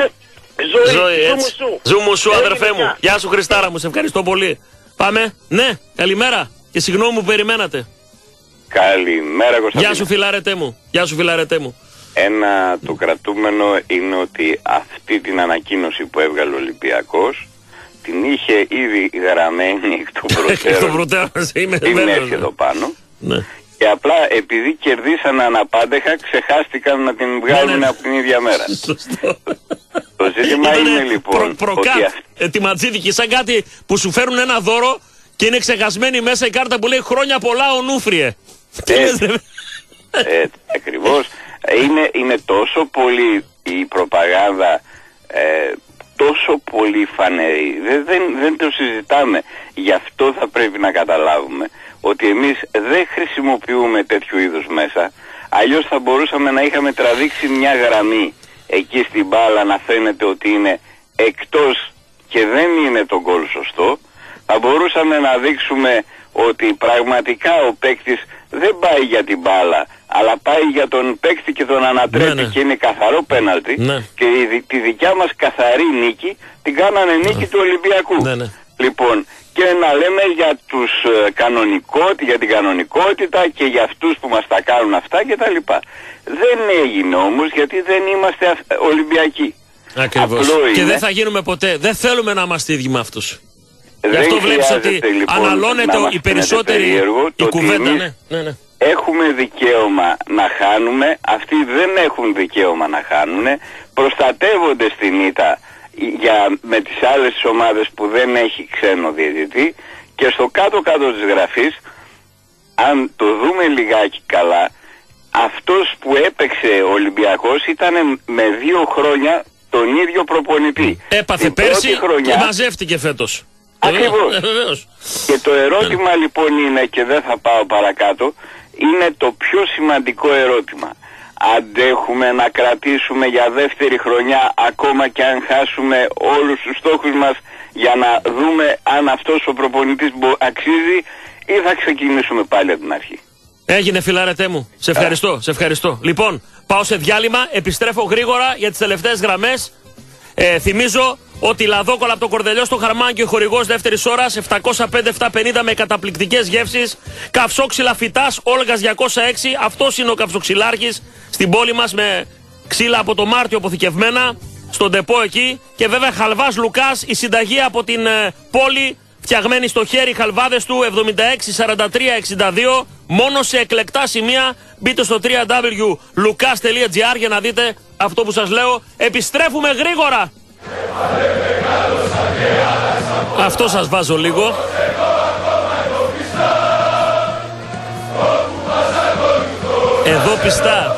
ζωή. Ζωή, Ζούμε έτσι. σου. Ζούμε σου, Έγινε αδερφέ μου. πια. Γεια σου, Χριστάρα μου, σε ευχαριστώ πολύ. Πάμε. Ναι, καλημέρα. Και συγγνώμη που περιμένατε. Καλημέρα Κωνσταντίνε. Γεια σου, φιλάρετέ μου. Γεια σου, φιλάρετέ μου. Ένα το κρατούμενο είναι ότι αυτή την ανακοίνωση που έβγαλε ο Ολυμπιακός την είχε ήδη γραμμένη εκ των (laughs) Εκ των προτέρων προτέρων, είμαι την βέβαιος, έχει εδώ πάνω Ναι. και απλά επειδή κερδίσαν αναπάντεχα ξεχάστηκαν να την βγάλουν ναι. από την ίδια μέρα. (laughs) Σωστό. Το ζήτημα Ήτανε είναι λοιπόν προ, ότι προκάτ, αυτή- ε, τη ματσίδικη, σαν κάτι που σου φέρουν ένα δώρο και είναι ξεχασμένη μέσα η κάρτα που λέει χρόνια πολλά ο Νούφριε. Τι Ε, (laughs) λες, ρε, Ε, ακριβώς. Είναι, είναι τόσο πολύ η προπαγάνδα, ε, τόσο πολύ φανερή. Δεν, δεν, δεν το συζητάμε. Γι' αυτό θα πρέπει να καταλάβουμε ότι εμείς δεν χρησιμοποιούμε τέτοιου είδους μέσα. Αλλιώς θα μπορούσαμε να είχαμε τραβήξει μια γραμμή εκεί στην μπάλα να φαίνεται ότι είναι εκτός και δεν είναι το γκολ σωστό. Θα μπορούσαμε να δείξουμε ότι πραγματικά ο παίκτης δεν πάει για την μπάλα, αλλά πάει για τον παίκτη και τον ανατρέπει Ναι, ναι. και είναι καθαρό πέναλτι. Ναι. Και η, δι- τη δικιά μας καθαρή νίκη την κάνανε νίκη του Ολυμπιακού. Ναι, ναι. Λοιπόν, και να λέμε για, τους, ε, κανονικότι- για την κανονικότητα και για αυτούς που μας τα κάνουν αυτά κτλ. Δεν έγινε όμως γιατί δεν είμαστε αυ- Ολυμπιακοί. Ακριβώς. Απλό Και είναι. δεν θα γίνουμε ποτέ. Δεν θέλουμε να είμαστε ίδιοι με αυτούς. Γι' Δεν αυτό βλέπεις ότι χρειάζεται, λοιπόν, αναλώνεται να μας οι περισσότεροι. φαίνεται περίεργο το Η ότι κουβέντα, εμείς ναι. ναι, ναι. Έχουμε δικαίωμα να χάνουμε, αυτοί δεν έχουν δικαίωμα να χάνουν, προστατεύονται στην ήττα για, με τις άλλες ομάδες που δεν έχει ξένο διαιτητή και στο κάτω-κάτω της γραφής, αν το δούμε λιγάκι καλά, αυτός που έπαιξε ο Ολυμπιακός ήταν με δύο χρόνια τον ίδιο προπονητή. Έπαθε Την πρώτη πέρσι χρονιά- και μαζεύτηκε φέτος. Ακριβώς. Και το ερώτημα λοιπόν είναι, και δεν θα πάω παρακάτω, είναι το πιο σημαντικό ερώτημα. Αντέχουμε να κρατήσουμε για δεύτερη χρονιά ακόμα και αν χάσουμε όλους τους στόχους μας για να δούμε αν αυτός ο προπονητής μπο- αξίζει ή θα ξεκινήσουμε πάλι από την αρχή. Έγινε φιλάρετέ μου. Σε ευχαριστώ, σε ευχαριστώ. Λοιπόν, πάω σε διάλειμμα, επιστρέφω γρήγορα για τις τελευταίες γραμμές. Ε, θυμίζω ότι η λαδόκολα από το κορδελιό στο χαρμάκι ο χορηγός δεύτερης ώρας 705-750 με καταπληκτικές γεύσεις. Καυσόξυλα φυτάς, Όλγας 206. Αυτός είναι ο καυσοξυλάρχης στην πόλη μας με ξύλα από το Μάρτιο αποθηκευμένα. Στον τεπό εκεί. Και βέβαια Χαλβάς Λουκάς, η συνταγή από την ε, πόλη φτιαγμένη στο χέρι χαλβάδες του 76-43-62 μόνο σε εκλεκτά σημεία μπείτε στο www.lucas.gr για να δείτε αυτό που σας λέω επιστρέφουμε γρήγορα αυτό σας βάζω λίγο. Εδώ πιστά.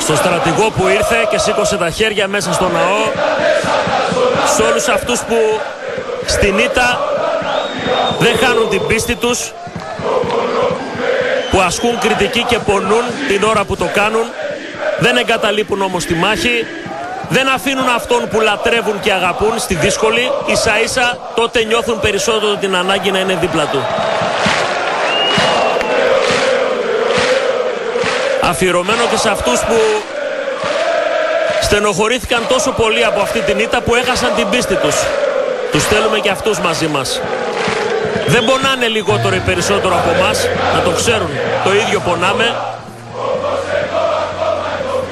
Στο στρατηγό που ήρθε και σήκωσε τα χέρια μέσα στο ναό σε όλους αυτούς που στην ήττα δεν χάνουν την πίστη τους που ασκούν κριτική και πονούν την ώρα που το κάνουν δεν εγκαταλείπουν όμως τη μάχη δεν αφήνουν αυτόν που λατρεύουν και αγαπούν στη δύσκολη ίσα ίσα τότε νιώθουν περισσότερο την ανάγκη να είναι δίπλα του αφιερωμένο και σε αυτούς που στενοχωρήθηκαν τόσο πολύ από αυτή την ήττα που έχασαν την πίστη τους. Τους θέλουμε και αυτούς μαζί μας. Δεν πονάνε λιγότερο ή περισσότερο από εμάς, να το ξέρουν. Το ίδιο πονάμε.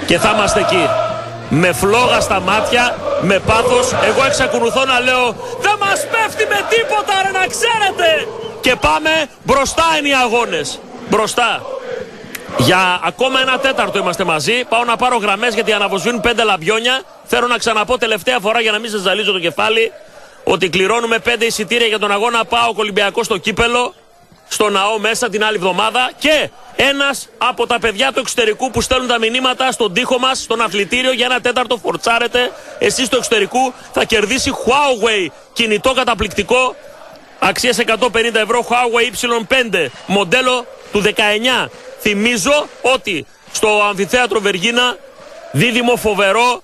Και θα είμαστε εκεί. Με φλόγα στα μάτια, με πάθος. Εγώ εξακολουθώ να λέω δεν μας πέφτει με τίποτα ρε να ξέρετε. Και πάμε μπροστά είναι οι αγώνες. Μπροστά. Για ακόμα ένα τέταρτο είμαστε μαζί. Πάω να πάρω γραμμές γιατί αναβοσβήνουν πέντε λαμπιόνια. Θέλω να ξαναπώ τελευταία φορά για να μην σας ζαλίζω το κεφάλι ότι κληρώνουμε πέντε εισιτήρια για τον αγώνα Πάο Ολυμπιακό στο κύπελο, στο ναό μέσα την άλλη εβδομάδα και ένας από τα παιδιά του εξωτερικού που στέλνουν τα μηνύματα στον τοίχο μας, στον αθλητήριο για ένα τέταρτο φορτσάρετε. Εσείς του εξωτερικού θα κερδίσει Huawei κινητό καταπληκτικό αξίας 150 ευρώ Huawei Y5 μοντέλο του 19. Θυμίζω ότι στο αμφιθέατρο Βεργίνα δίδυμο φοβερό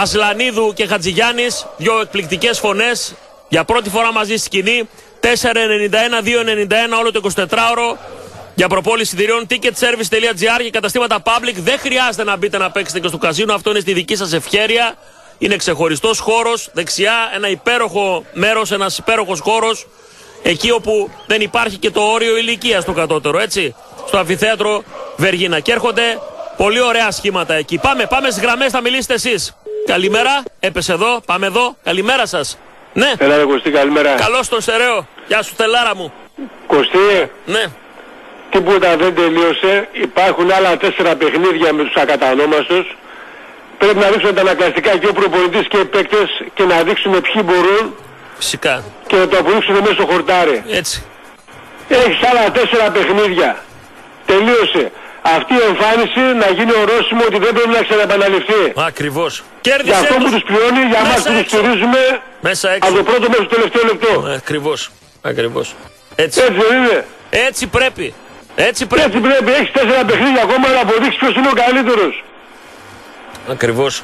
Ασλανίδου και Χατζηγιάννης, δύο εκπληκτικές φωνές για πρώτη φορά μαζί στη σκηνή. 491-291 όλο το 24ωρο. Για προπόληση ιδρύων ticketservice.gr και καταστήματα public. Δεν χρειάζεται να μπείτε να παίξετε και στο καζίνο. Αυτό είναι στη δική σας ευχέρεια. Είναι ξεχωριστός χώρος. Δεξιά ένα υπέροχο μέρος, ένας υπέροχος χώρος. Εκεί όπου δεν υπάρχει και το όριο ηλικίας στο κατώτερο, έτσι. Στο αμφιθέατρο Βεργίνα. Και έρχονται πολύ ωραία σχήματα εκεί. Πάμε, πάμε στις γραμμές, θα μιλήσετε εσείς. Καλημέρα, έπεσε εδώ, πάμε εδώ. Καλημέρα σας. Ναι. Έλα ρε Κωστή, καλημέρα. Καλώς τον Σεραίο. Γεια σου, τελάρα μου. Κωστή, Ναι. τίποτα δεν τελείωσε. Υπάρχουν άλλα τέσσερα παιχνίδια με τους ακατανόμαστους. Πρέπει να δείξουν τα αναγκαστικά και ο προπονητής και οι παίκτες και να δείξουν ποιοι μπορούν Φυσικά. και να το αποδείξουν μέσα στο χορτάρι. Έτσι. Έχεις άλλα τέσσερα παιχνίδια. Τελείωσε. Αυτή η εμφάνιση να γίνει ορόσημο ότι δεν πρέπει να ξαναεπαναληφθεί. Ακριβώς. Για Κέρδισε αυτό που τους. τους πληρώνει, για μας Μέσα που τους έξω. στηρίζουμε Μέσα έξω. από το πρώτο μέχρι το τελευταίο λεπτό. Ακριβώς. Ακριβώς. Έτσι. Έτσι δεν είναι. Έτσι πρέπει. Έτσι πρέπει. Έτσι πρέπει. Έχεις τέσσερα παιχνίδια ακόμα να αποδείξεις ποιος είναι ο καλύτερος. Ακριβώς.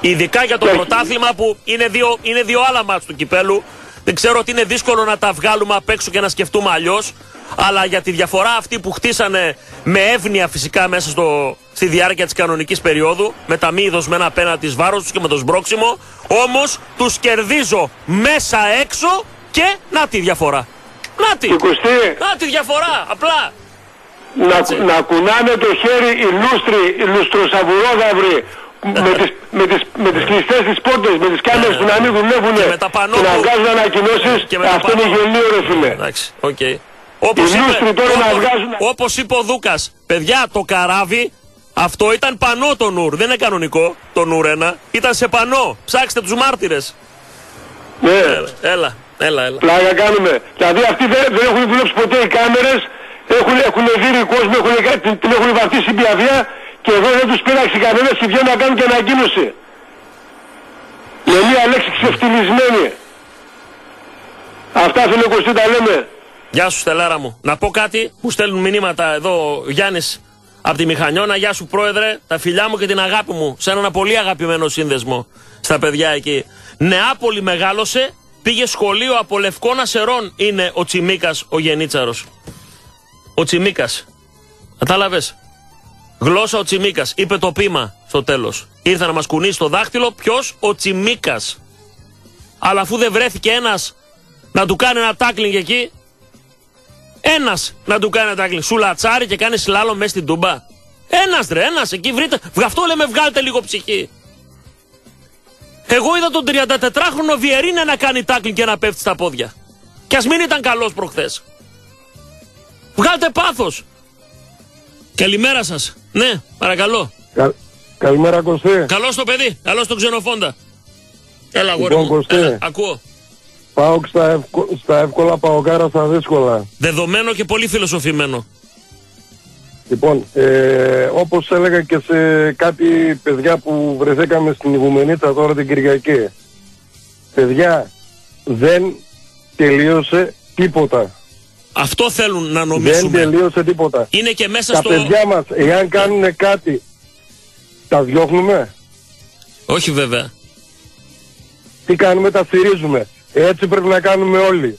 Ειδικά για το πρωτάθλημα που είναι δύο, είναι δύο άλλα μάτς του κυπέλου. Δεν ξέρω ότι είναι δύσκολο να τα βγάλουμε απ' έξω και να σκεφτούμε αλλιώς. Αλλά για τη διαφορά αυτή που χτίσανε με εύνοια φυσικά μέσα στο, στη διάρκεια της κανονικής περίοδου, με τα μη δοσμένα απέναντι τη βάρος τους και με το σμπρόξιμο, όμως τους κερδίζω μέσα έξω και να τη διαφορά. Να τη! Να τη διαφορά! Απλά! Να, να κουνάνε το χέρι οι λούστροι, οι λουστροσαβουρόδαυροι με τις, με τις, με τις κλειστές τις πόρτες, με τις κάμερες που να μην δουλεύουν και, να βγάζουν ανακοινώσεις, αυτό είναι γελίο ρε φίλε. Εντάξει, οκ. Όπως Οι λούστροι τώρα να όπως- βγάζουν- όπως είπε ο Δούκας, παιδιά το καράβι αυτό ήταν πανό το νουρ, δεν είναι κανονικό το νουρ ένα, ήταν σε πανό, ψάξτε τους μάρτυρες. Ναι. Έλα, έλα, έλα. Πλάκα κάνουμε. Δηλαδή αυτοί δεν, δεν έχουν δουλέψει ποτέ οι κάμερες, έχουν, έχουν δει κόσμος, έχουν, κα- την, την έχουν βαφτίσει στην πιαβία και εδώ δεν τους πήραξε κανένας και βγαίνουν να κάνουν και ανακοίνωση. Με μία λέξη ξεφτυλισμένη. Αυτά φίλε Κωστή τα λέμε. Γεια σου Στελάρα μου. Να πω κάτι που στέλνουν μηνύματα εδώ ο Γιάννης από τη Μηχανιώνα. Γεια σου πρόεδρε, τα φιλιά μου και την αγάπη μου σε έναν πολύ αγαπημένο σύνδεσμο στα παιδιά εκεί. Νεάπολη μεγάλωσε, πήγε σχολείο από Λευκόνα Σερών είναι ο Τσιμίκας ο Γενίτσαρος. Ο Τσιμίκας. Κατάλαβες; Γλώσσα ο Τσιμίκας. Είπε το πείμα στο τέλος. Ήρθε να μας κουνήσει το δάχτυλο. Ποιος; Ο Τσιμίκας. Αλλά αφού δεν βρέθηκε ένας να του κάνει ένα τάκλινγκ εκεί, ένας να του κάνει ένα τάκλινγκ. Σου λατσάρει και κάνει σλάλο μέσα στην τούμπα. Ένας ρε, ένας εκεί βρείτε. Βγ' αυτό λέμε βγάλτε λίγο ψυχή. Εγώ είδα τον 34χρονο Βιερίνε να κάνει τάκλινγκ και να πέφτει στα πόδια. Κι ας μην ήταν καλός προχθές. Βγάλτε πάθος. Καλημέρα σας. Ναι, παρακαλώ. Κα- καλημέρα Κωστή. Καλό το παιδί. Καλό τον ξενοφόντα. Έλα, αγόρι Λοιπόν, μου. Κωστή. Έλα, ακούω. Πάω στα, ευκο, στα εύκολα, πάω κάρα στα δύσκολα. Δεδομένο και πολύ φιλοσοφημένο. Λοιπόν, ε, όπως έλεγα και σε κάτι παιδιά που βρεθήκαμε στην Ιγουμενίτσα τώρα την Κυριακή. Παιδιά, δεν τελείωσε τίποτα. Αυτό θέλουν να Δεν νομίσουμε. τελείωσε τίποτα. Είναι και μέσα Τα στο. παιδιά μας, εάν κάνουν κάτι, τα διώχνουμε; Όχι βέβαια. Τι κάνουμε, τα στηρίζουμε; Έτσι πρέπει να κάνουμε όλοι.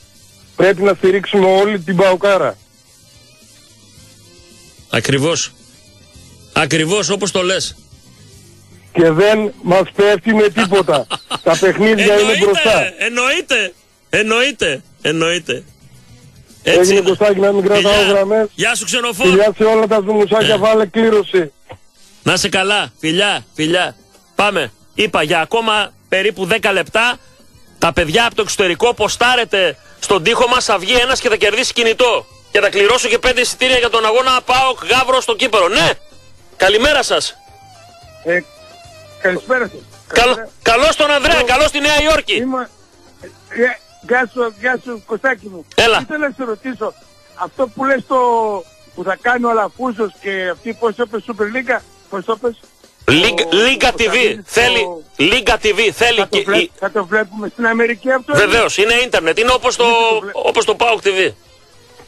Πρέπει να στηρίξουμε όλοι την Παοκάρα. Ακριβώς. Ακριβώς όπως το λες. Και δεν μας πέφτει με τίποτα. (laughs) Τα παιχνίδια είναι μπροστά. Εννοείται. Εννοείται. Εννοείται. Έγινε Κωστάκη να μην κρατάω Φιλιά. γραμμές. Γεια σου ξενοφών. Φιλιά σε όλα τα ζουμουσάκια, Ε. βάλε κλήρωση. Να είσαι καλά. Φιλιά, φιλιά. Πάμε. Είπα για ακόμα περίπου 10 λεπτά τα παιδιά από το εξωτερικό ποστάρετε στον τοίχο μας θα βγει ένας και θα κερδίσει κινητό. Και θα κληρώσω και 5 εισιτήρια για τον αγώνα ΠΑΟΚ Γαύρο στο Κύπρο. Ναι. Καλημέρα σας. Ε, καλησπέρα σας. Καλ, καλώς τον Ανδρέα, καλώς στη Νέα Υόρκη. Είμαι... Ε, γεια σου, γεια σου Κωστάκη μου. Έλα. Ήθελα να σε ρωτήσω, αυτό που λες το... που θα κάνει ο Αλαφούζος και αυτή πώς το είπες Super League, πώς το είπες. Λίγκα- Λίγκα TV. Θέλει. Λίγκα TV. Θέλει. Θα το, και- βλέ- η- θα το βλέπουμε στην Αμερική αυτό. Βεβαίως, είναι ίντερνετ. Είναι όπως το, όπως το PAOK TV.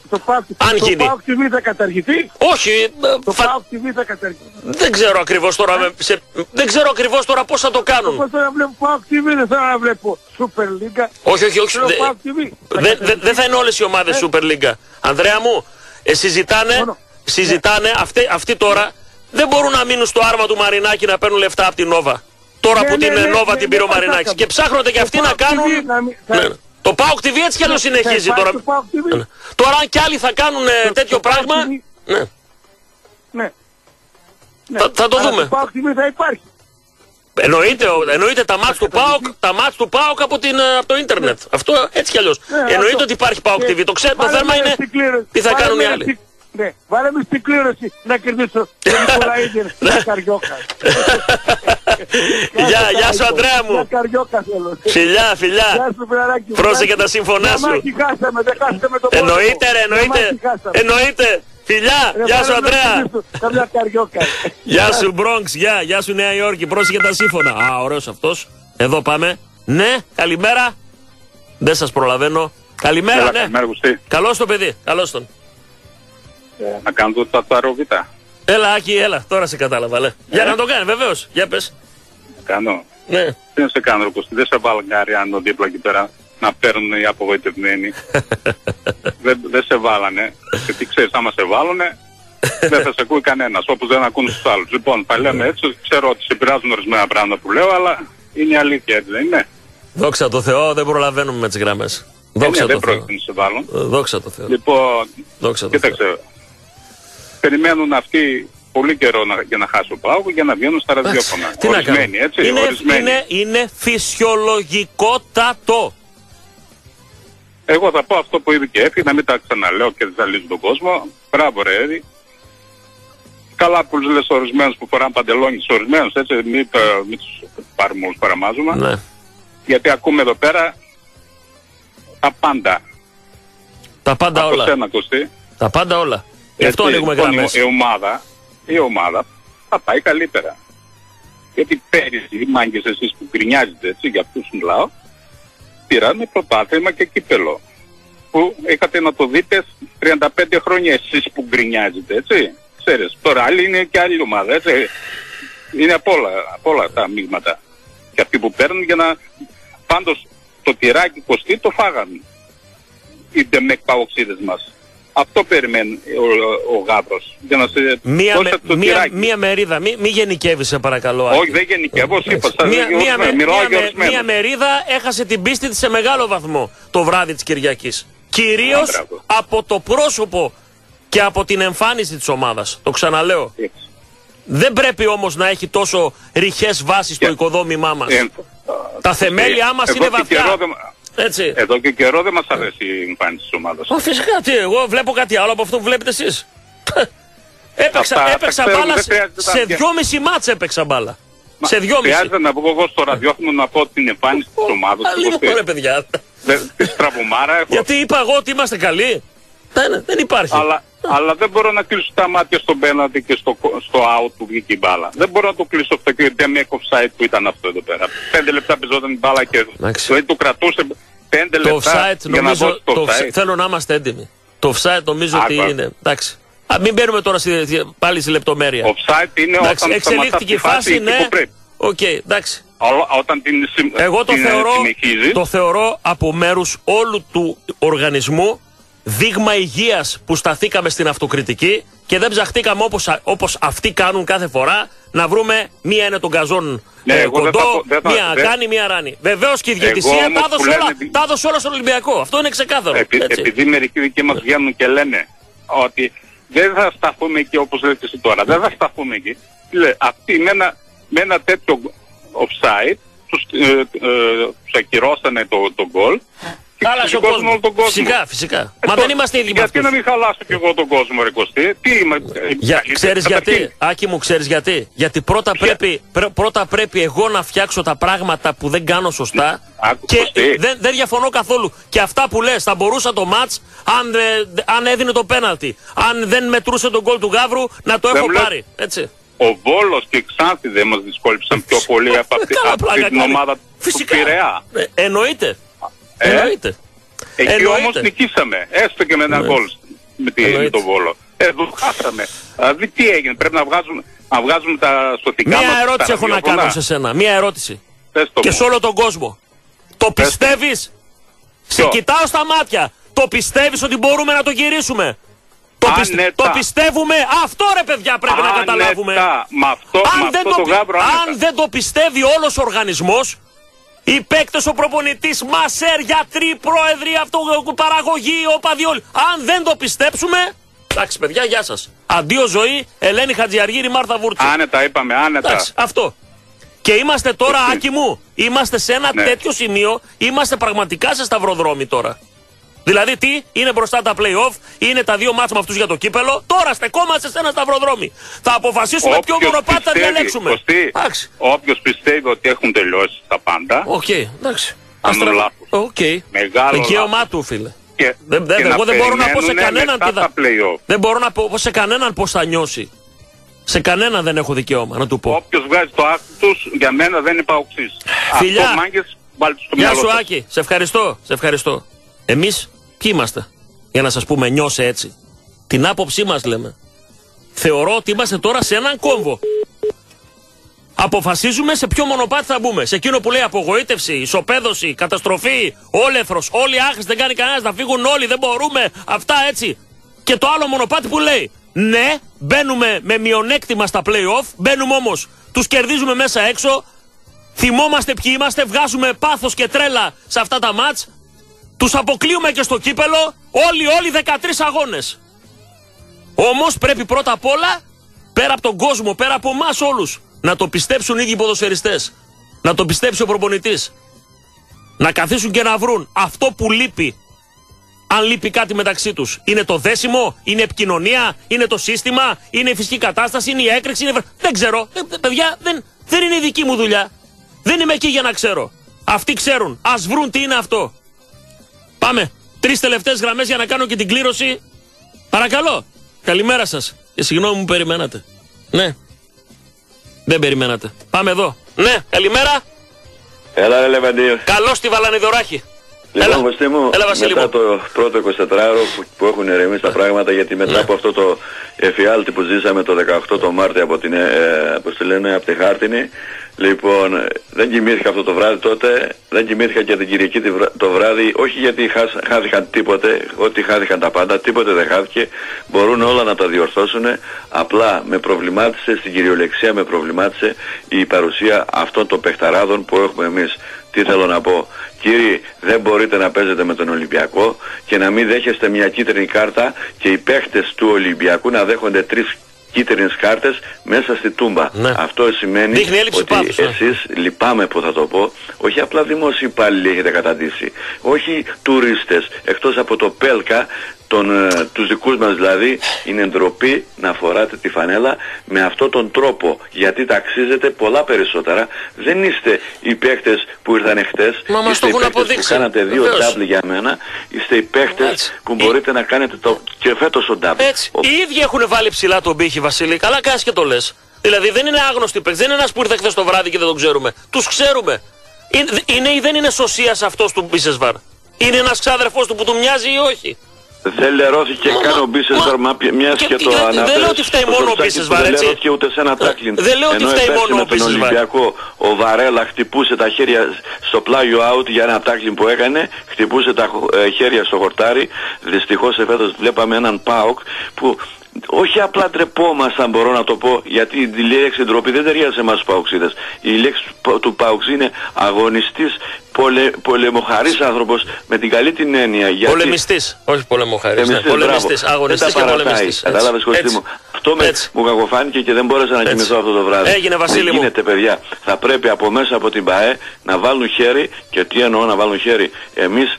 Το PAOK Αν το γίνει. PAOK TV θα καταργηθεί; Όχι, ε, Το φα- PAOK TV θα καταργηθεί. δεν ξέρω ακριβώς τώρα, με- σε- δεν ξέρω ακριβώς τώρα πώς θα το κάνουν. Πώς θα βλέπω PAOK TV, δεν θα βλέπω Super League. Όχι, όχι, όχι. Θέλω δε- PAOK TV. Δεν δε, δεν θα είναι όλες οι ομάδες Super League. Ανδρέα μου, ε, συζητάνε, συζητάνε αυτοί, αυτοί τώρα δεν μπορούν να μείνουν στο άρμα του Μαρινάκη να παίρνουν λεφτά από την Νόβα. Τώρα Ναι, που ναι, την ναι, Νόβα ναι, την ναι, πήρε ο θα Μαρινάκης. έκανα. Και ψάχνονται και Το αυτοί να PAOK TV κάνουν... να μην- θα- Ναι, ναι. Το PAOK TV έτσι κι αλλιώς Θα συνεχίζει υπάρχει τώρα. το PAOK TV. Ναι. Τώρα αν κι άλλοι θα κάνουν ε, τέτοιο πράγμα... Ναι. Ναι. Θα, θα το Αλλά δούμε. Το PAOK TV θα υπάρχει. Εννοείται, ο- εννοείται τα μάτς του ΠΑΟΚ, τα μάτς του ΠΑΟΚ από, την, ε, από το ίντερνετ. Αυτό έτσι κι αλλιώς. Ναι, Εννοείται αυτό. ότι υπάρχει ΠΑΟΚ Και TV. Το ξέρω, το βάλε θέμα με είναι στην κλήρωση. τι θα Βάλε κάνουν οι με άλλοι. Στην- Ναι, βάλε με στην κλήρωση να κερδίσω τον Νικολαίδη στην Καριόκα. (laughs) Γεια, γεια σου Αντρέα Για μου. Καριόκα θέλω. Φιλιά, Γεια φιλιά. σου φιλαράκι μου. Πρόσεχε Γεια τα σου. σύμφωνά Μια σου. μάχη χάσαμε, δεν χάσαμε το Εννοείται ρε, εννοείται. Μια μάχη χάσαμε. Εννοείται. Φιλιά, Ρε, γεια σου βάλε με Αντρέα. στην κλήρωση. Καμιά Καριόκα. (laughs) Γεια σου Bronx, γεια, γεια σου Νέα Υόρκη. Πρόσεχε τα σύμφωνα. Α, ωραίος αυτός. Εδώ πάμε. Ναι, καλημέρα. Δεν σας προλαβαίνω. Καλημέρα, Έλα, ναι. καλημέρα, Γουστή. Καλώς το παιδί, καλώς τον. Να κάνω το τατουάρο Β. Έλα, Άκη, έλα, τώρα σε κατάλαβα, λέ. Για να το κάνει, βεβαίως. Για πες. Να κάνω. Ναι. Τι να σε κάνω, ρε Κωστή. Δεν σε βάλω Ριάννο δίπλα εκεί πέρα να παίρνουν οι απογοητευμένοι; (laughs) δεν, δεν σε βάλανε. Γιατί ξέρεις, άμα σε βάλουνε, δεν θα σε ακούει κανένας, όπως δεν ακούν τους άλλους. Λοιπόν, τα λέμε έτσι, ξέρω ότι σε πειράζουν ορισμένα πράγματα που λέω, αλλά είναι η αλήθεια, έτσι δεν είναι. Δόξα τω Θεώ, δεν προλαβαίνουμε με τις γραμμές. Ε, Δόξα ναι, δεν τω Θεώ. πρόκειται να σε βάλουν. Ε, Δόξα τω Θεώ. Λοιπόν, Δόξα τω Θεώ. κοίταξε, περιμένουν αυτοί πολύ καιρό να, για να χάσουν πάγο για να βγαίνουν στα ραδιόφωνα. Τι να Ορισμένοι, κάνουμε. έτσι, είναι, ορισμένοι. είναι, είναι φυσιολογικότατο. Εγώ θα πω αυτό που ήδη και έφυγε, να μην τα ξαναλέω και δεν ζαλίζω τον κόσμο. Μπράβο ρε Έδη. Καλά που λες ορισμένους που φοράνε παντελόνι, σε ορισμένους έτσι, μην, τα, μην τους πάρουμε όλους παραμάζουμε. Ναι. Γιατί ακούμε εδώ πέρα τα πάντα. Τα πάντα Από όλα. σένα Κωστή. Τα πάντα όλα. Γι' αυτό Έτσι, ανοίγουμε λοιπόν, γραμμές. Η, η ομάδα, η ομάδα θα πάει καλύτερα. Γιατί πέρυσι οι μάγκες εσείς που γκρινιάζετε έτσι, για αυτούς μιλάω, πήρανε πρωτάθλημα και κύπελο. Που είχατε να το δείτε 35 χρόνια εσείς που γκρινιάζετε, έτσι. Ξέρεις, τώρα άλλη είναι και άλλη ομάδα, έτσι. Είναι από όλα, από όλα τα μείγματα. Και αυτοί που παίρνουν για να... Πάντως το τυράκι κοστί το φάγανε. Οι ντεμεκ παοξίδες μας. Αυτό περιμένει ο, ο Γάβρος. Για να σε Μία, δώσει με- το μία, τυράκι. μία μερίδα, μη, μη γενικεύεις σε παρακαλώ. Άκη. Όχι, δεν γενικεύω, σου είπα. Σας Μία, λέω μία, με- ορισμένα, μιλάω μία για με- ορισμένους. μία μερίδα έχασε την πίστη της σε μεγάλο βαθμό το βράδυ της Κυριακής. Κυρίως Α, μπράβο. από το πρόσωπο και από την εμφάνιση της ομάδας. Το ξαναλέω. Δεν πρέπει όμως να έχει τόσο ρηχές βάσεις στο οικοδόμημά μας. Ε, Τα θεμέλια μας εδώ είναι και βαθιά. Καιρό δεν- Έτσι. Εδώ και καιρό δεν μας αρέσει η εμφάνιση της ομάδας. Ω, φυσικά τι, εγώ βλέπω κάτι άλλο από αυτό που βλέπετε εσείς. Έπαιξα, Αυτά τα έπαιξα ξέρουμε, μπάλα δεν σε, χρειάζεται σε να- δυόμιση μάτς έπαιξα μπάλα. Μα, σε δυόμιση. Χρειάζεται να βγω εγώ στο ραδιόφωνο να πω την εμφάνιση της ομάδας. Α, λίγο ρε παιδιά. Δεν- Τη στραβουμάρα έχω. Γιατί είπα εγώ ότι είμαστε καλοί. Δεν, δεν υπάρχει. Αλλά, αλλά δεν μπορώ να κλείσω τα μάτια στον πέναντι και στο, στο out που βγήκε η μπάλα. Δεν μπορώ να το κλείσω αυτό και δεν με offside που ήταν αυτό εδώ πέρα. Πέντε λεπτά παίζόταν η μπάλα και δηλαδή το κρατούσε πέντε το λεπτά offside για να νομίζω. δώσει το το offside. offside- θέλω να είμαστε έντιμοι. Το offside νομίζω Άκου, ότι άκου. είναι. Εντάξει. Α, μην μπαίνουμε τώρα στη- πάλι στη λεπτομέρεια. Offside είναι Εντάξει, όταν εξελίχθηκε η σταματάς τη φάση, φάση εκεί ναι. που πρέπει. Οκ, εντάξει. Όλο- Όταν την, συμ- Εγώ το την, ε, θεωρώ, συνεχίζεις, το θεωρώ από μέρους όλου του οργανισμού δείγμα υγείας που σταθήκαμε στην αυτοκριτική και δεν ψαχτήκαμε όπως, α- όπως αυτοί κάνουν κάθε φορά να βρούμε μία είναι τον καζόν Ναι, ε, εγώ δεν κοντό, θα πω- δεν θα- μία δεν- κάνει, μία ράνει. Βεβαίως και η Εγώ διαιτησία όμως τα που έδωσε λένε όλα, δι- τα έδωσε όλα στον Ολυμπιακός. Αυτό είναι ξεκάθαρο. Επει- έτσι. επειδή μερικοί δικοί μας βγαίνουν και λένε ότι δεν θα σταθούμε εκεί όπως λέτε εσύ τώρα. Δεν θα σταθούμε εκεί. Λέει, αυτοί με ένα, με ένα τέτοιο offside τους, ε, ε, τους ακυρώσανε το, το γκολ και Χάλασε ο ξεσηκώσουν κόσμος. όλο τον κόσμο. Φυσικά, φυσικά. Ε, Μα το- δεν είμαστε ίδιοι με Γιατί αυτούς. να μην χαλάσω κι εγώ τον κόσμο, ρε Κωστή; Τι είμαι. ε, Για, καλύτερη. ξέρεις Καταρχήν, γιατί, Άκη μου, ξέρεις γιατί; Γιατί πρώτα πρέπει, πρέ- πρώτα πρέπει εγώ να φτιάξω τα πράγματα που δεν κάνω σωστά και Κωστή. δεν, δεν διαφωνώ καθόλου. Και αυτά που λες, θα μπορούσα το μάτς αν, ε, αν έδινε το πέναλτι, αν δεν μετρούσε τον γκολ του Γαύρου, να το Δεν έχω μου λες- πάρει. Έτσι. Ο Βόλος και η Ξάνθη δεν μας δυσκόλυψαν πιο πολύ από αυτή, Καλά από πλάκα αυτή την κάνει. ομάδα Φυσικά. του Πειραιά. Ε, εννοείται. Ε; Εννοείται. Εκεί Εννοείται. όμως νικήσαμε, έστω και με ένα Εννοείται. γκολ με, τη, με Εννοείται. τον Βόλο. Εδώ χάσαμε. Δηλαδή τι έγινε, πρέπει να βγάζουμε, να βγάζουμε τα σωτικά μας Μία τα ερώτηση έχω να ραδιόφωνα. κάνω σε σένα. Μία ερώτηση. Πες το Και μου. σε όλο τον κόσμο. Το πιστεύεις; Σε Ποιο; κοιτάω στα μάτια. Το πιστεύεις ότι μπορούμε να το γυρίσουμε; Το, πιστε- Άνετα. το πιστεύουμε; Αυτό ρε παιδιά πρέπει να Άνετα. καταλάβουμε. Με αυτό, αν, με δεν αυτό το, το πι- γάβρο άνετα. αν δεν το πιστεύει όλος ο οργανισμός, οι παίκτες, ο προπονητής, μασέρ, γιατροί, πρόεδροι, αυτοπαραγωγή, όπαδοι όλοι. Αν δεν το πιστέψουμε, εντάξει παιδιά, γεια σας. Αντίο ζωή, Ελένη Χατζιαργύρη, Μάρθα Βούρτση. Άνετα είπαμε, άνετα. Εντάξει, αυτό. Και είμαστε τώρα, Άκη μου, είμαστε σε ένα Ναι. τέτοιο σημείο, είμαστε πραγματικά σε σταυροδρόμι τώρα. Δηλαδή τι, είναι μπροστά τα play-off, είναι τα δύο ματς με αυτούς για το κύπελλο, τώρα στεκόμαστε σε ένα σταυροδρόμι. Θα αποφασίσουμε ποιο Όποιος μονοπάτι θα πιστεύει, διαλέξουμε. Κωστή, όποιος πιστεύει ότι έχουν τελειώσει τα πάντα, Οκ, εντάξει. Κάνουν Αστρα- λάθος. Οκ. Μεγάλο Δικαίωμά λάθος. του, φίλε. και, Δεν, δεν, και εγώ δεν μπορώ να πω σε περιμένουνε κανέναν μετά τι θα... τα play-off. Δεν μπορώ να πω σε κανέναν πώς θα νιώσει. Σε κανέναν δεν έχω δικαίωμα να του πω. Όποιος βγάζει το άκρη τους, για μένα δεν είναι παοξής. Φιλιά. Αυτό μάγκες, βάλτε στο Γεια μυαλό σου σας. Άκη, σε ευχαριστώ, σε ευχαριστώ. Εμείς ποιοι είμαστε για να σας πούμε νιώσε έτσι. Την άποψή μας λέμε. Θεωρώ ότι είμαστε τώρα σε έναν κόμβο. Αποφασίζουμε σε ποιο μονοπάτι θα μπούμε. Σε εκείνο που λέει απογοήτευση, ισοπαίδωση, καταστροφή, όλεθρος, όλοι άχες, δεν κάνει κανένας, να φύγουν όλοι, δεν μπορούμε. Αυτά έτσι. Και το άλλο μονοπάτι που λέει ναι, μπαίνουμε με μειονέκτημα στα play-off, μπαίνουμε όμως, τους κερδίζουμε μέσα έξω, θυμόμαστε ποιοι είμαστε, βγάζουμε πάθος και τρέλα σε αυτά τα μάτς, τους αποκλείουμε και στο κύπελο, όλοι, όλοι 13 αγώνες. Όμως πρέπει πρώτα απ' όλα, πέρα από τον κόσμο, πέρα από εμάς όλους, να το πιστέψουν οι ίδιοι ποδοσφαιριστές. Να το πιστέψει ο προπονητής. Να καθίσουν και να βρουν αυτό που λείπει. Αν λείπει κάτι μεταξύ τους. Είναι το δέσιμο, είναι επικοινωνία, είναι το σύστημα, είναι η φυσική κατάσταση, είναι η έκρηξη. Είναι... Δεν ξέρω. Ε, παιδιά, δεν, δεν είναι η δική μου δουλειά. Δεν είμαι εκεί για να ξέρω. Αυτοί ξέρουν. Ας βρουν τι είναι αυτό. Πάμε. Τρεις τελευταίες γραμμές για να κάνω και την κλήρωση. Παρακαλώ. Καλημέρα σας. Και συγγνώμη μου περιμένατε. Ναι. Δεν περιμένατε. Πάμε εδώ. Ναι, καλημέρα. Έλα ρε Λεβαντίο. Καλώς στη Βαλανιδωράχη. Λοιπόν, Κωστή μου, Έλα, Βασίλη μετά μου. το πρώτο 24ωρο που, που έχουν ηρεμήσει τα πράγματα, γιατί μετά Ναι. από αυτό το εφιάλτη που ζήσαμε το 18 το Μάρτιο από την, ε, πώς τη λένε, από τη Χάρτινη, λοιπόν, ε, δεν κοιμήθηκα αυτό το βράδυ τότε, δεν κοιμήθηκα και την Κυριακή τη βρα- το βράδυ, όχι γιατί χάσ- χάθηκαν τίποτε, ότι χάθηκαν τα πάντα, τίποτε δεν χάθηκε, μπορούν όλα να τα διορθώσουν, απλά με προβλημάτισε, στην κυριολεξία με προβλημάτισε η παρουσία αυτών των παιχταράδων που έχουμε εμείς. Τι θέλω να πω; Κύριοι, δεν μπορείτε να παίζετε με τον Ολυμπιακό και να μην δέχεστε μια κίτρινη κάρτα και οι παίχτες του Ολυμπιακού να δέχονται τρεις κίτρινες κάρτες μέσα στη τούμπα. Αυτό σημαίνει Δείχνει έλλειψη ότι πάθους, ναι. εσείς, λυπάμαι που θα το πω, όχι απλά δημόσιοι υπάλληλοι έχετε καταντήσει, όχι τουρίστες, εκτός από το ΠΕΛΚΑ, τον, ε, τους δικούς μας δηλαδή, είναι ντροπή να φοράτε τη φανέλα με αυτόν τον τρόπο, γιατί ταξίζετε πολλά περισσότερα. Δεν είστε οι παίχτες που ήρθαν χτες, Μα μας είστε το οι έχουν παίχτες που αποδείξει. κάνατε δύο Βεβαίως. τάβλοι για μένα, είστε οι παίχτες που μπορείτε να κάνετε το, και φέτος ο τάβλ. Έτσι. Οι ίδιοι έχουν βάλει ψηλά τον πύχη, Βασίλη. Καλά κάνει και το λες. Δηλαδή δεν είναι άγνωστοι παίκτες. Δεν είναι ένας που ήρθε χθες το βράδυ και δεν τον ξέρουμε. Τους ξέρουμε. Είναι, είναι ή δεν είναι σωσίας αυτός του Μπίσεσβαρ. Είναι ένας ξάδερφός του που του μοιάζει ή όχι; Δεν λερώθηκε καν ο Μπίσεσβαρ μιας και, και- το και- δεν αναφέρες λέω ότι φταίει στο μόνο ο Σοφτσάκη Μπίσεσβαρ, που Δεν έτσι. λερώθηκε ούτε σε ένα τάκλιν. δεν λέω ότι Ενώ φταίει επέρσι μόνο με ο τον Μπίσεσβαρ. Ολυμπιακό ο Βαρέλα χτυπούσε τα χέρια στο πλάγιο out για ένα τάκλιν που έκανε. Χτυπούσε τα χω- ε, χέρια στο χορτάρι. Δυστυχώς εφέτος βλέπαμε έναν ΠΑΟΚ που όχι απλά ντρεπόμασταν μπορώ να το πω γιατί η λέξη ντροπή δεν ταιριάζει σε εμάς τους Παοξίδες. Η λέξη του- του Παοξ είναι αγωνιστής πολε, πολεμοχαρής άνθρωπος με την καλή την έννοια. Γιατί... Πολεμιστής. Όχι πολεμοχαρής. Ναι, Πολεμιστής, πολεμιστής. μπράβο. Αγωνιστής Δεν και τα παρατάει. πολεμιστής. Κατάλαβες Κωστή μου. Αυτό με, μου κακοφάνηκε και δεν μπόρεσα να κοιμηθώ αυτό το βράδυ. Έγινε, Βασίλη δεν μου. γίνεται παιδιά. Θα πρέπει από μέσα από την ΠαΕ να βάλουν χέρι και τι εννοώ να βάλουν χέρι; Εμείς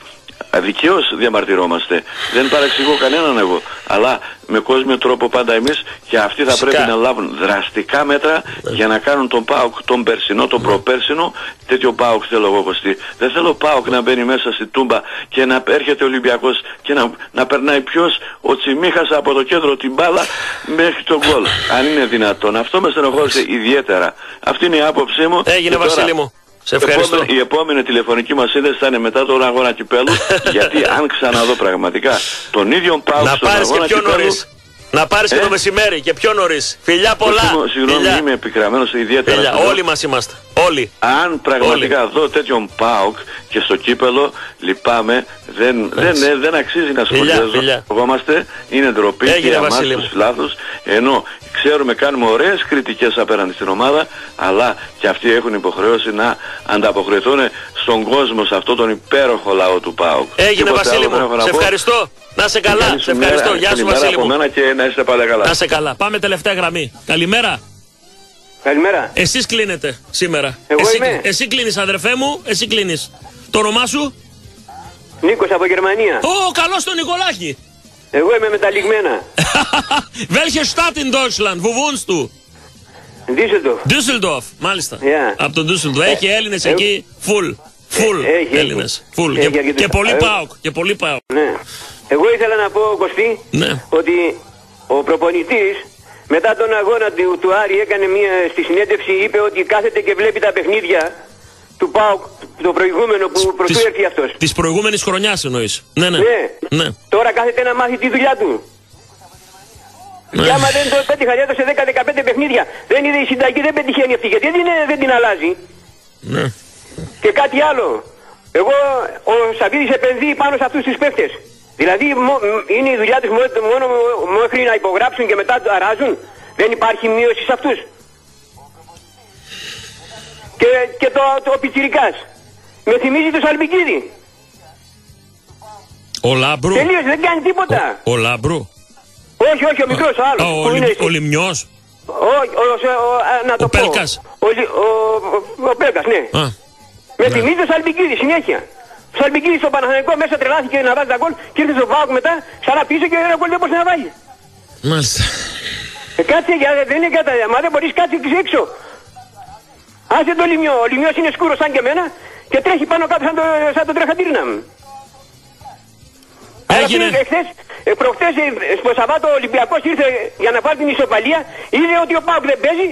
Δικαίω διαμαρτυρόμαστε. Δεν παραξηγώ κανέναν εγώ. Αλλά με κόσμιο τρόπο πάντα εμείς και αυτοί θα Φυσικά. πρέπει να λάβουν δραστικά μέτρα για να κάνουν τον ΠΑΟΚ τον περσινό, τον προπέρσινο. Τέτοιο ΠΑΟΚ θέλω εγώ Κωστή. Δεν θέλω ΠΑΟΚ να μπαίνει μέσα στη τούμπα και να έρχεται ο Ολυμπιακός και να, να περνάει ποιος ο Τσιμίχας από το κέντρο την μπάλα μέχρι τον γκολ. Αν είναι δυνατόν. Αυτό με στενοχώρησε ιδιαίτερα. Αυτή είναι η άποψή μου. Έγινε, Και τώρα, Βασίλη μου. Σε ευχαριστώ. επόμενη- η επόμενη τηλεφωνική μας σύνδεση θα είναι μετά τον αγώνα κυπέλου (laughs) γιατί αν ξαναδώ πραγματικά τον ίδιο ΠΑΟΚ Να στον πάρεις και αγώνα πιο κυπέλου νωρίς. Να πάρεις και Ε; το μεσημέρι και πιο νωρίς. Φιλιά πολλά. Κωστή μου, Συγγνώμη, Φιλιά. είμαι επικραμμένος ιδιαίτερα. Φιλιά. στο λέω. Όλοι μας είμαστε. Όλοι. Αν πραγματικά δω τέτοιον ΠΑΟΚ και στο κύπελο λυπάμαι, δεν, δεν, δεν, δεν αξίζει να Φιλιά, φιλιά. σχολιαζόμαστε. Είναι ντροπή Έγινε, για εμάς Βασίλη τους μου. φιλάθλους. Ενώ ξέρουμε κάνουμε ωραίες κριτικές απέναντι στην ομάδα, αλλά και αυτοί έχουν υποχρέωση να ανταποκριθούν στον κόσμο, σε αυτόν τον υπέροχο λαό του ΠΑΟΚ. Έγινε Τίποτα Βασίλη άλλο δεν έχω μου. να Σε πω. ευχαριστώ. Να σε καλά. Καλή Σε σου μέρα, ευχαριστώ. Γεια σου καλημέρα Βασίλη από μου. μένα και να είστε πάλι καλά. Να σε καλά. Πάμε τελευταία γραμμή. Καλημέρα. Καλημέρα. Εσείς κλείνετε σήμερα. Εγώ εσύ, είμαι. εσύ κλείνεις αδερφέ μου, εσύ κλείνεις. Το όνομά σου; Νίκος από Γερμανία. Ω, καλώς τον Νικολάκη. Εγώ είμαι μεταλλιγμένα. Welche Stadt in Deutschland, wo wohnst du? Düsseldorf. Düsseldorf, μάλιστα. Yeah. Από το Düsseldorf. Έχει Ε, Έλληνες ε, εκεί, full. Full Ε, έχει, Έλληνες. Full. Έχει Και, αρκετούς. και πολύ Ε, πάοκ. Και πολύ πάοκ. Ναι. Εγώ ήθελα να πω, Κωστή, Ναι. ότι ο προπονητής μετά τον αγώνα του, του Άρη έκανε μια, στη συνέντευξη είπε ότι κάθεται και βλέπει τα παιχνίδια του ΠΑΟΚ το προηγούμενο που πρωτού της- έρθει αυτός. Της προηγούμενης χρονιάς εννοείς. Ναι, ναι. Ναι. ναι. Τώρα κάθεται να μάθει τη δουλειά του. Ναι. Και άμα δεν το πέτυχα, έδωσε 10-15 παιχνίδια. Δεν είδε η συνταγή, δεν πετυχαίνει αυτή. Γιατί δεν, είναι- δεν την αλλάζει. Ναι. Και κάτι άλλο. Εγώ, ο Σαββίδης επενδύει πάνω σε αυτούς τους παίχτες. Δηλαδή μο- μ- είναι η δουλειά τους μόνο, μόνο μέχρι να υπογράψουν και μετά το αράζουν. Δεν υπάρχει μείωση σε αυτούς. Και, και το, το πιτσιρικάς. Με θυμίζει το Σαλμπικίδη. Ο Λάμπρου. Τελείως, δεν κάνει τίποτα. Ο Λάμπρου. Όχι, όχι, ο μικρός ο άλλος. Α, ο, που είναι Λι- στη- ο Λιμιός. Όχι, ο, ο, ο, α, να το Ο πω. Πέλκας. Ο, Λι- ο, ο, ο Πέλκας, ναι. Α, Με θυμίζει το Σαλμπικίδη συνέχεια. Ο Σαλμπικίδη στο Παναθηναϊκός μέσα τρελάθηκε να βάζει τα γκολ και ήρθε στο Πάοκ μετά, ξανά πίσω και ένα γκολ δεν μπορούσε να βάλει. μάλιστα. Ε, κάτσε, για, δεν είναι κατά, μα δεν μπορείς κάτσε εκεί έξω. Άσε το λιμιό, ο λιμιός είναι σκούρος σαν και εμένα και τρέχει πάνω κάτω σαν το, σαν το τρεχαντήρινα μου. Έγινε. Αλλά εχθές, ε, προχτές, ε, στο Σαββάτο ο Ολυμπιακός ήρθε για να πάρει την ισοπαλία, είδε ότι ο Πάοκ δεν παίζει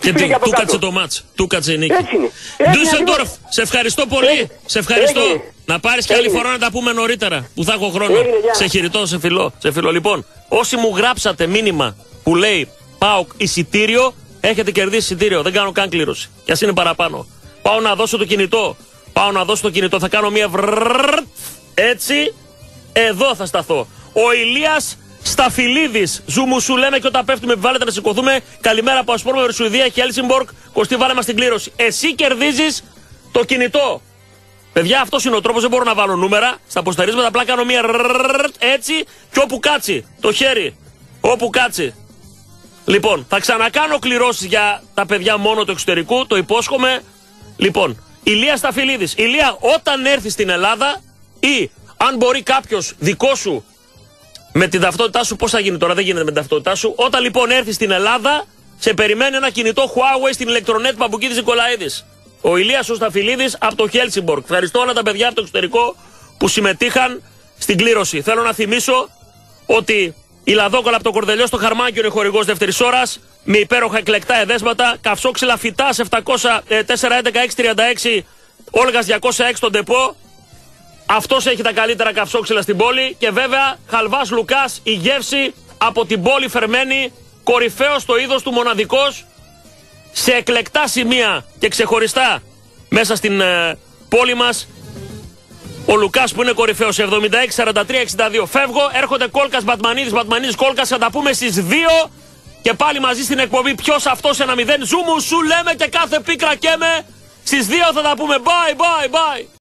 Και πήγε του, από του κάτω. κάτσε το μάτς. Του κάτσε η νίκη. Έτσι είναι. Έτσι Ντούσελντορφ, ακριβώς. σε ευχαριστώ πολύ. Σε ευχαριστώ. Έγινε. Να πάρεις και άλλη Έγινε. φορά να τα πούμε νωρίτερα. Που θα έχω χρόνο. Έγινε, γεια. σε χειριτώ, σε φιλό. Σε φιλό. Λοιπόν, όσοι μου γράψατε μήνυμα που λέει Πάω εισιτήριο, έχετε κερδίσει εισιτήριο. Δεν κάνω καν κλήρωση. Και ας είναι παραπάνω. Πάω να δώσω το κινητό. Πάω να δώσω το κινητό. Θα κάνω μία βρρρρρρ. Έτσι. Εδώ θα σταθώ. Ο Ηλίας Σταφυλίδης. Ζούμου σου λέμε και όταν πέφτουμε επιβάλλεται να σηκωθούμε. Καλημέρα από Ασπόρμα Βερσουηδία, Χέλσιμπορκ. Κωστή βάλε μας την κλήρωση. Εσύ κερδίζεις το κινητό. Παιδιά, αυτός είναι ο τρόπος. Δεν μπορώ να βάλω νούμερα. Στα αποσταρίσματα απλά κάνω μία ρρρρρρ, έτσι και όπου κάτσει το χέρι. Όπου κάτσει. Λοιπόν, θα ξανακάνω κληρώσεις για τα παιδιά μόνο του εξωτερικού. Το υπόσχομαι. Λοιπόν, Ηλία Σταφυλίδης. Ηλία, όταν έρθεις στην Ελλάδα ή αν μπορεί κάποιος δικό σου με την ταυτότητά σου, πώς θα γίνει τώρα, δεν γίνεται με την ταυτότητά σου. Όταν λοιπόν έρθει στην Ελλάδα, σε περιμένει ένα κινητό Huawei στην ηλεκτρονέτ Παμπουκίδη Νικολαίδης. Ο Ηλίας ο Σταφυλίδης από το Χέλσιμπορκ. Ευχαριστώ όλα τα παιδιά από το εξωτερικό που συμμετείχαν στην κλήρωση. Θέλω να θυμίσω ότι η Λαδόκολα από το Κορδελιό στο Χαρμάκιο είναι χορηγός δεύτερης ώρας με υπέροχα εκλεκτά εδέσματα. Καυσόξυλα φυτά σε 700, ε, 411-636, Όλγας 206 στον τεπό. Αυτός έχει τα καλύτερα καυσόξυλα στην πόλη. Και βέβαια, Χαλβάς Λουκάς, η γεύση από την πόλη φερμένη, κορυφαίος στο είδος του μοναδικός, σε εκλεκτά σημεία και ξεχωριστά μέσα στην ε, πόλη μας Ο Λουκάς που είναι κορυφαίος 76-43-62. Φεύγω, έρχονται κόλκας Μπατμανίδης, Μπατμανίδης κόλκας. Θα τα πούμε στις 2 και πάλι μαζί στην εκπομπή. Ποιος αυτός ένα 0. Ζούμου σου λέμε και κάθε πίκρα και με. Στις 2 θα τα πούμε. Bye, bye, bye.